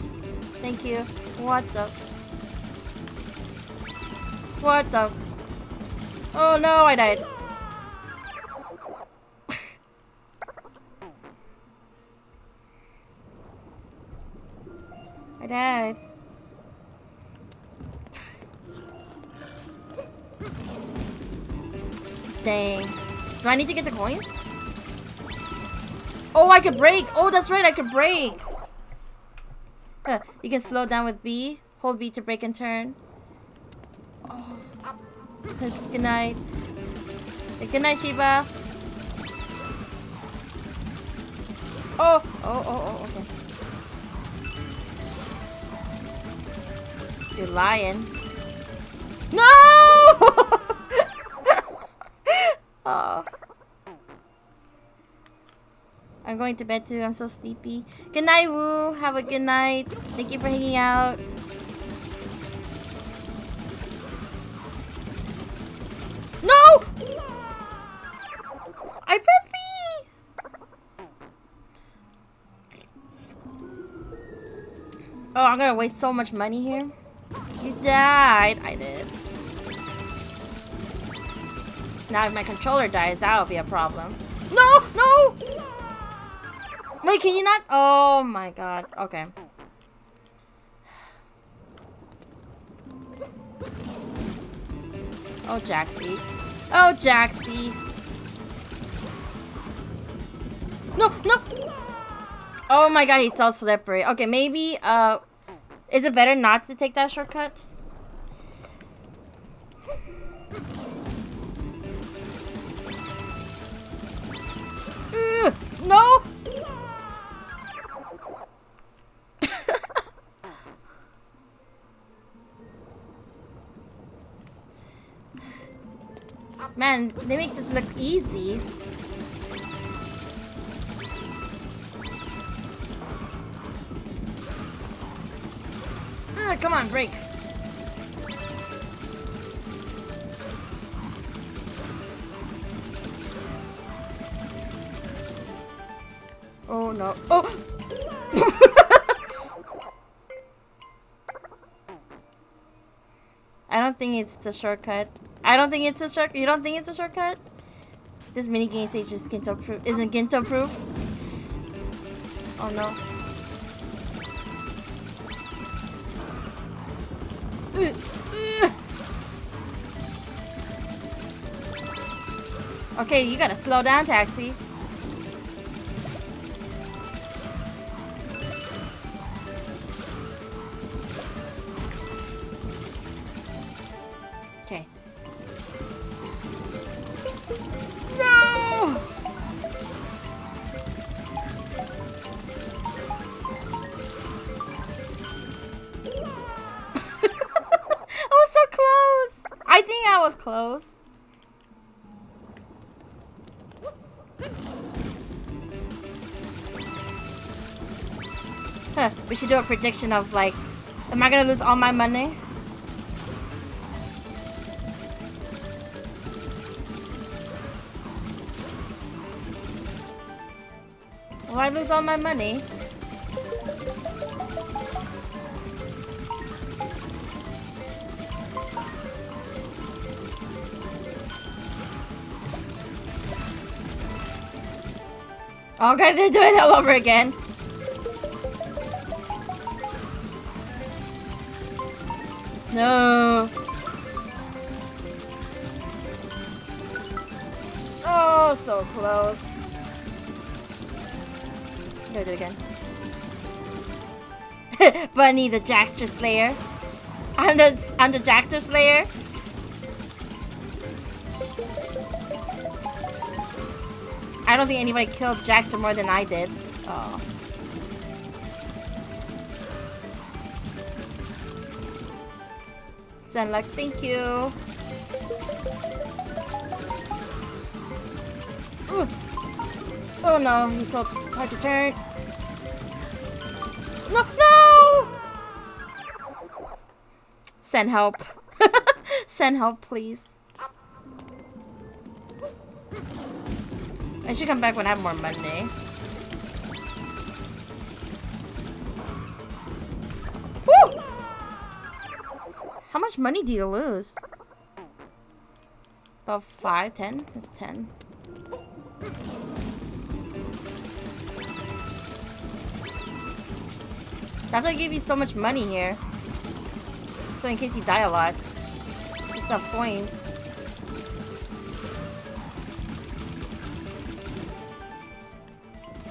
Thank you. What the? What the? Oh no, I died. Died. Dang. Do I need to get the coins? Oh, I could break. Oh, that's right. I could break. Uh, you can slow down with B. Hold B to break and turn. Oh. Good night. Good night, Shiba. Oh, oh, oh, oh, okay. You're lying. No! oh. I'm going to bed too. I'm so sleepy. Good night, Woo. Have a good night. Thank you for hanging out. No! I pressed B! Oh, I'm gonna waste so much money here. You died. I did. Now if my controller dies, that'll be a problem. No! No! Wait, can you not? Oh my god. Okay. Oh, Jaxi. Oh, Jaxi. No, no. Oh my god, he's so slippery. Okay, maybe, uh, is it better not to take that shortcut? Uh, no! Man, they make this look easy. Come on, break. Oh no. Oh! I don't think it's a shortcut. I don't think it's a shortcut. You don't think it's a shortcut? This mini game stage is Ginto proof. Isn't Ginto proof? Oh no. Okay, you gotta slow down, taxi. Do a prediction of like, am I gonna lose all my money? Will I lose all my money? Oh, gotta do it all over again. Bunny the Jackster Slayer. I'm the I'm the Slayer. I don't think anybody killed Jackster more than I did. Oh. Zenluck, thank you. Ooh. Oh no, he's so hard to turn. Send help. Send help, please. I should come back when I have more money. Woo! How much money do you lose? About five, ten? It's ten. That's why I gave you so much money here. So in case you die a lot. You still have points.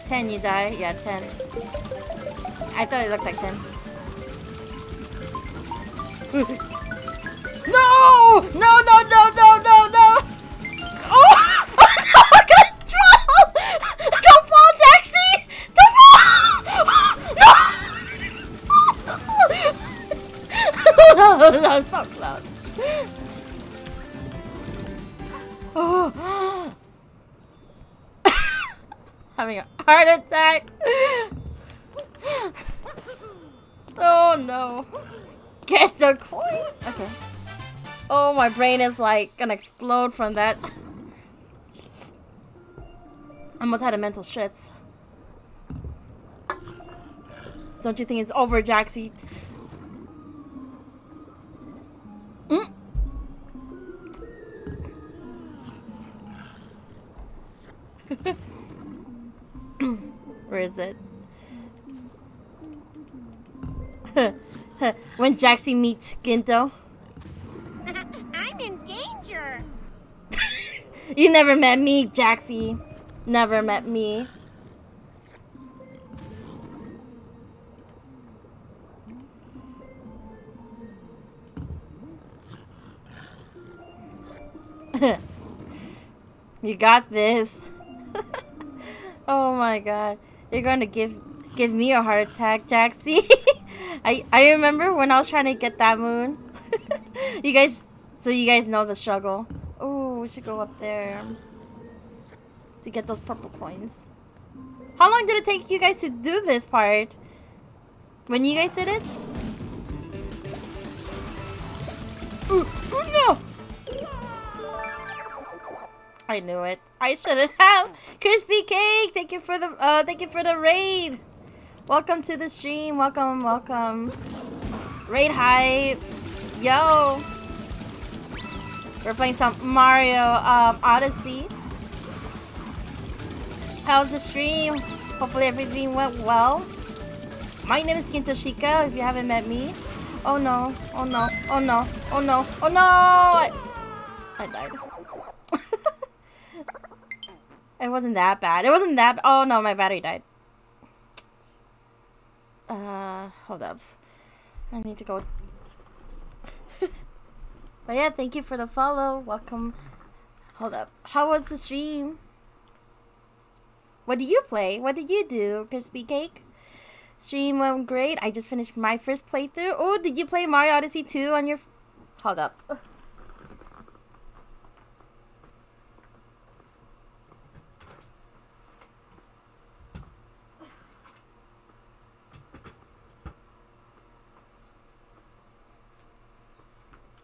Ten you die? Yeah, ten. I thought it looked like ten. brain is like gonna explode from that. I almost had a mental shits. Don't you think it's over, Jaxi? Mm. Where is it? when Jaxi meets Ginto. You never met me, Jaxi. Never met me. you got this. oh my god. You're going to give give me a heart attack, Jaxi. I I remember when I was trying to get that moon. you guys so you guys know the struggle. Oh, we should go up there to get those purple coins. How long did it take you guys to do this part? When you guys did it? Oh no! I knew it. I shouldn't have. Crispy cake, thank you for the uh, thank you for the raid. Welcome to the stream. Welcome, welcome. Raid hype. Yo. We're playing some Mario um, Odyssey. How's the stream? Hopefully everything went well. My name is Gintoshika, if you haven't met me. Oh no, oh no, oh no, oh no, oh no! I, I died. it wasn't that bad. It wasn't that Oh no, my battery died. Uh, hold up. I need to go. But yeah, thank you for the follow. Welcome. Hold up. How was the stream? What do you play? What did you do, Crispy Cake? Stream went great. I just finished my first playthrough. Oh, did you play Mario Odyssey 2 on your... Hold up.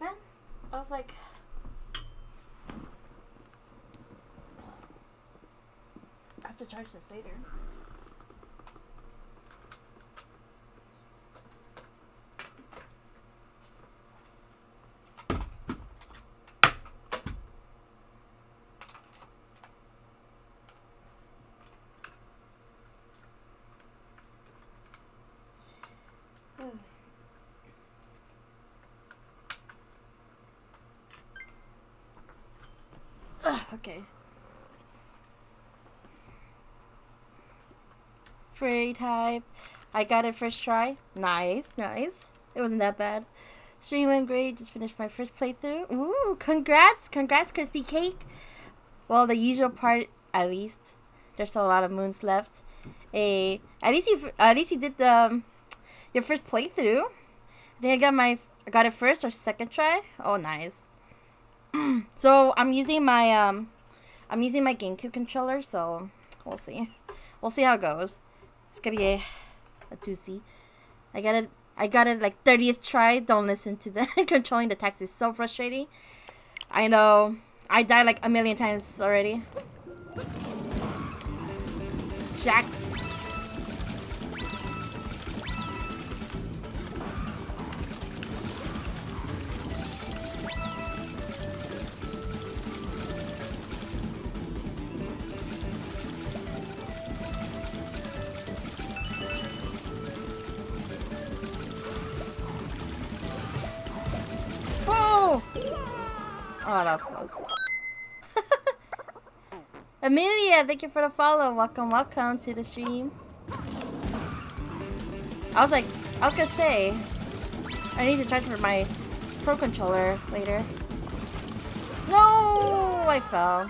Man, I was like... I have to charge this later. Ugh, okay. Free type. I got it first try. Nice, nice. It wasn't that bad. Stream went great. Just finished my first playthrough. Ooh, congrats, congrats, crispy cake. Well, the usual part, at least. There's still a lot of moons left. A at least you at least you did the um, your first playthrough. I think I got my I got it first or second try. Oh, nice. so I'm using my um, I'm using my GameCube controller. So we'll see. We'll see how it goes. It's gonna be a, a doozy. I got it. I got it like 30th try. Don't listen to the controlling the text is so frustrating. I know. I died like a million times already. Jack. Was close. Amelia, thank you for the follow. Welcome, welcome to the stream. I was like, I was gonna say, I need to charge for my Pro Controller later. No, I fell.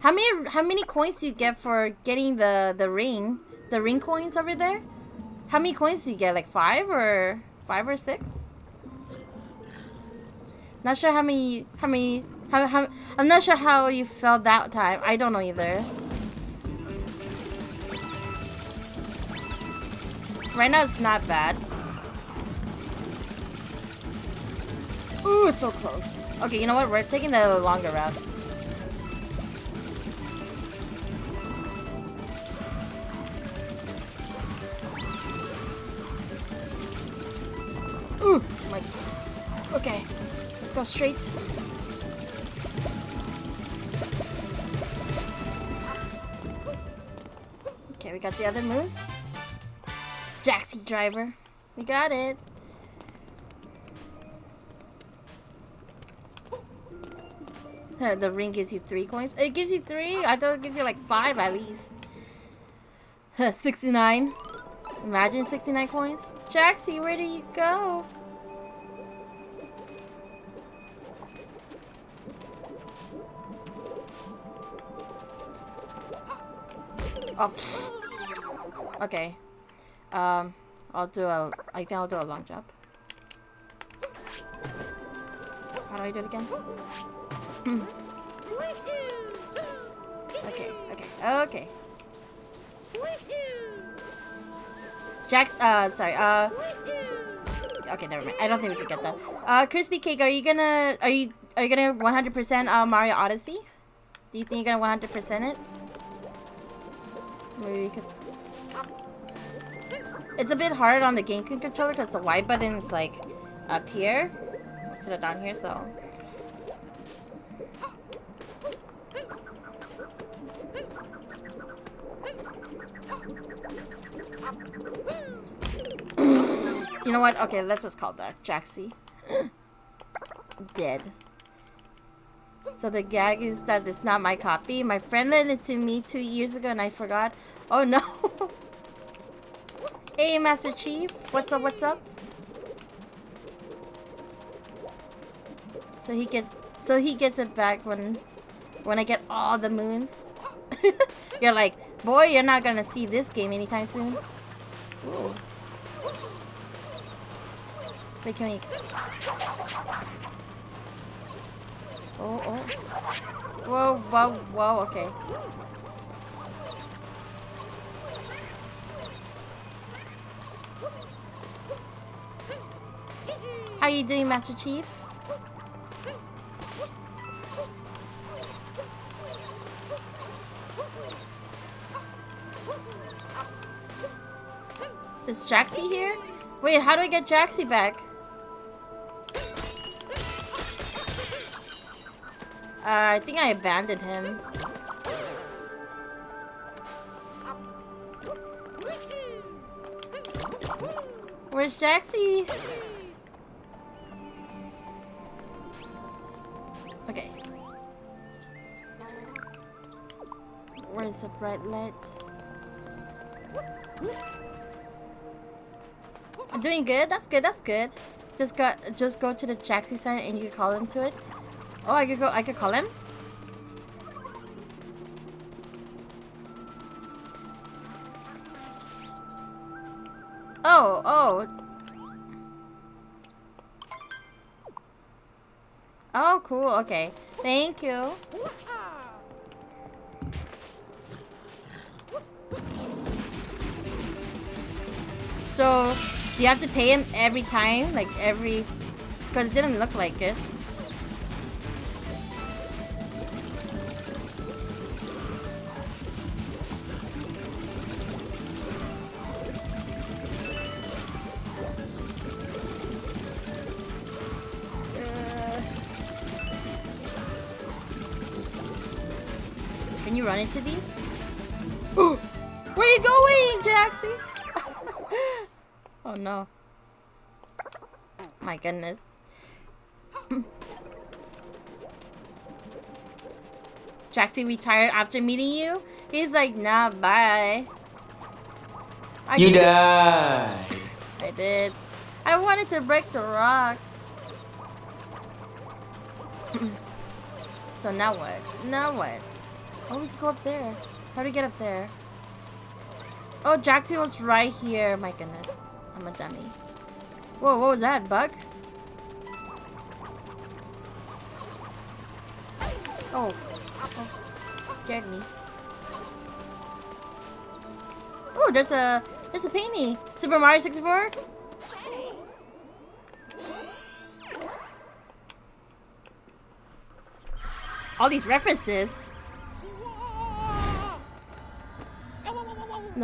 How many how many coins do you get for getting the the ring, the ring coins over there? How many coins do you get? Like five or five or six? Not sure how many how many how, how I'm not sure how you felt that time. I don't know either. Right now it's not bad. Ooh, so close. Okay, you know what? We're taking the longer route. Ooh, my. Okay, go straight. Okay, we got the other moon. Jaxi driver. We got it. The ring gives you three coins. It gives you three? I thought it gives you like five at least. 69. Imagine 69 coins. Jaxi, where do you go? Oh. Okay. Um, I'll do a. I think I'll do a long jump. How do I do it again? Hmm. Okay. Okay. Okay. Jax. Uh, sorry. Uh. Okay, never mind. I don't think we could get that. Uh, Crispy Cake, are you gonna are you are you gonna 100% uh, Mario Odyssey? Do you think you're gonna 100% it? Maybe could. It's a bit hard on the GameCube controller because the Y button is like up here instead of down here, so. You know what? Okay, let's just call that Jaxi. Dead. So the gag is that it's not my copy. My friend lent it to me two years ago and I forgot. Oh no. hey, Master Chief. What's up? What's up? So he gets so he gets it back when when I get all the moons. you're like, boy, you're not gonna see this game anytime soon. Ooh. Wait, can we? Oh, oh. Whoa, whoa, whoa, okay. How you doing, Master Chief? Is Jaxi here? Wait, how do I get Jaxi back? I think I abandoned him. Where's Jaxi? Okay. Where's the bright light? I'm doing good. That's good. That's good. Just got just go to the Jaxi sign and you can call him to it. Oh, I could go. I could call him. Okay. Thank you. So, do you have to pay him every time? Like, every... Because it didn't look like it. Into these? Where are you going, Jaxi? oh no. My goodness. Jaxi retired after meeting you? He's like, nah, bye. I you died. I did. I wanted to break the rocks. so now what? Now what? Oh, we can go up there. How do we get up there? Oh, Jackson was right here. My goodness. I'm a dummy. Whoa, what was that? Bug? Oh. oh. Scared me. Oh, there's a there's a painting. Super Mario 64? All these references.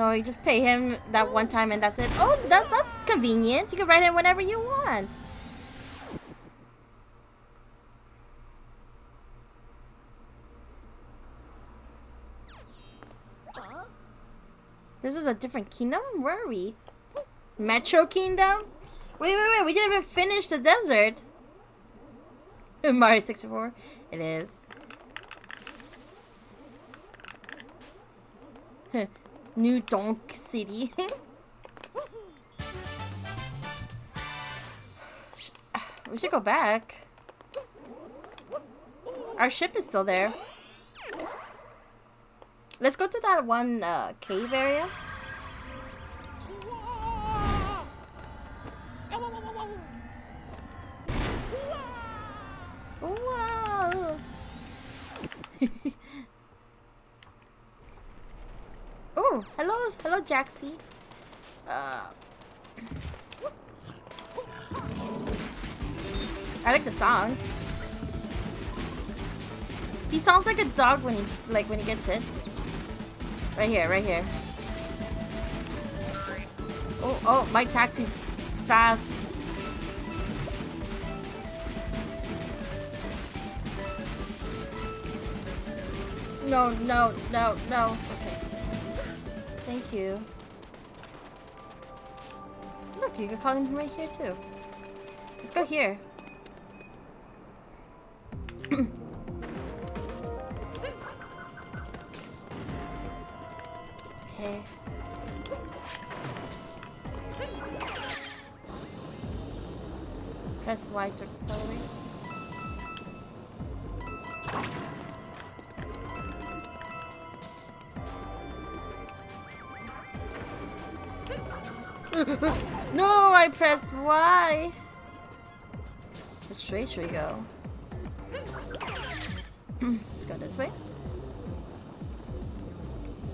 No, you just pay him that one time and that's it. Oh, that, that's convenient. You can write him whenever you want. This is a different kingdom? Where are we? Metro Kingdom? Wait, wait, wait. We didn't even finish the desert. Mario 64. It is. New Donk City. we should go back. Our ship is still there. Let's go to that one uh, cave area. Hello, hello, Jaxi. Uh. I like the song. He sounds like a dog when he like when he gets hit. Right here, right here. Oh, oh, my taxi's fast. No, no, no, no. Thank you. Look, you can call him right here too. Let's go here. Which way should we go? Hmm, let's go this way.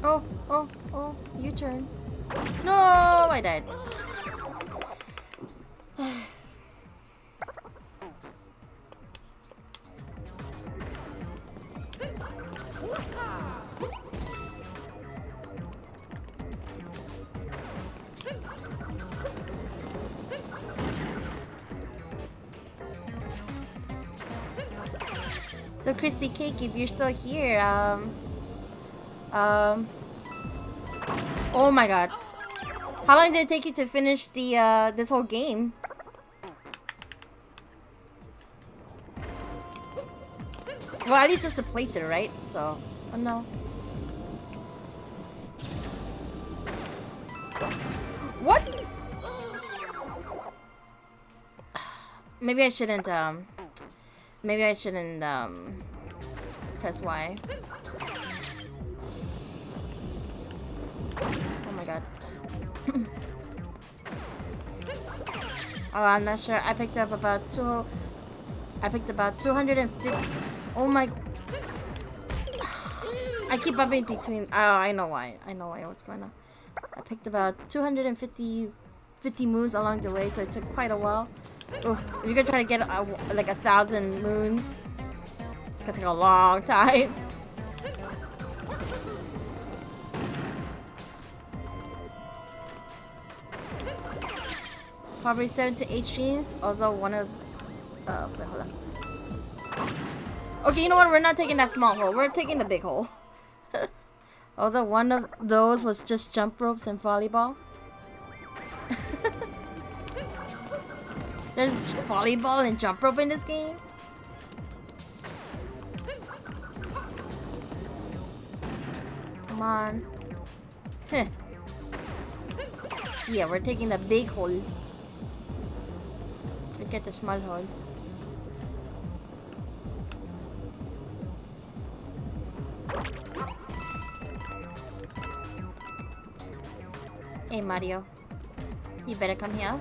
Oh, oh, oh, U-turn. No, I died. So crispy cake, if you're still here, um, um, oh my god, how long did it take you to finish the uh this whole game? Well, at least just a playthrough, right? So, oh no. What? Maybe I shouldn't um. Maybe I shouldn't um, press Y. Oh my god. oh, I'm not sure. I picked up about two. I picked about 250. Oh my. I keep bumping between. Oh, I know why. I know why. What's going on? I picked about 250 50 moves along the way, so it took quite a while. If you're gonna try to get a, like a thousand moons, it's gonna take a long time. Probably seven to eight streams, although one of uh wait, hold on. Okay, you know what? We're not taking that small hole. We're taking the big hole. although one of those was just jump ropes and volleyball. There's volleyball and jump rope in this game? Come on. Heh. Yeah, we're taking the big hole. Forget the small hole. Hey Mario. You better come here.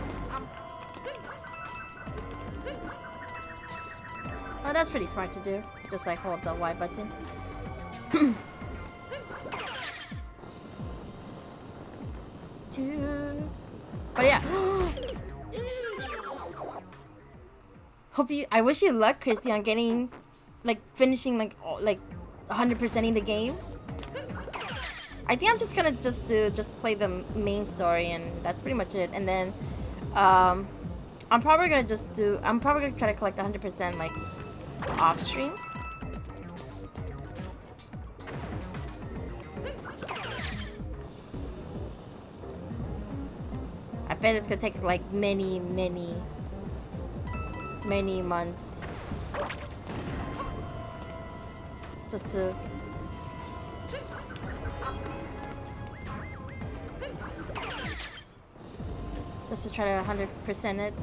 Oh, that's pretty smart to do. Just like hold the Y button. but yeah. Hope you. I wish you luck, Christy, on getting, like, finishing like, like, 100%ing the game. I think I'm just gonna just do just play the main story, and that's pretty much it. And then, um, I'm probably gonna just do. I'm probably gonna try to collect 100% like off stream. bet it's gonna take like many, many, many months. Just to... Just to try to 100% it.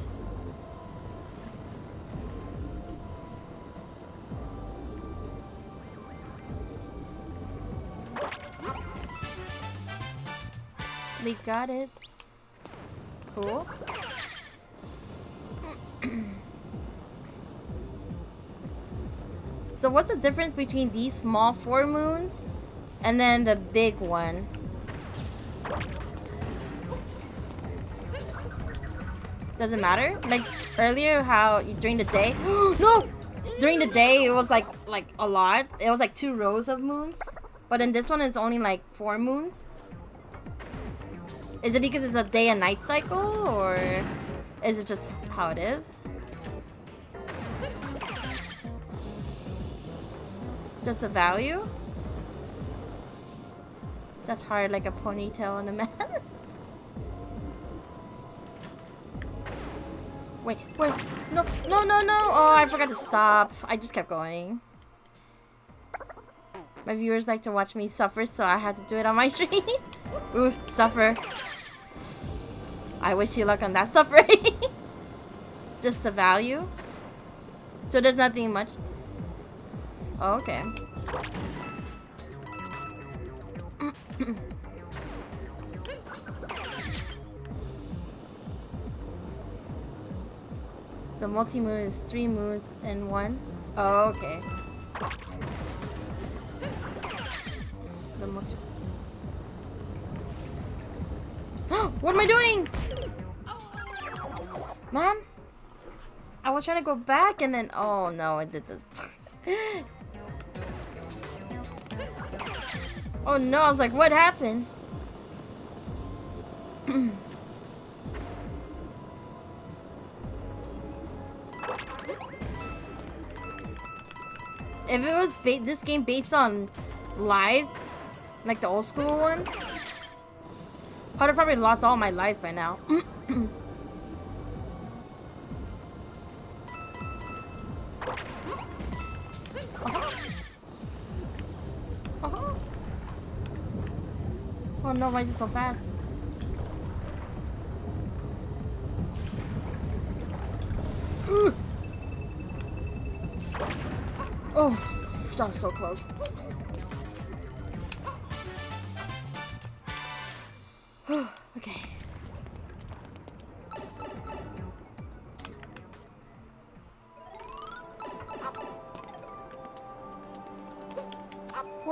We got it. Cool. so what's the difference between these small four moons and then the big one? Does it matter? Like earlier how during the day No! During the day it was like like a lot. It was like two rows of moons. But in this one it's only like four moons. Is it because it's a day and night cycle or is it just how it is? Just a value? That's hard like a ponytail on a man. Wait, wait. No, no, no, no. Oh, I forgot to stop. I just kept going. My viewers like to watch me suffer, so I had to do it on my stream. Ooh, suffer. I wish you luck on that suffering. just a value. So there's nothing much. Oh, okay. The multi-moon is three moons in one. Oh, okay. The multi... what am I doing? Man? I was trying to go back and then... Oh, no, I did the... oh, no, I was like, what happened? If it was this game based on lives, like the old school one, I would have probably lost all my lives by now. Oh no, why is it so fast? Ooh. Oh, that was so close.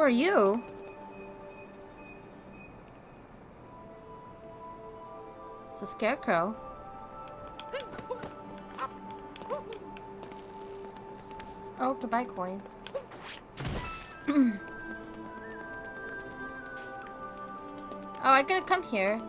Are you? It's a scarecrow. Oh, goodbye coin. oh, I gotta come here.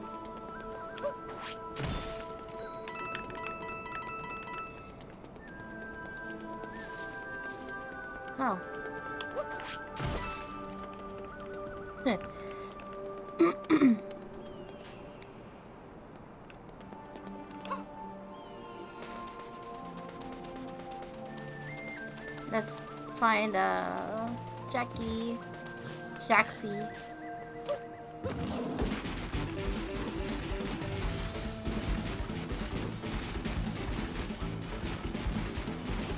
Jaxi.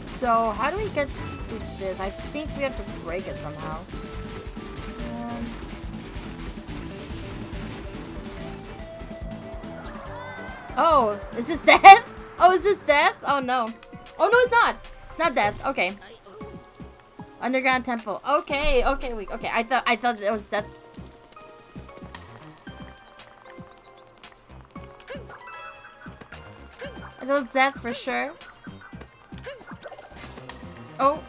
So, how do we get to this? I think we have to break it somehow. Um, oh, is this death? Oh, is this death? Oh no. Oh no, it's not. It's not death. Okay. Underground temple. Okay, okay, wait, okay. I thought I thought it was death. It was death for sure. Oh,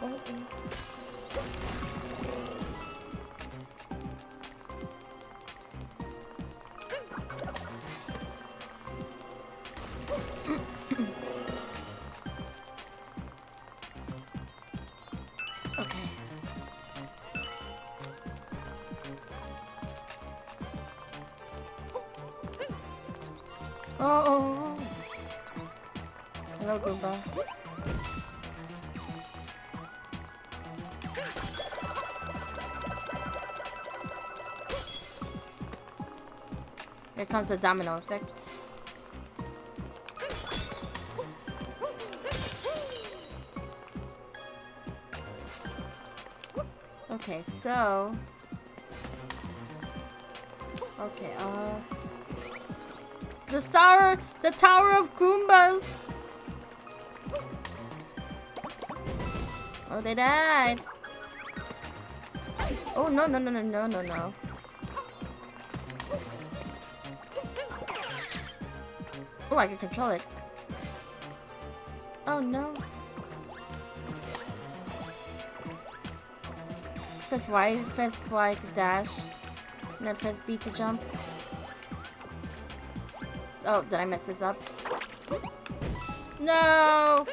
comes a domino effect. Okay, so... Okay, uh... The tower, the tower of Goombas. Oh, they died. Oh, no, no, no, no, no, no, no. I can control it. Oh, no. Press Y, press Y to dash. And then press B to jump. Oh, did I mess this up? No!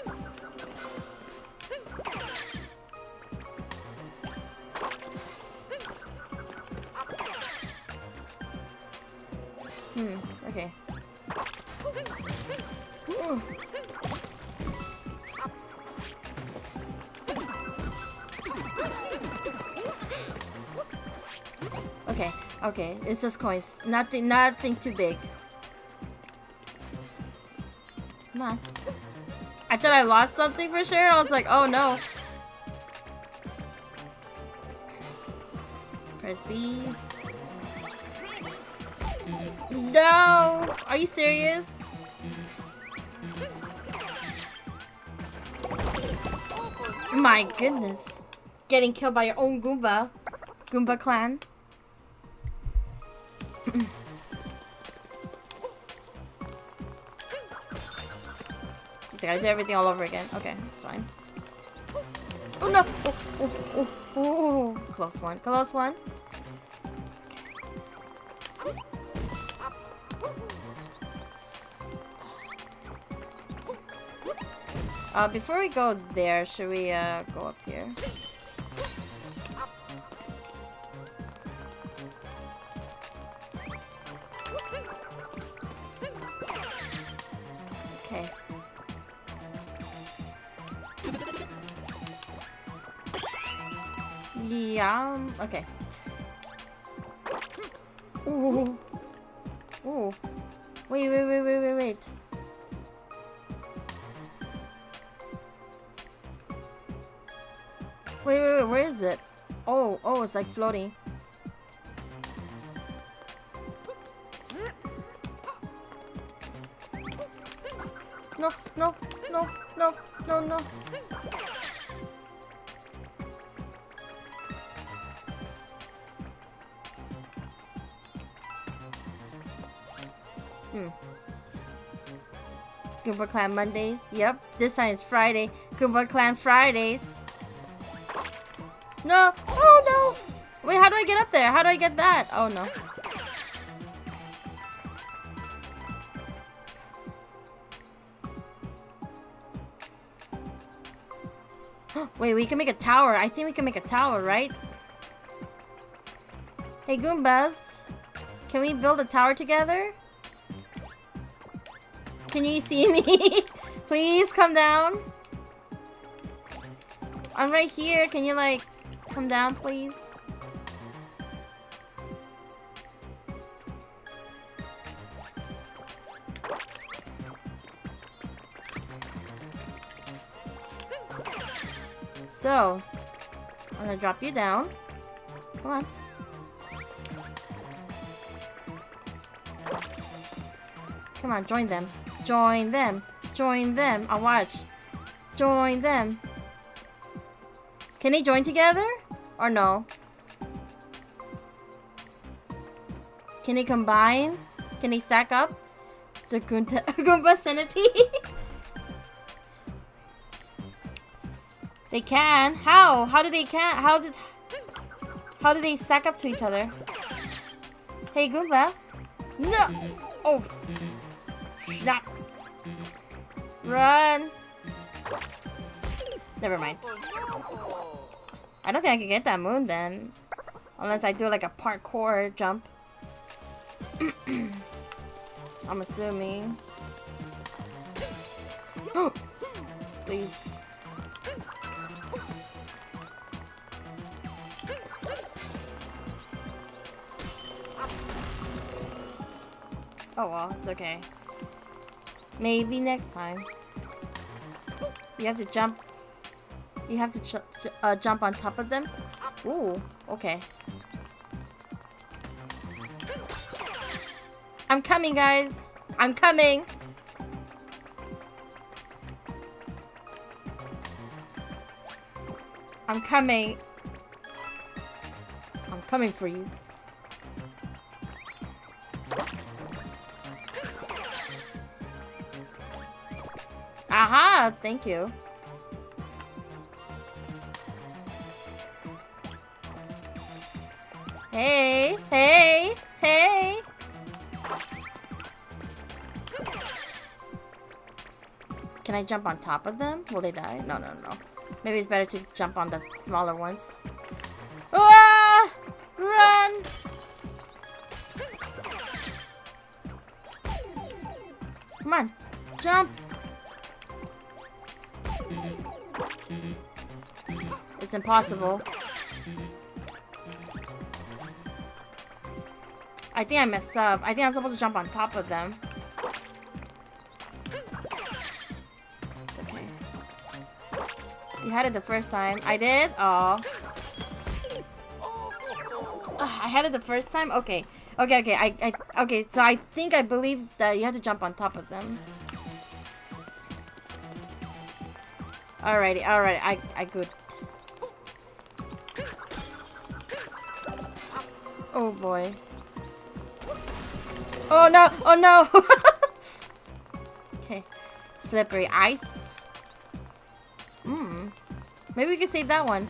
Okay, it's just coins. Nothing, nothing too big. Come on. I thought I lost something for sure. I was like, oh no. Press B. No! Are you serious? My goodness. Getting killed by your own Goomba. Goomba clan. Gotta do everything all over again. Okay, it's fine. Oh no! Oh, oh, oh, oh, close one, close one. Uh, before we go there, should we uh, go up here? Okay. Ooh. Ooh. Wait, wait, wait, wait, wait, wait. Wait, wait, wait, where is it? Oh, oh, it's like floating. Hmm. Goomba Clan Mondays. Yep, this time it's Friday. Goomba Clan Fridays. No! Oh no! Wait, how do I get up there? How do I get that? Oh no. Wait, we can make a tower. I think we can make a tower, right? Hey, Goombas. Can we build a tower together? Can you see me? Please come down. I'm right here. Can you, like, come down, please? So, I'm gonna drop you down. Come on. Come on, join them. Join them. Join them. I'll watch. Join them. Can they join together? Or no? Can they combine? Can they stack up? The Goomba, Goomba Centipede? they can. How? How do they can? How did... How do they stack up to each other? Hey, Goomba. No! Oh, snap. Run. Never mind. I don't think I can get that moon then. Unless I do like a parkour jump. I'm assuming. Please. Oh well, it's okay. Maybe next time. You have to jump. You have to ju uh, jump on top of them. Ooh, okay. I'm coming, guys. I'm coming. I'm coming. I'm coming for you. Thank you. Hey, hey, hey. Can I jump on top of them? Will they die? No, no, no. Maybe it's better to jump on the smaller ones. Ah! Run! Come on, jump! Impossible. I think I messed up. I think I'm supposed to jump on top of them. It's okay. You had it the first time. I did? Oh. I had it the first time? Okay. Okay, okay. I, I okay, so I think I believe that you have to jump on top of them. Alrighty, alright, I I good. Oh boy. Oh no! Oh no! okay. Slippery ice. Hmm. Maybe we can save that one.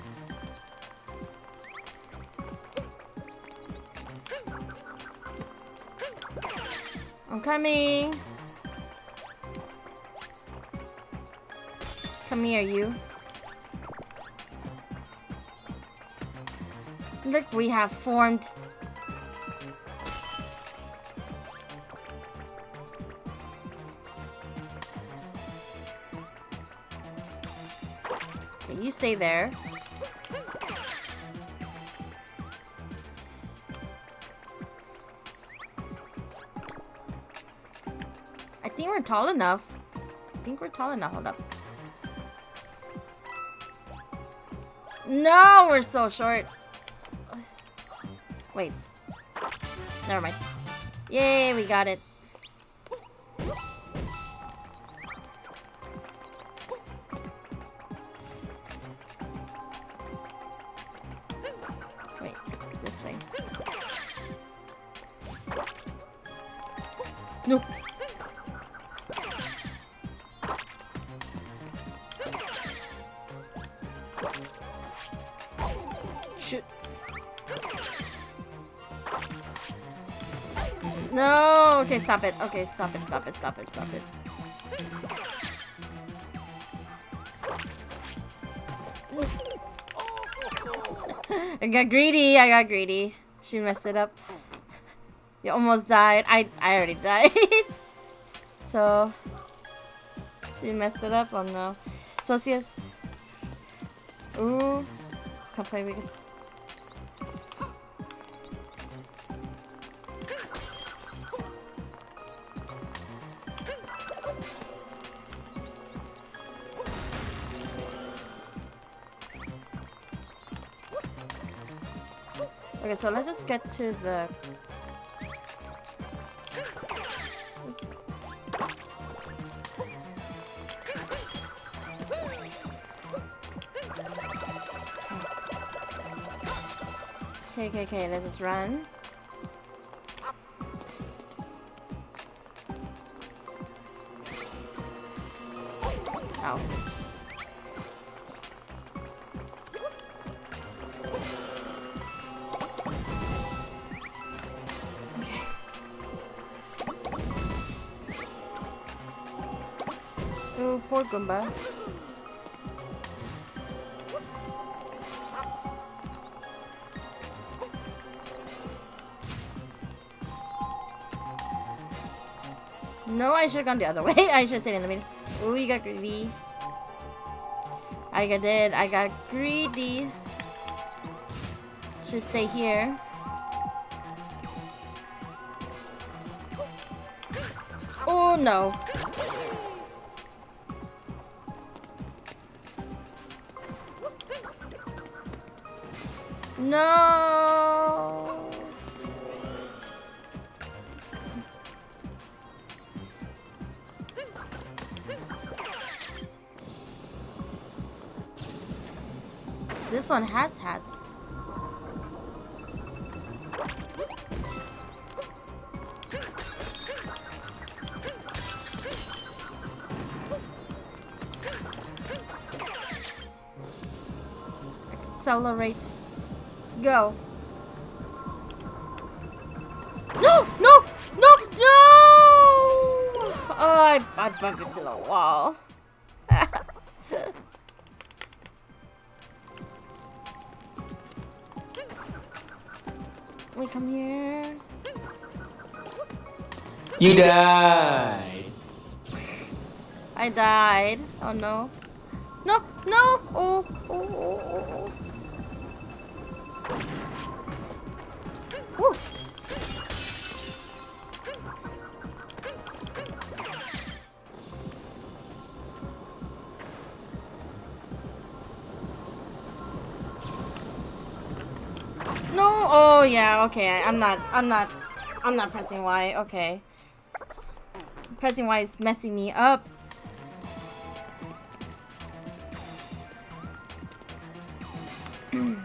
I'm coming. Come here, you. Look, we have formed stay there. I think we're tall enough. I think we're tall enough. Hold up. No, we're so short. Wait. Never mind. Yay, we got it. Stop it. Okay, stop it, stop it, stop it, stop it. I got greedy. I got greedy. She messed it up. You almost died. I I already died. so she messed it up. Oh no. Socius. Ooh. Let's come play because. Okay, so let's just get to the Okay, okay, okay, let us just run. Gone the other way. I should stayed in the middle. Oh, you got greedy. I got dead. I got greedy. Let's just stay here. Oh. No. This one has hats. Accelerate. Go. No! No! No! No! Oh, I, I bumped into the wall. You died. I died. Oh no. No, no! Oh, oh, oh, oh, oh. Ooh. No, oh yeah, okay. I'm not, I'm not, I'm not pressing Y. Okay. Pressing Y is messing me up.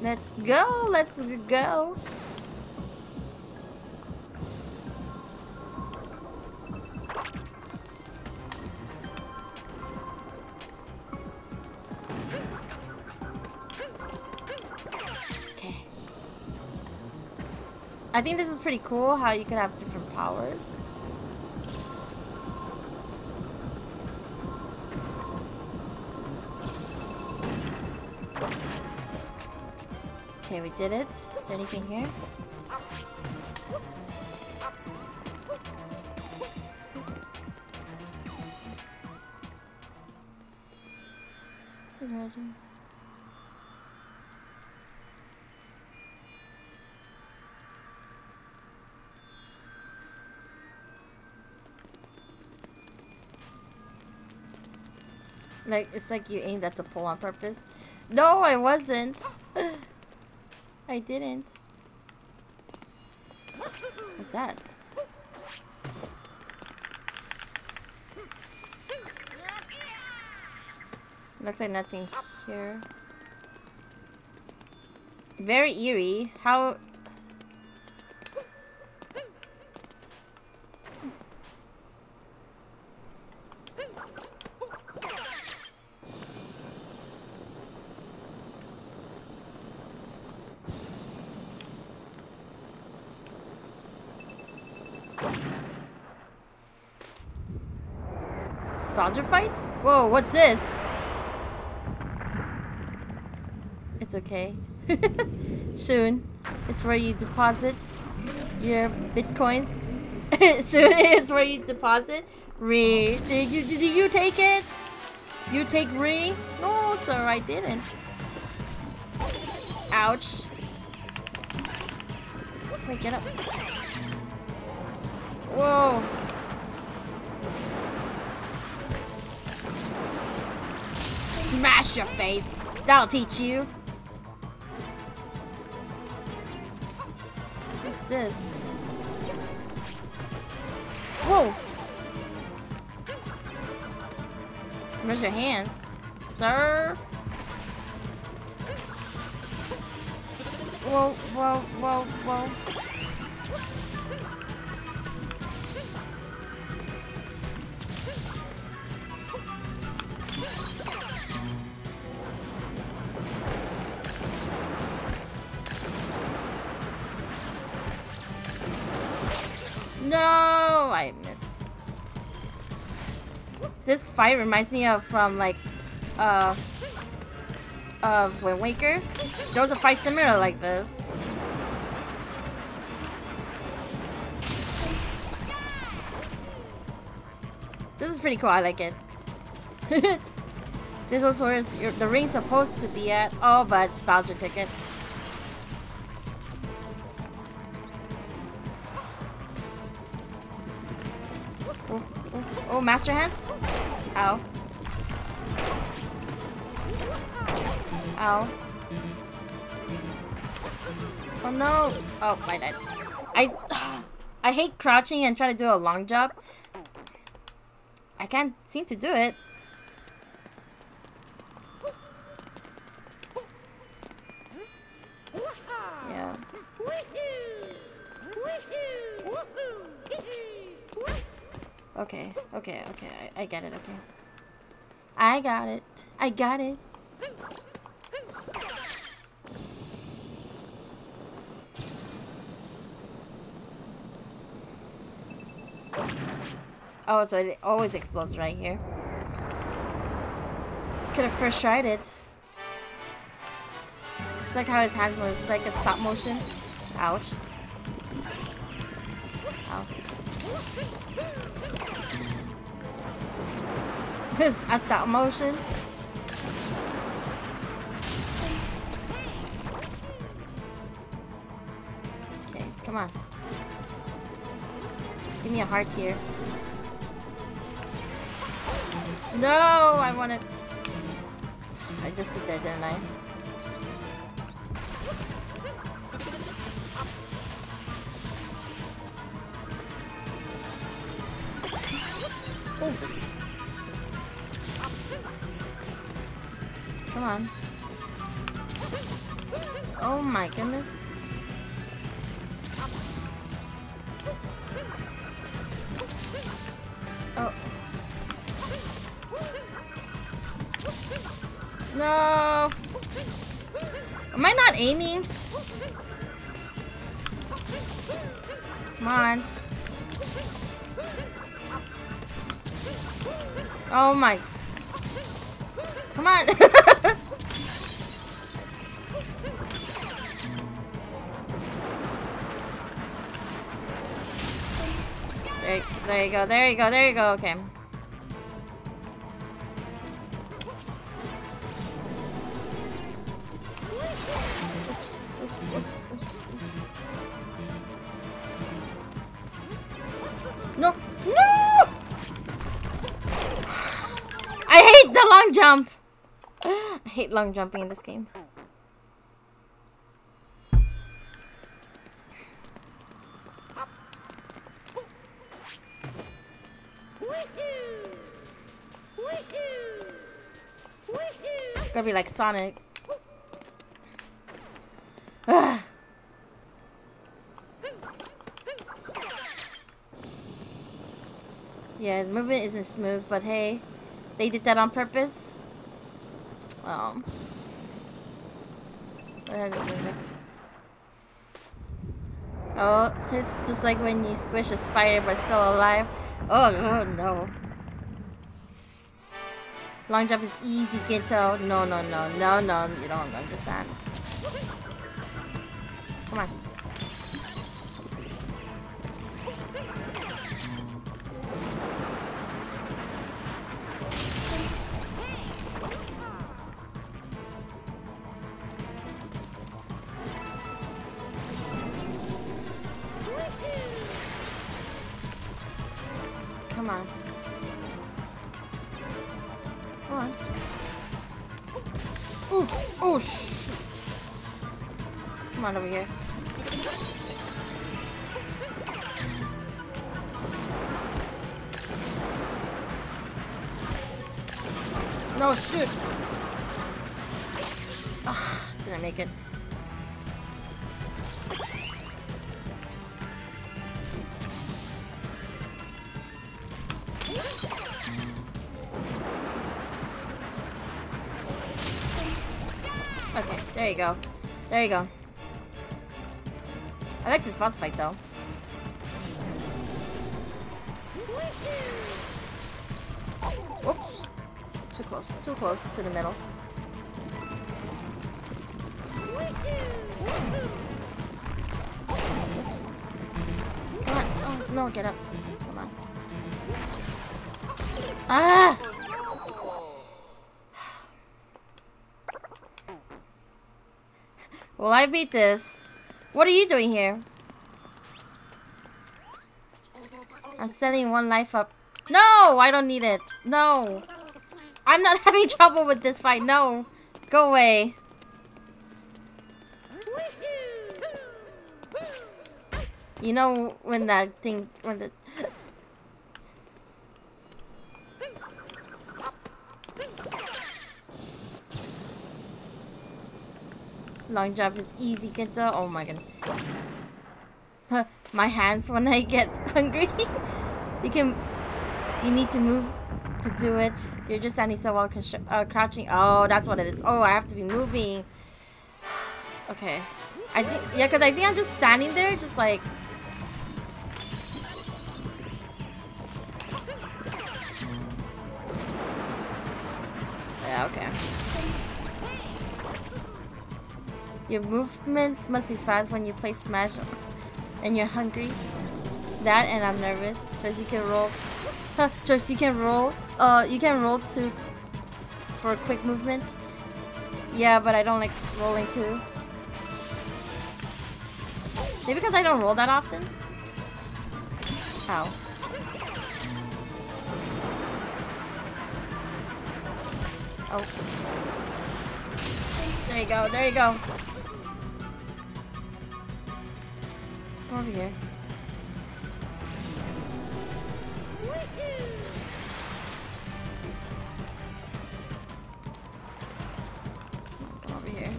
Let's go, let's go. Think this is pretty cool how you can have different powers. Okay, we did it. Is there anything here? Like, it's like you aimed at the pole on purpose. No, I wasn't. I didn't. What's that? Looks like nothing here. Very eerie. How... Bowser fight? Whoa, what's this? It's okay. Soon. It's where you deposit your bitcoins. Soon it's where you deposit. Re did you did you take it? You take re? No, sir, I didn't. Ouch. Wait, get up. Whoa. Smash your face. That'll teach you. What's this? Whoa! Where's your hands? Sir? Whoa, whoa, whoa, whoa. Fight reminds me of from like, uh, of Wind Waker. There was a fight similar like this. This is pretty cool. I like it. this is where the ring's supposed to be at. Oh, but Bowser took it. Oh, oh, oh, Master Hands? Ow. Ow. Oh no! Oh, I died. I I hate crouching and trying to do a long jump. I can't seem to do it. I, get it, okay. I got it. I got it. Oh, so it always explodes right here. Could have first tried it. It's like how his hands move. It's like a stop motion. Ouch. A stop motion. Okay, come on. Give me a heart here. No, I wanted. I just did that, didn't I? There you go, there you go, okay. Oops, oops, oops, oops. No, no! I hate the long jump. I hate long jumping in this game. Gonna be like Sonic. Ugh. Yeah, his movement isn't smooth, but hey, they did that on purpose. Um. Oh, it's just like when you squish a spider but still alive. Oh, oh no. Long jump is easy, Ginto. No, no, no, no, no. You don't understand. Come on. There you go. I like this boss fight though. Whoops. Too close, too close to the middle. Oops. Come on. Oh, no, get up. Come on. Ah! Will I beat this? What are you doing here? I'm setting one life up. No! I don't need it. No! I'm not having trouble with this fight. No! Go away. You know when that thing when the long jump is easy, Kenta. Oh my god. my hands when I get hungry. you can you need to move to do it. You're just standing so while uh, crouching. Oh, that's what it is. Oh, I have to be moving. okay. I think, yeah, because I think I'm just standing there, just like... Your movements must be fast when you play Smash and you're hungry. That and I'm nervous. Just you can roll. Just you can roll. Uh, you can roll to for a quick movement. Yeah, but I don't like rolling too. Maybe because I don't roll that often? How? Oh. There you go, there you go. Come over here. Come over here.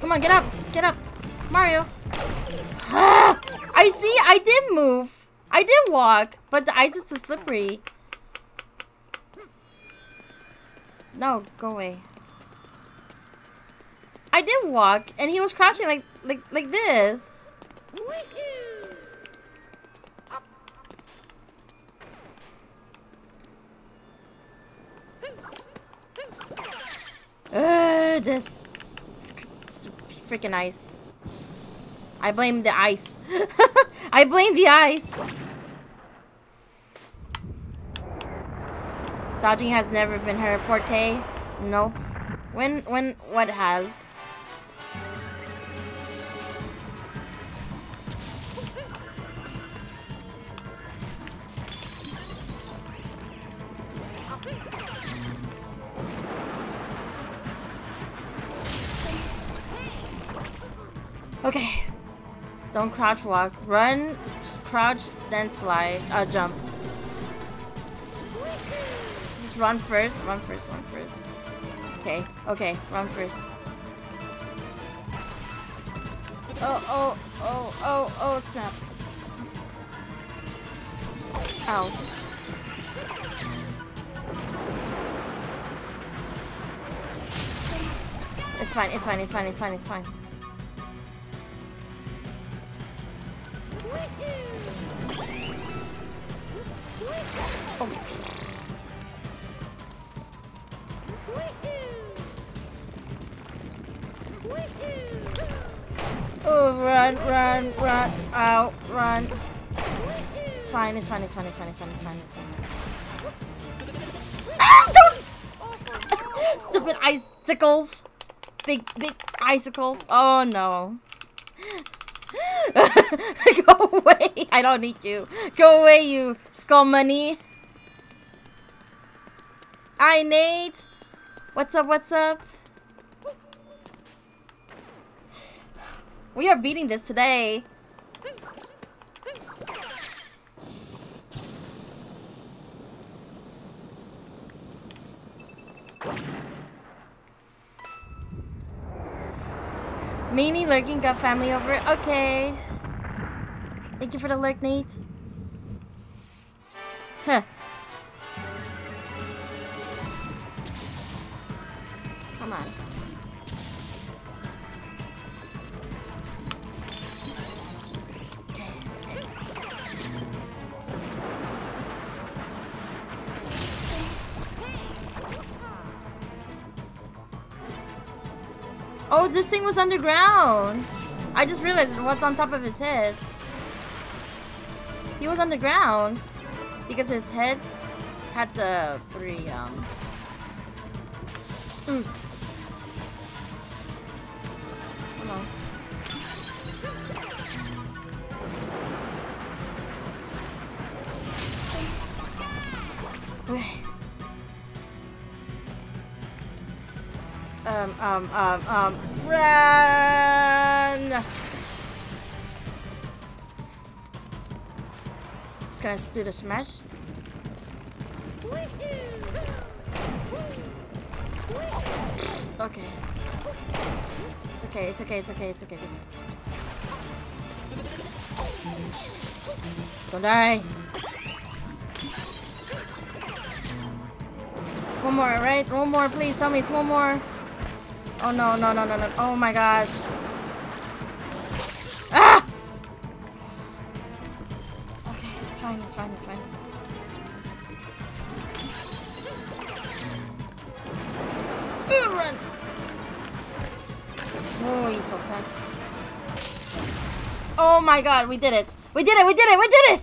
Come on, get up. Get up. Mario. Ah! I see. I did move. I did walk. But the ice is too slippery. No, go away. I did walk, and he was crouching like like like this. Uh, this freaking ice. I blame the ice. I blame the ice. Dodging has never been her forte. Nope. When, when, what has? Okay. Don't crouch walk. Run, crouch, then slide. Uh, jump. Just run first. Run first. Run first. Okay. Okay. Run first. Oh, oh, oh, oh, oh, snap. Ow. It's fine, it's fine, it's fine, it's fine, it's fine. Run, run, run, out, run. It's fine, it's fine, it's fine, it's fine, it's fine, it's fine, it's fine. Ah, don't! Stupid icicles. Big, big icicles. Oh no. Go away. I don't need you. Go away, you skull money. Hi, Nate. What's up, what's up? We are beating this today. Meanie lurking got family over. Okay. Thank you for the lurk, Nate. Huh. Come on. Oh, this thing was underground. I just realized what's on top of his head. He was underground because his head had the three um. Mm. On. Okay. Um, um, um, um, run! Just gonna do the smash. Okay. It's okay, it's okay, it's okay, it's okay, just... Don't die! One more, right? One more, please tell me it's one more. Oh no, no, no, no, no. Oh my gosh. Ah! Okay, it's fine, it's fine, it's fine. Ooh, run! Oh, he's so fast. Oh my god, we did it. We did it, we did it, we did it!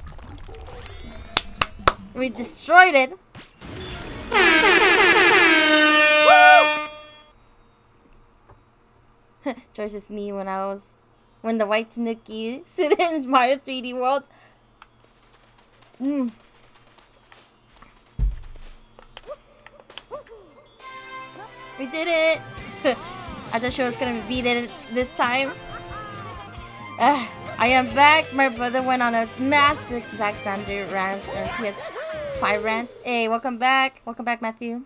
We destroyed it. Is me when I was when the white Tanooki sit in Mario 3D World. Mm. We did it! I thought she was gonna beat it this time. Uh, I am back. My brother went on a massive Zack Snyder rant and PS5 rant. Hey, welcome back. Welcome back, Matthew.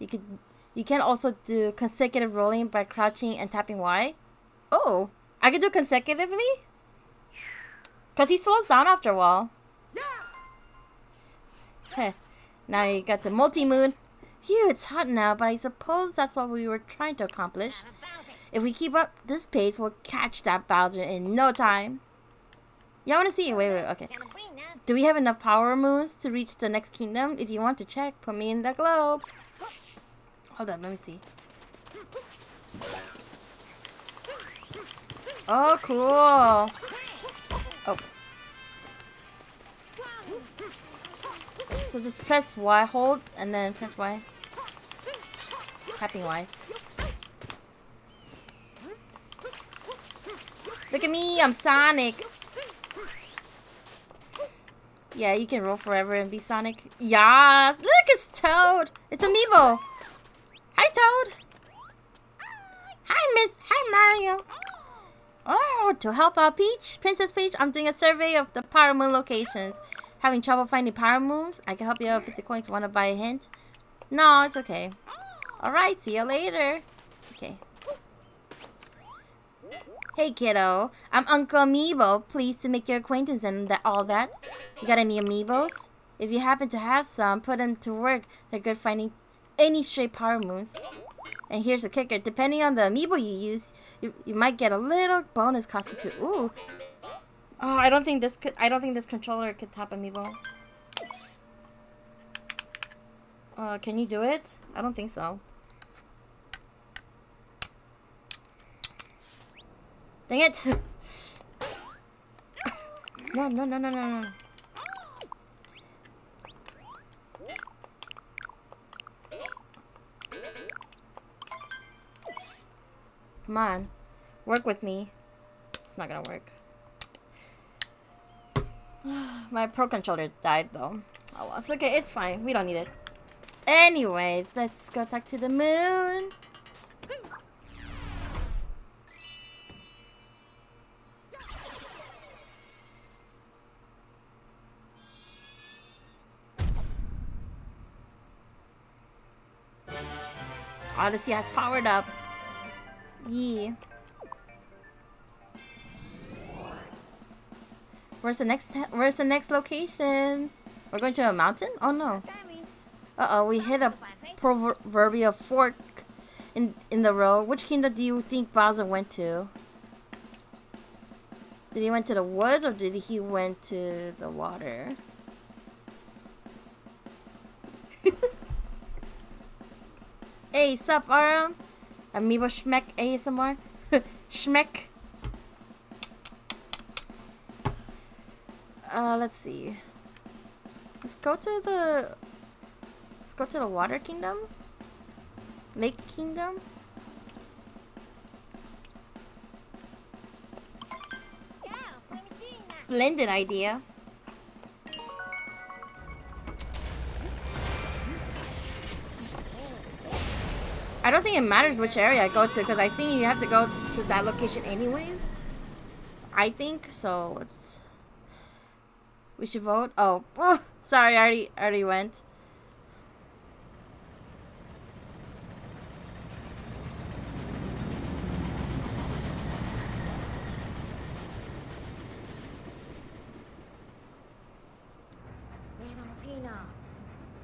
You could you can also do consecutive rolling by crouching and tapping Y. Oh, I can do consecutively? Because he slows down after a while. Yeah. now you got the multi-moon. Phew, it's hot now, but I suppose that's what we were trying to accomplish. If we keep up this pace, we'll catch that Bowser in no time. Y'all want to see? Wait, wait, okay. Do we have enough power moons to reach the next kingdom? If you want to check, put me in the globe. Hold on, let me see. Oh, cool. Oh. So just press Y, hold, and then press Y. Tapping Y. Look at me, I'm Sonic. Yeah, you can roll forever and be Sonic. Yeah, look, it's Toad. It's Amiibo. Hi, Toad. Hi, Miss. Hi, Mario. Oh, to help out Peach, Princess Peach, I'm doing a survey of the Power Moon locations. Having trouble finding Power Moons? I can help you out with 50 coins. Want to buy a hint? No, it's okay. Alright, see you later. Okay. Hey kiddo, I'm Uncle Amiibo, pleased to make your acquaintance and that, all that. You got any amiibos? If you happen to have some, put them to work. They're good finding any stray power moves. And here's the kicker, depending on the amiibo you use, you, you might get a little bonus cost too. Ooh. Oh, I don't think this could I don't think this controller could top amiibo. Uh, can you do it? I don't think so. Dang it! no, no, no, no, no, no. Come on. Work with me. It's not gonna work. My Pro Controller died though. Oh well, it's okay. It's fine. We don't need it. Anyways, let's go talk to the moon. Odyssey has powered up. Yeah. Where's the next where's the next location? We're going to a mountain? Oh no. Uh-oh, we hit a proverbial fork in in the road. Which kingdom do you think Bowser went to? Did he went to the woods or did he went to the water? hey, sup, Aram? Amiibo Schmeck ASMR? Schmeck. Uh, let's see. Let's go to the... Let's go to the Water Kingdom? Lake Kingdom? Splendid idea. I don't think it matters which area I go to because I think you have to go to that location anyways. I think so. It's we should vote. Oh, oh sorry, I already already went.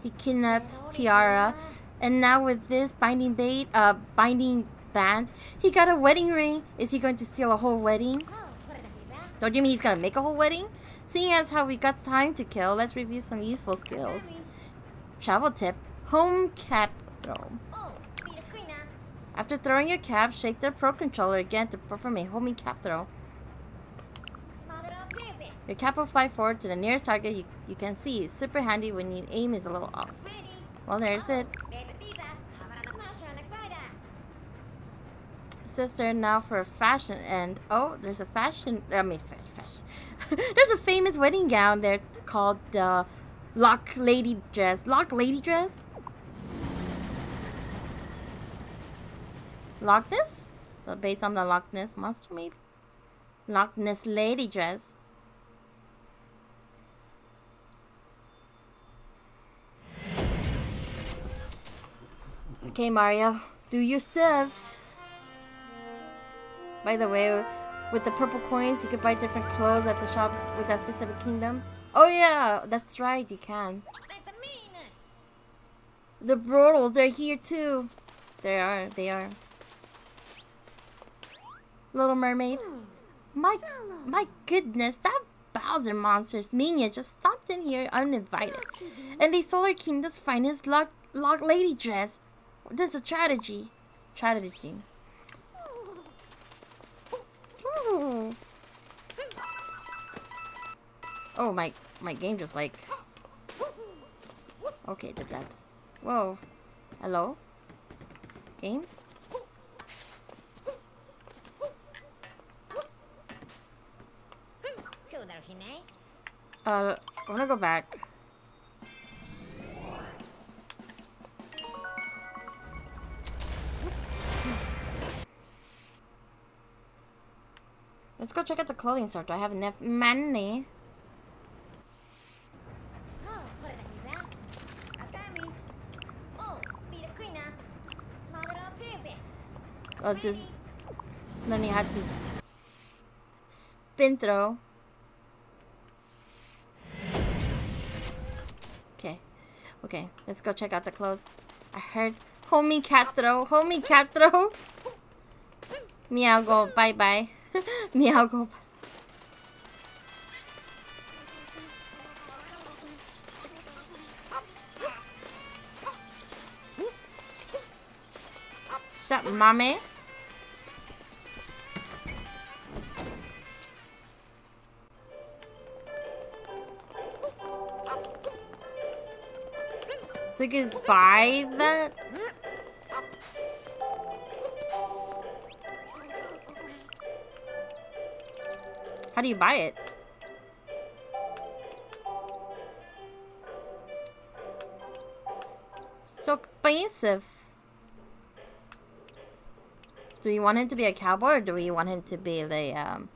He kidnapped Tiara, and now with this binding bait, uh, binding band, he got a wedding ring. Is he going to steal a whole wedding? Don't you mean he's gonna make a whole wedding? Seeing as how we got time to kill, let's review some useful skills. Travel tip: Home cap throw. After throwing your cap, shake the Pro Controller again to perform a homing cap throw. Your cap will fly forward to the nearest target you, you can see. It's super handy when your aim is a little off. Well, there's it. Sister, now for a fashion and oh, there's a fashion. I mean, fashion. there's a famous wedding gown there called the Lochlady dress. Lochlady dress. Loch Ness? So based on the Loch Ness monster, maybe. Loch Ness Lady dress. Okay, Mario, do your stuff. By the way, with the purple coins, you can buy different clothes at the shop with that specific kingdom. Oh yeah, that's right, you can. The Broodals, they're here too. They are, they are. Little Mermaid. My, my goodness, that Bowser monster's minion just stopped in here uninvited. And they stole our kingdom's finest lock, Lochlady dress. This is a tragedy. Tragedy. Oh, my, my game just like... Okay, did that. Whoa. Hello? Game? Uh, I wanna go back. Let's go check out the clothing store. Do I have enough money? Oh, this. You had to spin throw. Okay. Okay, let's go check out the clothes. I heard homie cat throw. Homie cat throw. Meow go bye bye. Meow go. Shut mommy. So you can buy that? How do you buy it? So expensive. Do you want him to be a cowboy or do we want him to be the, um,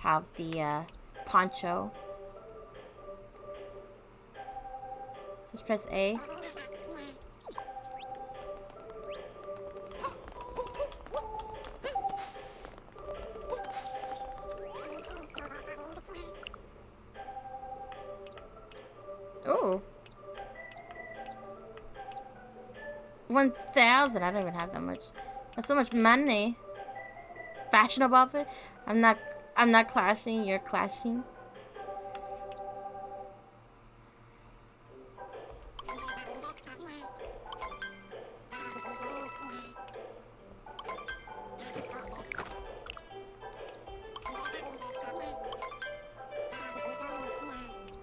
have the, uh, poncho? Just press A. 1,000. I don't even have that much. That's so much money. Fashionable outfit. I'm not. I'm not clashing. You're clashing.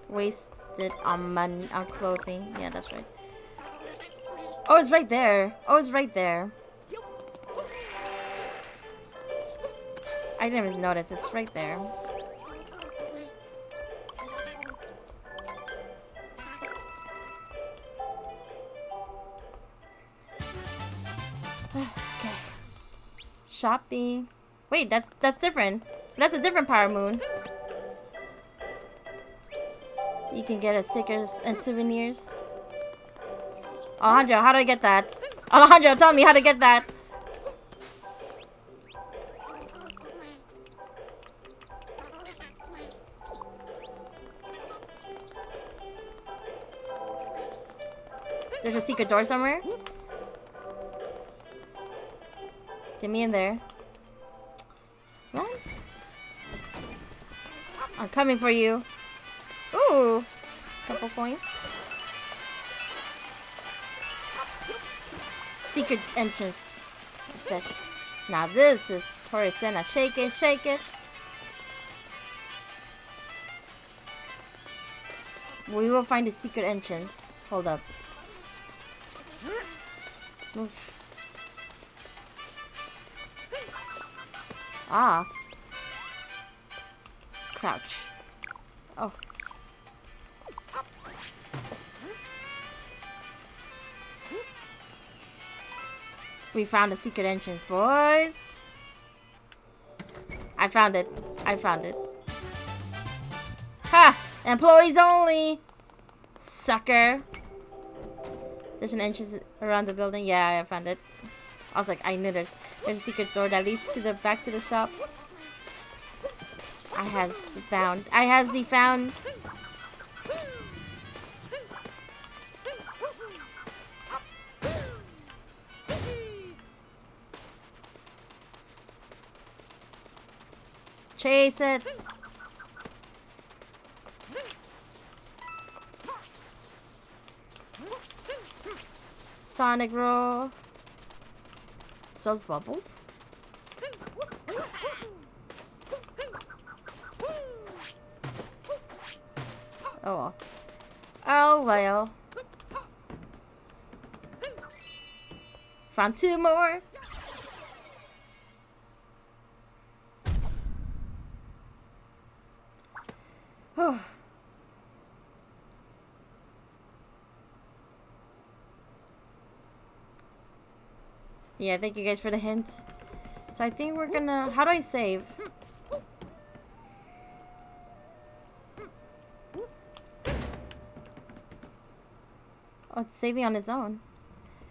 Wasted on money on clothing. Yeah, that's right. Oh, it's right there. Oh, it's right there. I didn't even notice. It's right there. okay. Shopping. Wait, that's that's different. That's a different power moon. You can get a stickers and souvenirs. Alejandro, how do I get that? Alejandro, tell me how to get that. There's a secret door somewhere. Get me in there. What? I'm coming for you. Ooh. Couple points. Secret entrance. That's, now this is Tostarena. Shake it, shake it. We will find a secret entrance. Hold up. Move. Ah. Crouch. Oh. We found a secret entrance, boys. I found it. I found it. Ha! Employees only! Sucker. There's an entrance around the building. Yeah, I found it. I was like, I knew there's there's a secret door that leads to the back to the shop. I has found. I has the found. Chase it. Sonic roll. Sells bubbles. Oh well. Oh well. Found two more. Oh. Yeah, thank you guys for the hint. So I think we're gonna... How do I save? Oh, it's saving on its own.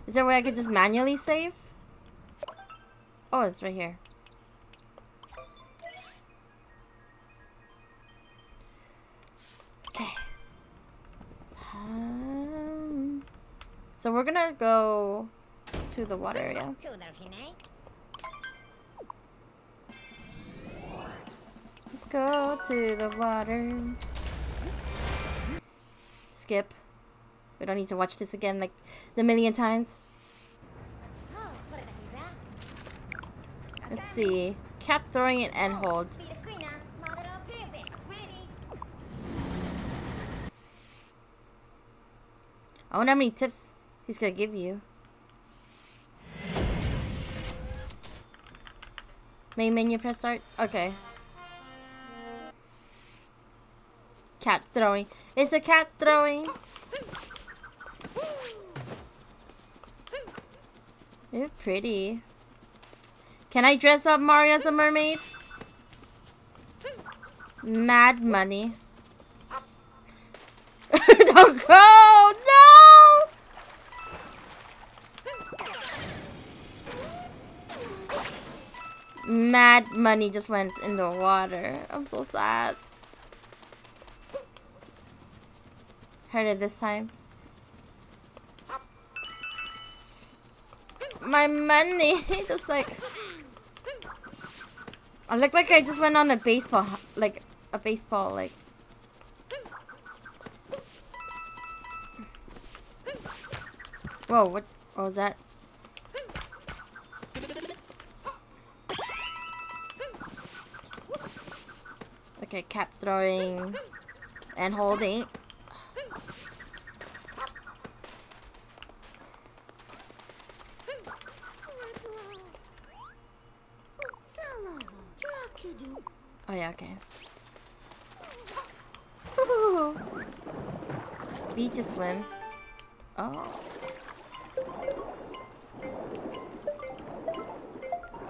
Is there a way I could just manually save? Oh, it's right here. Okay. Um, so we're gonna go to the water area. Let's go to the water. Skip. We don't need to watch this again like the million times. Let's see. Cap throwing it and hold. I wonder how many tips he's gonna give you. Main menu press start? Okay. Cat throwing. It's a cat throwing. It's pretty. Can I dress up Mario as a mermaid? Mad money. Don't go! Mad money just went in the water. I'm so sad. Heard it this time. My money just like I look like I just went on a baseball like a baseball like Whoa, what, what was that? Okay, kept throwing and holding. Oh yeah, okay. Need to swim. Oh.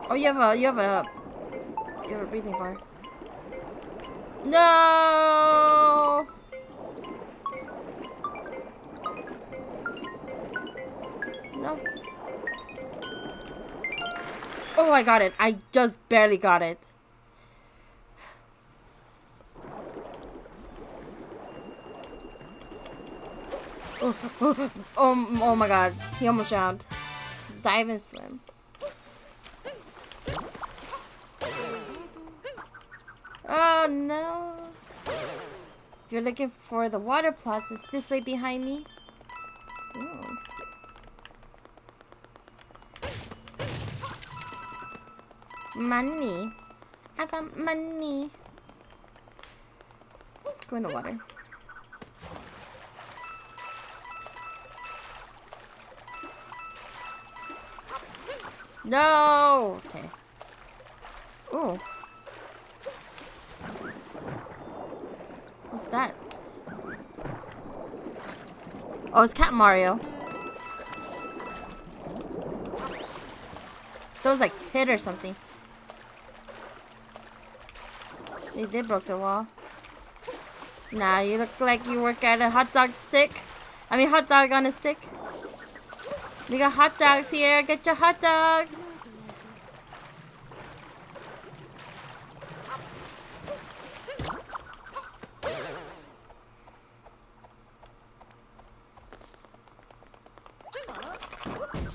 Oh, you have a, you have a, you have a breathing bar. No! No. Oh, I got it. I just barely got it. Oh, oh, oh, oh, oh my god. He almost drowned. Dive and swim. Oh no. If you're looking for the water plots, it's this way behind me. Ooh. Money. I got money. Let's go in the water. No! Okay. Ooh. What's Oh, it's Cat Mario. Was like pit or something. They did broke the wall. Nah, you look like you work at a hot dog stick. I mean hot dog on a stick. We got hot dogs here. Get your hot dogs.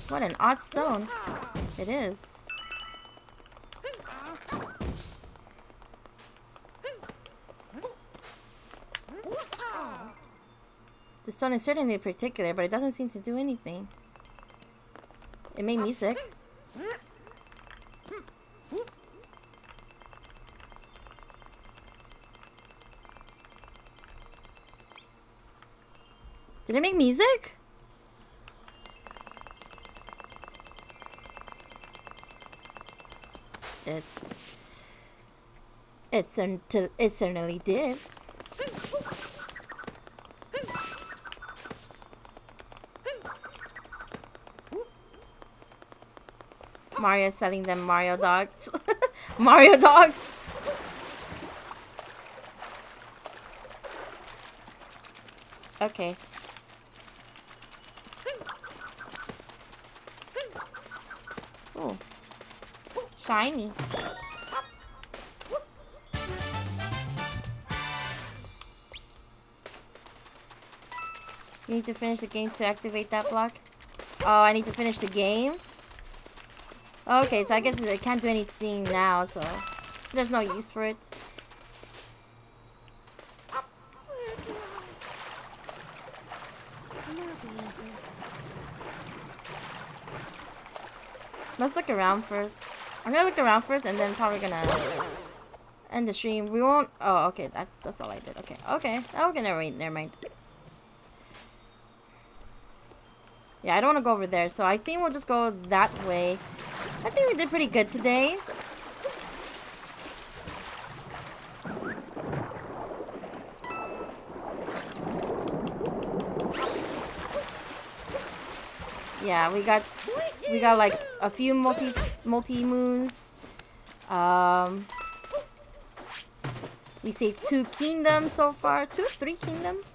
What an odd stone. It is. The stone is certainly particular, but it doesn't seem to do anything. It made me sick. Did it make music? It. It, cer it certainly did. Mario selling them Mario dogs. Mario dogs! Okay. Oh. You need to finish the game to activate that block? Oh, I need to finish the game? Okay, so I guess I can't do anything now, so there's no use for it. Let's look around first. I'm gonna look around first and then probably gonna end the stream. We won't. Oh, okay. That's that's all I did. Okay. Okay. Oh, okay. Never mind. Never mind. Yeah, I don't want to go over there, so I think we'll just go that way. I think we did pretty good today. Yeah, we got we got like a few multi multi moons. Um, we saved two kingdoms so far. Two, three kingdoms.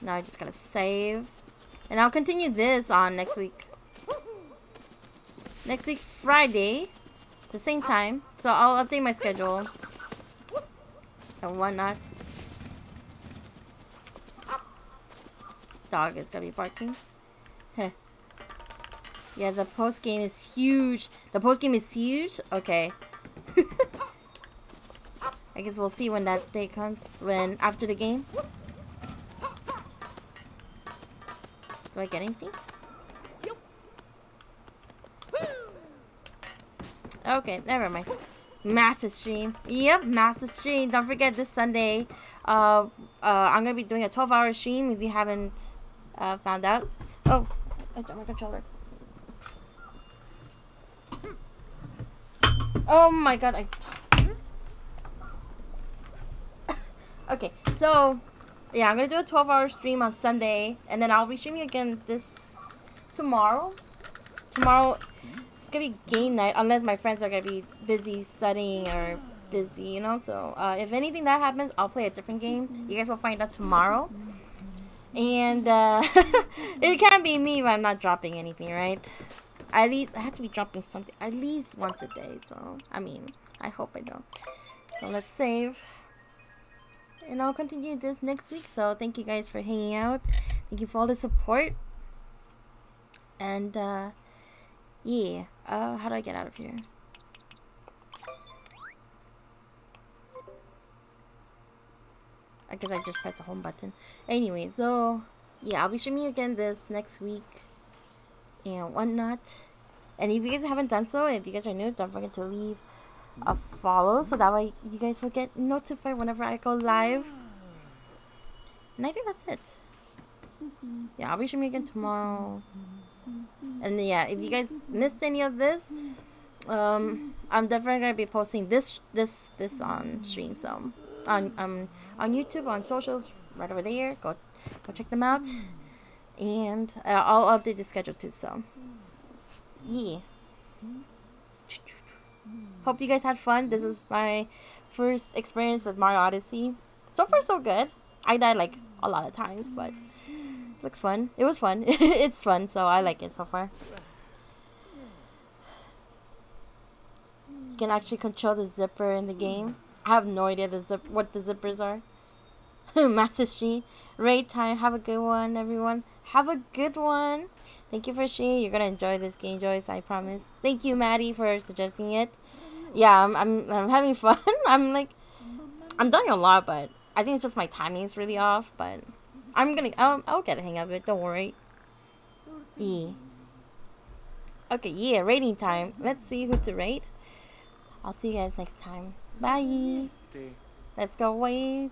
Now I just gotta save. And I'll continue this on next week. Next week, Friday. At the same time. So I'll update my schedule. And whatnot. Dog is gonna be barking. Heh. Yeah, the post game is huge. The post game is huge? Okay. I guess we'll see when that day comes. When after the game. Do I get anything? Okay, never mind. Massive stream. Yep, massive stream. Don't forget this Sunday. Uh, uh, I'm gonna be doing a 12-hour stream if you haven't uh, found out. Oh, I dropped my controller. Oh my god, I... okay, so yeah, I'm gonna do a 12 hour stream on Sunday, and then I'll be streaming again this tomorrow. Tomorrow, it's gonna be game night unless my friends are gonna be busy studying or busy, you know. So uh, if anything that happens, I'll play a different game. You guys will find out tomorrow. And uh, it can't be me if I'm not dropping anything, right? At least I have to be dropping something at least once a day. So I mean, I hope I don't. So let's save. And I'll continue this next week. So thank you guys for hanging out. Thank you for all the support. And uh, yeah, uh, how do I get out of here? I guess I just pressed the home button. Anyway, so yeah, I'll be streaming again this next week and whatnot. And if you guys haven't done so, if you guys are new, don't forget to leave a follow so that way you guys will get notified whenever I go live. And I think that's it. Yeah, I'll be streaming again tomorrow. And yeah, if you guys missed any of this, um, I'm definitely gonna be posting this this this on stream. So on um on YouTube on socials right over there. Go go check them out, and uh, I'll update the schedule too. So yeah. Hope you guys had fun. This is my first experience with Mario Odyssey. So far, so good. I died like a lot of times, but looks fun. It was fun. it's fun, so I like it so far. You can actually control the zipper in the game. I have no idea the zip what the zippers are. Master Street. Raid time. Have a good one, everyone. Have a good one. Thank you for sharing. You're gonna enjoy this game, Joyce. I promise. Thank you, Maddie, for suggesting it. Yeah, I'm I'm, I'm having fun. I'm like, I'm doing a lot, but I think it's just my timing is really off. But I'm gonna I'll, I'll get a hang of it. Don't worry. Yeah. Okay, yeah, rating time. Let's see who to rate. I'll see you guys next time. Bye. Let's go Wade.